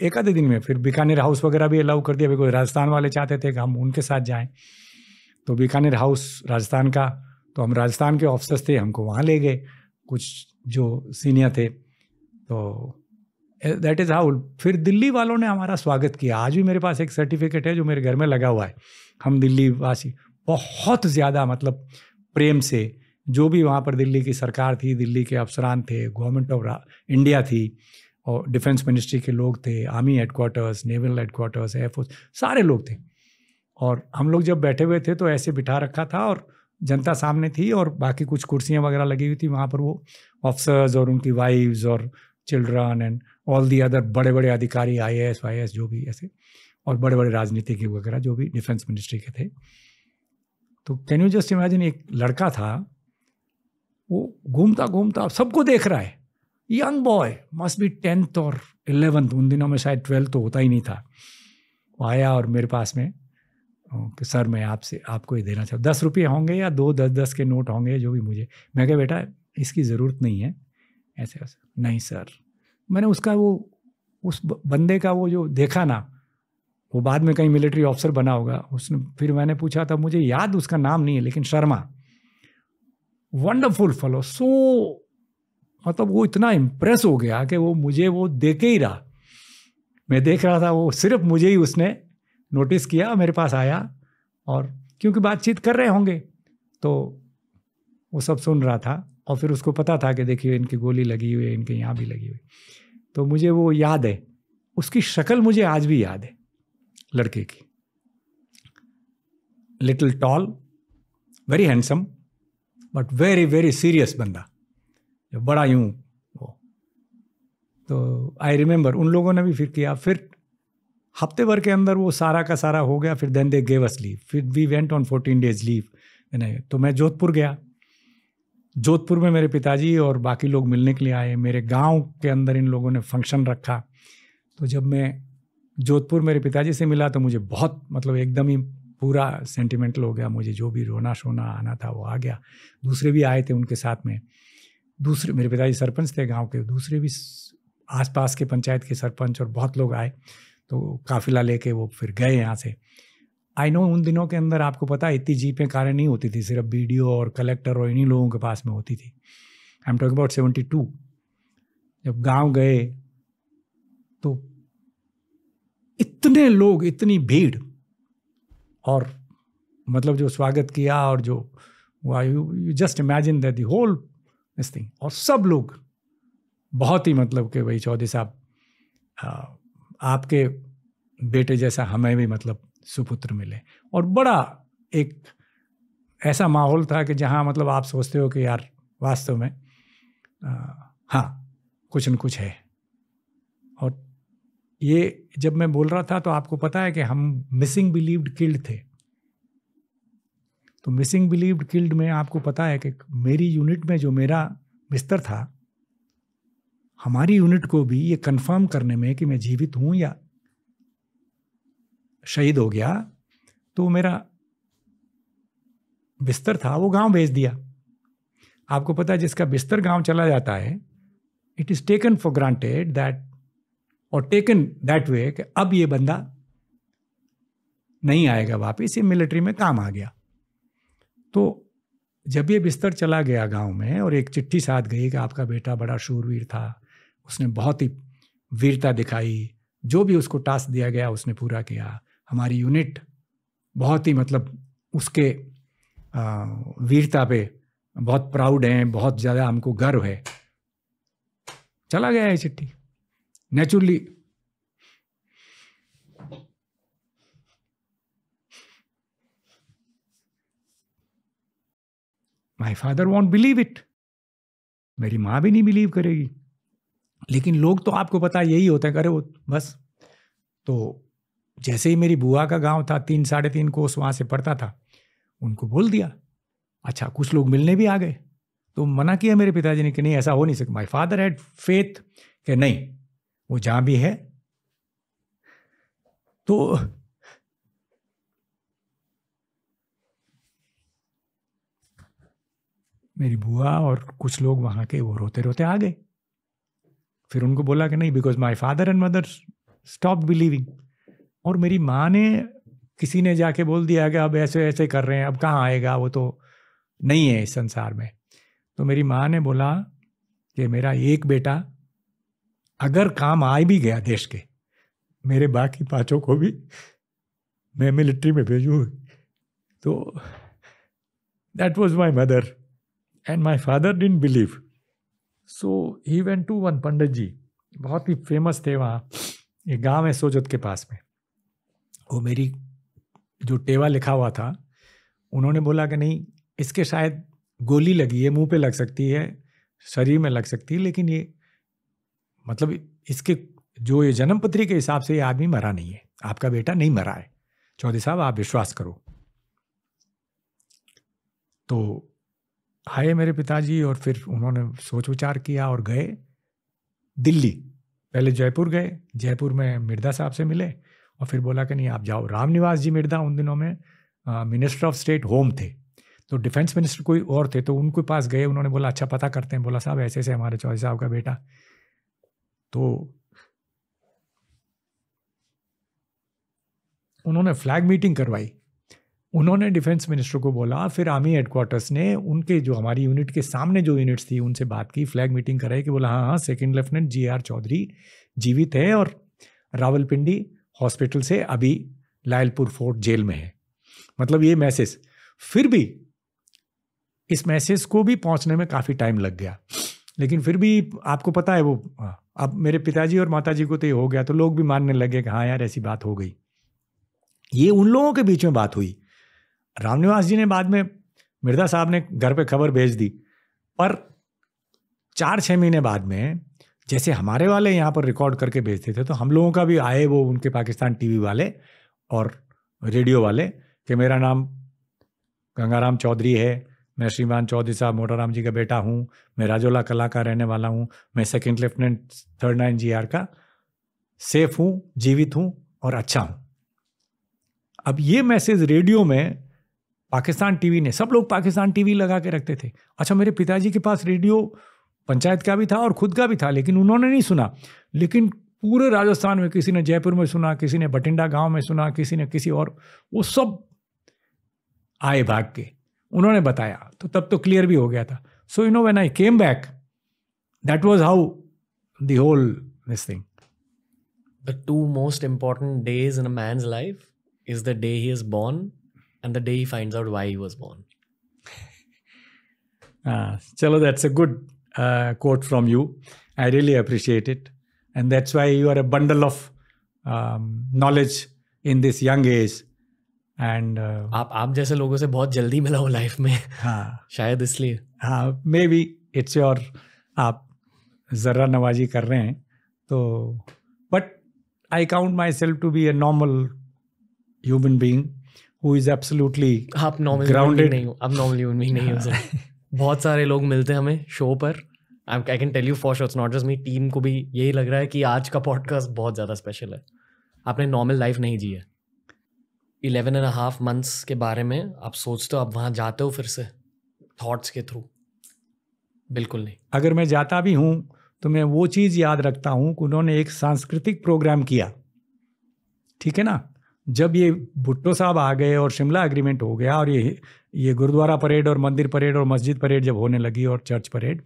एक आधे दिन में फिर बीकानेर हाउस वगैरह भी अलाउ कर दिया। बिकॉज़ राजस्थान वाले चाहते थे कि हम उनके साथ जाएँ तो बीकानेर हाउस राजस्थान का तो हम राजस्थान के ऑफिसर्स थे, हमको वहाँ ले गए। कुछ जो सीनियर थे तो दैट इज़ हाउ फिर दिल्ली वालों ने हमारा स्वागत किया। आज भी मेरे पास एक सर्टिफिकेट है जो मेरे घर में लगा हुआ है। हम दिल्ली वासी, बहुत ज़्यादा मतलब प्रेम से, जो भी वहाँ पर दिल्ली की सरकार थी, दिल्ली के अफसरान थे गवर्नमेंट ऑफ़ इंडिया थी, और डिफेंस मिनिस्ट्री के लोग थे army headquarters naval headquarters air force सारे लोग थे। और हम लोग जब बैठे हुए थे तो ऐसे बिठा रखा था और जनता सामने थी और बाकी कुछ कुर्सियाँ वगैरह लगी हुई थी, वहाँ पर वो ऑफिसर्स और उनकी वाइफ्स और children and all the other बड़े बड़े अधिकारी आई एस वाई एस जो भी ऐसे, और बड़े बड़े राजनीतिक वगैरह, जो भी डिफेंस मिनिस्ट्री के थे। तो कैन यू जस्ट इमेजिन एक लड़का था, वो घूमता घूमता सबको देख रहा है। Young boy must be tenth और इलेवेंथ उन दिनों में शायद ट्वेल्थ तो होता ही नहीं था। वो आया और मेरे पास में कि सर मैं आपसे, आपको ही देना चाहूँ। दस रुपये होंगे या दो दस दस के नोट होंगे, जो भी मुझे। मैं क्या बेटा, इसकी ज़रूरत नहीं है। ऐसे ऐसे, नहीं सर। मैंने उसका वो, उस बंदे का वो जो देखा ना, वो बाद में कहीं मिलिट्री ऑफिसर बना होगा, उसने, फिर मैंने पूछा था मुझे याद उसका नाम नहीं है, लेकिन शर्मा। वंडरफुल फलो सो मतलब वो इतना इम्प्रेस हो गया कि वो मुझे वो देखे ही रहा। मैं देख रहा था, वो सिर्फ़ मुझे ही उसने नोटिस किया, मेरे पास आया और क्योंकि बातचीत कर रहे होंगे तो वो सब सुन रहा था और फिर उसको पता था कि देखिए, इनकी गोली लगी हुई है, इनके यहाँ भी लगी हुई तो मुझे वो याद है, उसकी शक्ल मुझे आज भी याद है, लड़के की। Little tall, very handsome, but very very serious बंदा। बड़ा यूँ, वो। तो आई रिमेंबर, उन लोगों ने भी फिर किया, फिर हफ़्ते भर के अंदर वो सारा का सारा हो गया, फिर then they gave us leave फिर we went on fourteen days leave तो मैं जोधपुर गया। जोधपुर में मेरे पिताजी और बाकी लोग मिलने के लिए आए। मेरे गाँव के अंदर इन लोगों ने फ़ंक्शन रखा। तो जब मैं जोधपुर मेरे पिताजी से मिला तो मुझे बहुत मतलब एकदम ही पूरा सेंटिमेंटल हो गया। मुझे जो भी रोना शोना आना था, वो आ गया। दूसरे भी आए थे उनके साथ में। दूसरे, मेरे पिताजी सरपंच थे गाँव के। दूसरे भी आसपास के पंचायत के सरपंच और बहुत लोग आए। तो काफिला लेके वो फिर गए यहाँ से। आई नो उन दिनों के अंदर आपको पता इतनी जीपें कारें नहीं होती थी, सिर्फ़ बी और कलेक्टर और इन्हीं लोगों के पास में होती थी। I am talk about seventy two जब गाँव गए तो इतने लोग, इतनी भीड़ और मतलब जो स्वागत किया और जो you just imagine that the whole this thing और सब लोग बहुत ही मतलब कि भाई चौधरी साहब आपके बेटे जैसा हमें भी मतलब सुपुत्र मिले। और बड़ा एक ऐसा माहौल था कि जहाँ मतलब आप सोचते हो कि यार वास्तव में आ, हाँ कुछ न कुछ है। और ये जब मैं बोल रहा था तो आपको पता है कि हम मिसिंग बिलीव्ड किल्ड थे। तो मिसिंग बिलीव्ड किल्ड में आपको पता है कि मेरी यूनिट में जो मेरा बिस्तर था हमारी यूनिट को भी ये कंफर्म करने में कि मैं जीवित हूँ या शहीद हो गया तो मेरा बिस्तर था, वो गाँव भेज दिया। आपको पता है जिसका बिस्तर गाँव चला जाता है it is taken for granted that और टेकन दैट वे कि अब ये बंदा नहीं आएगा वापस, ये मिलिट्री में काम आ गया। तो जब ये बिस्तर चला गया गाँव में और एक चिट्ठी साथ गई कि आपका बेटा बड़ा शूरवीर था उसने बहुत ही वीरता दिखाई, जो भी उसको टास्क दिया गया, उसने पूरा किया। हमारी यूनिट बहुत ही मतलब उसके वीरता पे बहुत प्राउड हैं, बहुत ज़्यादा हमको गर्व है। चला गया है चिट्ठी। Naturally. My father won't believe it मेरी माँ भी नहीं बिलीव करेगी। लेकिन लोग तो आपको पता यही होता है करे वो बस। तो जैसे ही मेरी बुआ का गाँव था, तीन, साढ़े तीन कोस वहाँ से पड़ता था, उनको बोल दिया अच्छा कुछ लोग मिलने भी आ गए। तो मना किया मेरे पिताजी ने कि नहीं, ऐसा हो नहीं सकता माई फादर हैड फेथ कि नहीं, वो जहाँ भी है। तो मेरी बुआ और कुछ लोग वहाँ के वो रोते रोते आ गए। फिर उनको बोला कि नहीं because my father and mother stop believing और मेरी माँ ने किसी ने जाके बोल दिया कि अब ऐसे ऐसे कर रहे हैं, अब कहाँ आएगा, वो तो नहीं है इस संसार में। तो मेरी माँ ने बोला कि मेरा एक बेटा अगर काम आ भी गया देश के, मेरे बाकी पाँचों को भी मैं मिलिट्री में भेजूँ। तो that was my mother and my father didn't believe so he went to one Pandit ji बहुत ही फ़ेमस थे वहाँ। एक गाँव है सोजत के पास में। वो मेरी जो टेवा लिखा हुआ था, उन्होंने बोला कि नहीं, इसके शायद गोली लगी है, मुँह पे लग सकती है, शरीर में लग सकती है, लेकिन ये मतलब इसके जो ये जन्म पत्री के हिसाब से ये आदमी मरा नहीं है। आपका बेटा नहीं मरा है। चौधरी साहब, आप विश्वास करो। तो आए मेरे पिताजी और फिर उन्होंने सोच विचार किया और गए दिल्ली। पहले जयपुर गए, जयपुर में मिर्दा साहब से मिले और फिर बोला कि नहीं, आप जाओ। रामनिवास जी मिर्दा उन दिनों में मिनिस्टर ऑफ़ स्टेट होम थे। तो डिफेंस मिनिस्टर कोई और थे तो उनके पास गए, उन्होंने बोला अच्छा पता करते हैं। बोला, साहब ऐसे ऐसे हमारे चौधरी साहब का बेटा। तो उन्होंने फ्लैग मीटिंग करवाई। उन्होंने डिफेंस मिनिस्टर को बोला फिर आर्मी हेडक्वार्टर्स ने उनके जो हमारी यूनिट के सामने जो यूनिट्स थी उनसे बात की फ्लैग मीटिंग कराई कि बोला हाँ हाँ second lieutenant G R Chaudhary जीवित है और रावलपिंडी हॉस्पिटल से अभी लायलपुर फोर्ट जेल में है। मतलब ये मैसेज फिर भी इस मैसेज को भी पहुँचने में काफ़ी टाइम लग गया। लेकिन फिर भी आपको पता है वो हाँ, अब मेरे पिताजी और माताजी को तो ये हो गया तो लोग भी मानने लगे कि हाँ यार ऐसी बात हो गई। ये उन लोगों के बीच में बात हुई। रामनिवास जी ने बाद में मिर्ज़ा साहब ने घर पे खबर भेज दी। पर चार छः महीने बाद में जैसे हमारे वाले यहाँ पर रिकॉर्ड करके भेजते थे तो हम लोगों का भी आए वो उनके पाकिस्तान टीवी वाले और रेडियो वाले कि मेरा नाम गंगाराम चौधरी है, मैं श्रीमान चौधरी साहब मोटाराम जी का बेटा हूँ, मैं राजोला कला का रहने वाला हूँ, मैं second lieutenant third nine G R का सेफ़ हूँ, जीवित हूँ और अच्छा हूँ। अब ये मैसेज रेडियो में पाकिस्तान टीवी ने, सब लोग पाकिस्तान टीवी लगा के रखते थे। अच्छा मेरे पिताजी के पास रेडियो पंचायत का भी था और खुद का भी था, लेकिन उन्होंने नहीं सुना। लेकिन पूरे राजस्थान में किसी ने, जयपुर में सुना, किसी ने बटिंडा गाँव में सुना, किसी ने किसी और, वो सब आए भाग के। उन्होंने बताया तो तब तो क्लियर भी हो गया था। So you know when I came back that was how the whole this thing The two most important days in a man's life is the day he is born and the day he finds out why he was born. Uh, chalo, that's a good uh, quote from you. I really appreciate it. And that's why you are a bundle of um, knowledge in this young age. And uh, आप आप जैसे लोगों से बहुत जल्दी मिला हूँ life में हाँ शायद इसलिए हाँ मे बी इट्स योर आप ज़र्रा नवाजी कर रहे हैं तो but I count myself to be a normal human being who is absolutely आप नॉर्मल Grounded. नहीं हो आप नॉर्मल ह्यूमन बीइंग नहीं हो सर बहुत सारे लोग मिलते हैं हमें शो पर। I can tell you for sure it's not just me team को भी यही लग रहा है कि आज का पॉडकास्ट बहुत ज़्यादा स्पेशल है। आपने नॉर्मल लाइफ नहीं जी है। इलेवन एंड हाफ़ मंथ्स के बारे में आप सोचते हो आप वहाँ जाते हो फिर से थॉट्स के थ्रू बिल्कुल नहीं। अगर मैं जाता भी हूँ तो मैं वो चीज़ याद रखता हूँ कि उन्होंने एक सांस्कृतिक प्रोग्राम किया। ठीक है ना? जब ये भुट्टो साहब आ गए और शिमला एग्रीमेंट हो गया और ये ये गुरुद्वारा परेड और मंदिर परेड और मस्जिद परेड जब होने लगी और चर्च परेड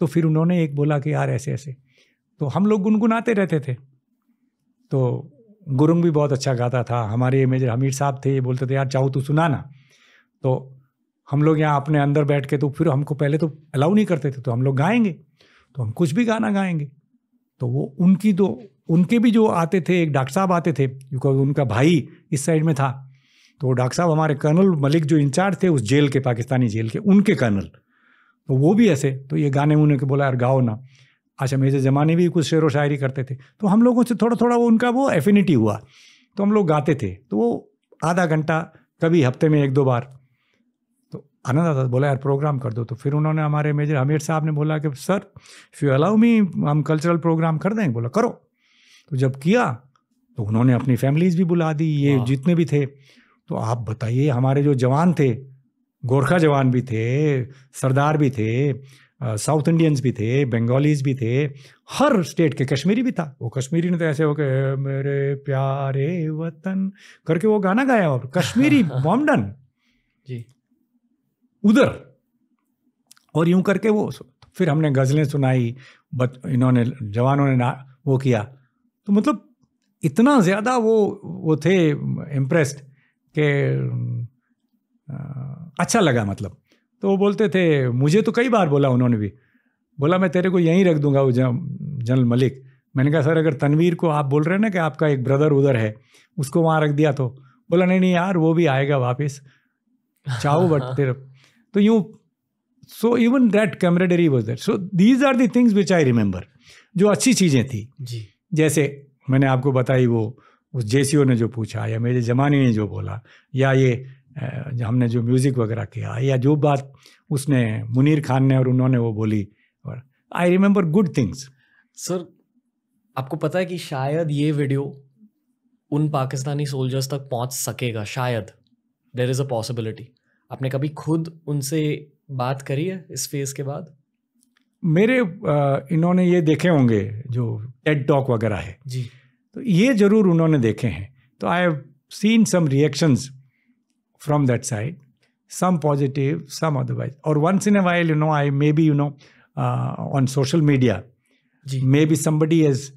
तो फिर उन्होंने एक बोला कि यार ऐसे ऐसे। तो हम लोग गुनगुनाते रहते थे। तो गुरुंग भी बहुत अच्छा गाता था। हमारे मेजर हमीर साहब थे, ये बोलते थे, यार, चाहो तू सुना ना। तो हम लोग यहाँ अपने अंदर बैठ के तो फिर हमको पहले तो अलाउ नहीं करते थे तो हम लोग गाएँगे। तो हम कुछ भी गाना गाएँगे। तो वो उनकी तो उनके भी जो आते थे, एक डॉक्टर साहब आते थे बिकॉज़ उनका भाई इस साइड में था तो वो डॉक्टर साहब हमारे कर्नल मलिक जो इंचार्ज थे, उस जेल के, पाकिस्तानी जेल के, उनके कर्नल। तो वो भी ऐसे तो ये गाने उन्हें के बोला, यार गाओ ना। अच्छा मेरे ज़माने भी कुछ शेर व शायरी करते थे। तो हम लोगों से थोड़ा थोड़ा वो उनका वो एफिनिटी हुआ। तो हम लोग गाते थे तो वो आधा घंटा, कभी हफ़्ते में एक दो बार। आनंद आता बोला यार प्रोग्राम कर दो। तो फिर उन्होंने हमारे मेजर हमीर साहब ने बोला कि sir if you allow me हम कल्चरल प्रोग्राम कर देंगे। बोला करो। तो जब किया तो उन्होंने अपनी फैमिलीज़ भी बुला दी ये जितने भी थे। तो आप बताइए हमारे जो जवान थे गोरखा जवान भी थे सरदार भी थे साउथ इंडियंस भी थे बंगालीज भी थे हर स्टेट के कश्मीरी भी था। वो कश्मीरी ने तो ऐसे हो के "ए मेरे प्यारे वतन करके वो गाना गाया और कश्मीरी बॉम्बडन। जी उधर। और यूँ करके वो फिर हमने गज़लें सुनाई बच इन्होंने जवानों ने ना वो किया। तो मतलब इतना ज़्यादा वो वो थे इम्प्रेस्ड कि अच्छा लगा मतलब। तो वो बोलते थे मुझे तो कई बार बोला उन्होंने भी। बोला मैं तेरे को यहीं रख दूँगा वो जनरल मलिक। मैंने कहा सर अगर तनवीर को आप बोल रहे हैं ना कि आपका एक ब्रदर उधर है उसको वहाँ रख दिया तो? बोला नहीं नहीं यार वो भी आएगा वापस। चाहो बट तेरे तो यूँ so even that camaraderie was that so these are the things which I remember जो अच्छी चीज़ें थी। जी। जैसे मैंने आपको बताई वो उस जेसीओ ने जो पूछा या मेरे जमाने ने जो बोला या ये जो हमने जो म्यूज़िक वगैरह किया या जो बात उसने मुनीर खान ने और उन्होंने वो बोली I remember good things sir आपको पता है कि शायद ये वीडियो उन पाकिस्तानी सोल्जर्स तक पहुँच सकेगा शायद। देर इज़ अ पॉसिबिलिटी आपने कभी खुद उनसे बात करी है इस फ़ेज़ के बाद? मेरे इन्होंने ये देखे होंगे जो टेड टॉक वगैरह है। जी। तो ये ज़रूर उन्होंने देखे हैं। तो I have seen some reactions from that side some positive some otherwise और once in a while you know I may be you know on social media ji. May be somebody has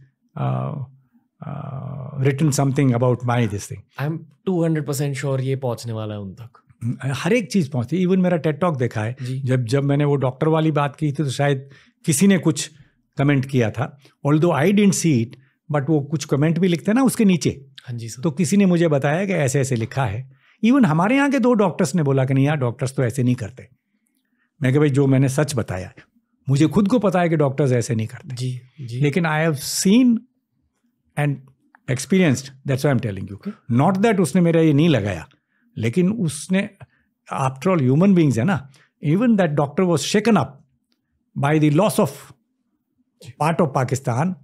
written something about my this thing I am two hundred percent sure ये पहुँचने वाला है उन तक। हर एक चीज़ पहुँचती even मेरा TET talk देखा है। जब जब मैंने वो डॉक्टर वाली बात की थी तो शायद किसी ने कुछ कमेंट किया था। Although I didn't see it but वो कुछ कमेंट भी लिखते हैं ना उसके नीचे। हाँ जी सर तो किसी ने मुझे बताया कि ऐसे ऐसे लिखा है। इवन हमारे यहाँ के दो डॉक्टर्स ने बोला कि नहीं यार डॉक्टर्स तो ऐसे नहीं करते। मैं कहा भाई जो मैंने सच बताया मुझे खुद को पता है कि डॉक्टर्स ऐसे नहीं करते। जी जी। लेकिन I have seen and experienced that's I am telling you not that उसने मेरा ये नहीं लगाया। लेकिन उसने आफ्टर ऑल ह्यूमन बींग्स है ना even that doctor was shaken up by the loss of part of Pakistan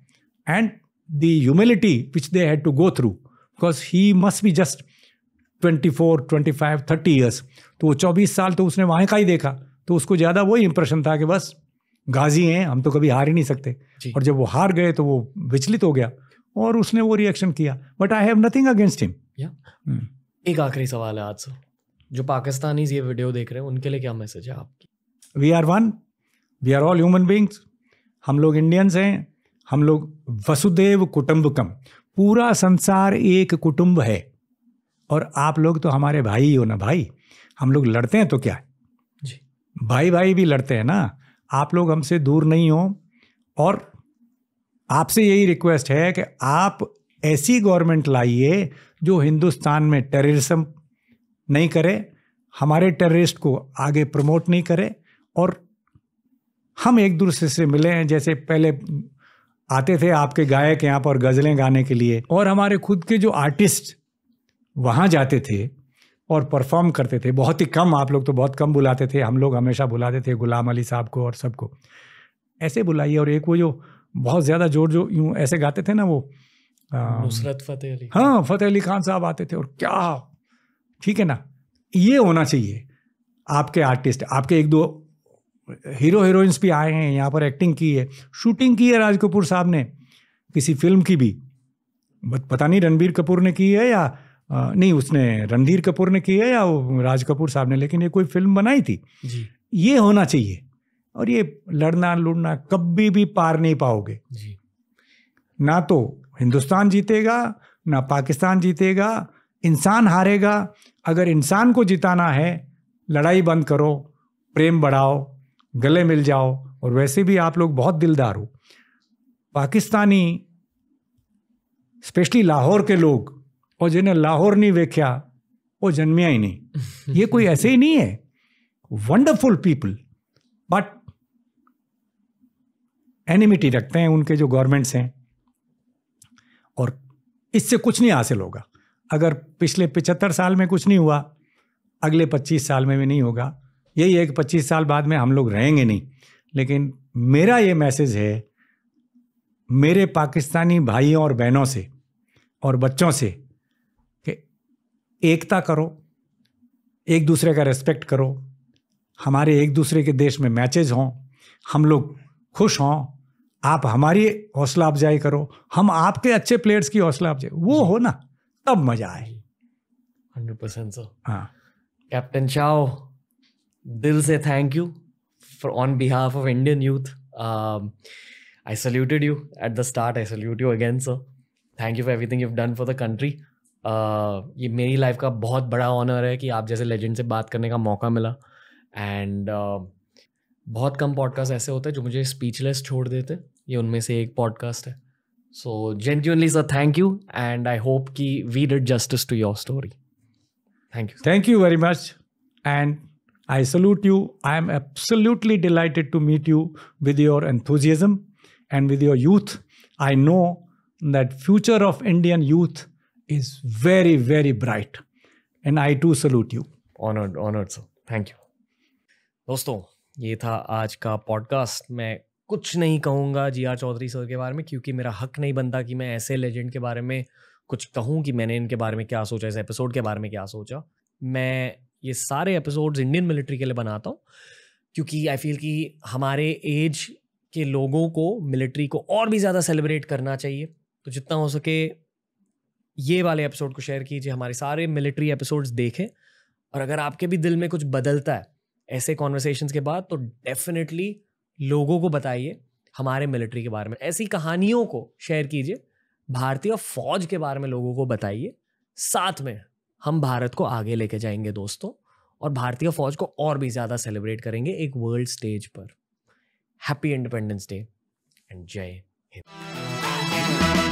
and the humility which they had to go through because he must be just twenty four twenty five thirty years तो वो चौबीस साल तो उसने वहाँ का ही देखा। तो उसको ज़्यादा वही इंप्रेशन था कि बस गाजी हैं हम तो कभी हार ही नहीं सकते। और जब वो हार गए तो वो विचलित हो गया और उसने वो रिएक्शन किया। But I have nothing against him या एक आखिरी सवाल है आज से जो पाकिस्तानी ये वीडियो देख रहे हैं उनके लिए क्या मैसेज है आपकी? We are one we are all human beings हम लोग इंडियंस हैं हम लोग वसुदेव कुटुंबकम पूरा संसार एक कुटुंब है। और आप लोग तो हमारे भाई ही हो ना भाई? हम लोग लड़ते हैं तो क्या? है जी। भाई भाई भी लड़ते हैं ना? आप लोग हमसे दूर नहीं हो। और आपसे यही रिक्वेस्ट है कि आप ऐसी गवर्नमेंट लाइए जो हिंदुस्तान में टेररिज्म नहीं करे, हमारे टेररिस्ट को आगे प्रमोट नहीं करे और हम एक दूसरे से मिले हैं। जैसे पहले आते थे आपके गायक यहाँ पर गज़लें गाने के लिए और हमारे खुद के जो आर्टिस्ट वहाँ जाते थे और परफॉर्म करते थे। बहुत ही कम, आप लोग तो बहुत कम बुलाते थे। हम लोग हमेशा बुलाते थे गुलाम अली साहब को और सबको। ऐसे बुलाइए और एक वो जो बहुत ज़्यादा ज़ोर जो यूँ ऐसे गाते थे ना वो नुसरत फतेह अली हाँ फतेह अली खान साहब आते थे और क्या ठीक है ना? ये होना चाहिए। आपके आर्टिस्ट आपके एक दो हीरो हीरोइंस भी आए हैं यहाँ पर एक्टिंग की है। शूटिंग की है राज कपूर साहब ने। किसी फ़िल्म की भी। पता नहीं रणबीर कपूर ने की है या आ, नहीं उसने रणधीर कपूर ने की है या वो राज कपूर साहब ने लेकिन ये कोई फ़िल्म बनाई थी। जी। ये होना चाहिए। और ये लड़ना लुड़ना कभी भी पार नहीं पाओगे। जी। ना तो हिंदुस्तान जीतेगा ना पाकिस्तान जीतेगा इंसान हारेगा। अगर इंसान को जिताना है लड़ाई बंद करो प्रेम बढ़ाओ गले मिल जाओ और वैसे भी आप लोग बहुत दिलदार हो। पाकिस्तानी स्पेशली लाहौर के लोग और जिन्हें लाहौर नहीं वेख्या वो जन्मिया ही नहीं। ये कोई ऐसे ही नहीं है। वंडरफुल पीपल बट एनिमिटी रखते हैं उनके जो गवर्नमेंट्स हैं। इससे कुछ नहीं हासिल होगा। अगर पिछले पिचहत्तर साल में कुछ नहीं हुआ, अगले पच्चीस साल में भी नहीं होगा। यही है कि पच्चीस साल बाद में हम लोग रहेंगे नहीं। लेकिन मेरा ये मैसेज है, मेरे पाकिस्तानी भाइयों और बहनों से और बच्चों से कि एकता करो, एक दूसरे का रेस्पेक्ट करो। हमारे एक दूसरे के देश में मैचेज हों, हम लोग खुश हों आप हमारी हौसला अफजाई करो हम आपके अच्छे प्लेयर्स की हौसला अफजाई वो हो ना तब मज़ा आए। हंड्रेड परसेंट सर हाँ। कैप्टन चाओ दिल से thank you for on behalf of Indian youth I saluted you at the start I salute you again sir thank you for everything you done for the country ये मेरी life का बहुत बड़ा honour है कि आप जैसे लेजेंड से बात करने का मौका मिला। एंड बहुत कम पॉडकास्ट ऐसे होते हैं जो मुझे स्पीचलेस छोड़ देते ये उनमें से एक पॉडकास्ट है। So genuinely sir thank you and I hope कि we did justice to your story thank you thank you very much and I salute you I am absolutely delighted to meet you with your enthusiasm and with your youth I know that future of Indian youth is very very bright and I too salute you honoured honoured sir thank you दोस्तों ये था आज का podcast मैं कुछ नहीं कहूँगा जी R Chaudhary sir के बारे में, क्योंकि मेरा हक नहीं बनता कि मैं ऐसे लेजेंड के बारे में कुछ कहूँ कि मैंने इनके बारे में क्या सोचा, इस एपिसोड के बारे में क्या सोचा। मैं ये सारे एपिसोड्स इंडियन मिलिट्री के लिए बनाता हूँ, क्योंकि आई फील कि हमारे एज के लोगों को मिलिट्री को और भी ज़्यादा सेलिब्रेट करना चाहिए। तो जितना हो सके ये वाले एपिसोड को शेयर कीजिए, हमारे सारे मिलिट्री एपिसोड्स देखें। और अगर आपके भी दिल में कुछ बदलता है ऐसे कॉन्वर्सेशन के बाद तो डेफिनेटली लोगों को बताइए हमारे मिलिट्री के बारे में। ऐसी कहानियों को शेयर कीजिए, भारतीय फौज के बारे में लोगों को बताइए। साथ में हम भारत को आगे लेके जाएँगे दोस्तों और भारतीय फौज को और भी ज़्यादा सेलिब्रेट करेंगे एक वर्ल्ड स्टेज पर। हैप्पी इंडिपेंडेंस डे एंड जय हिंद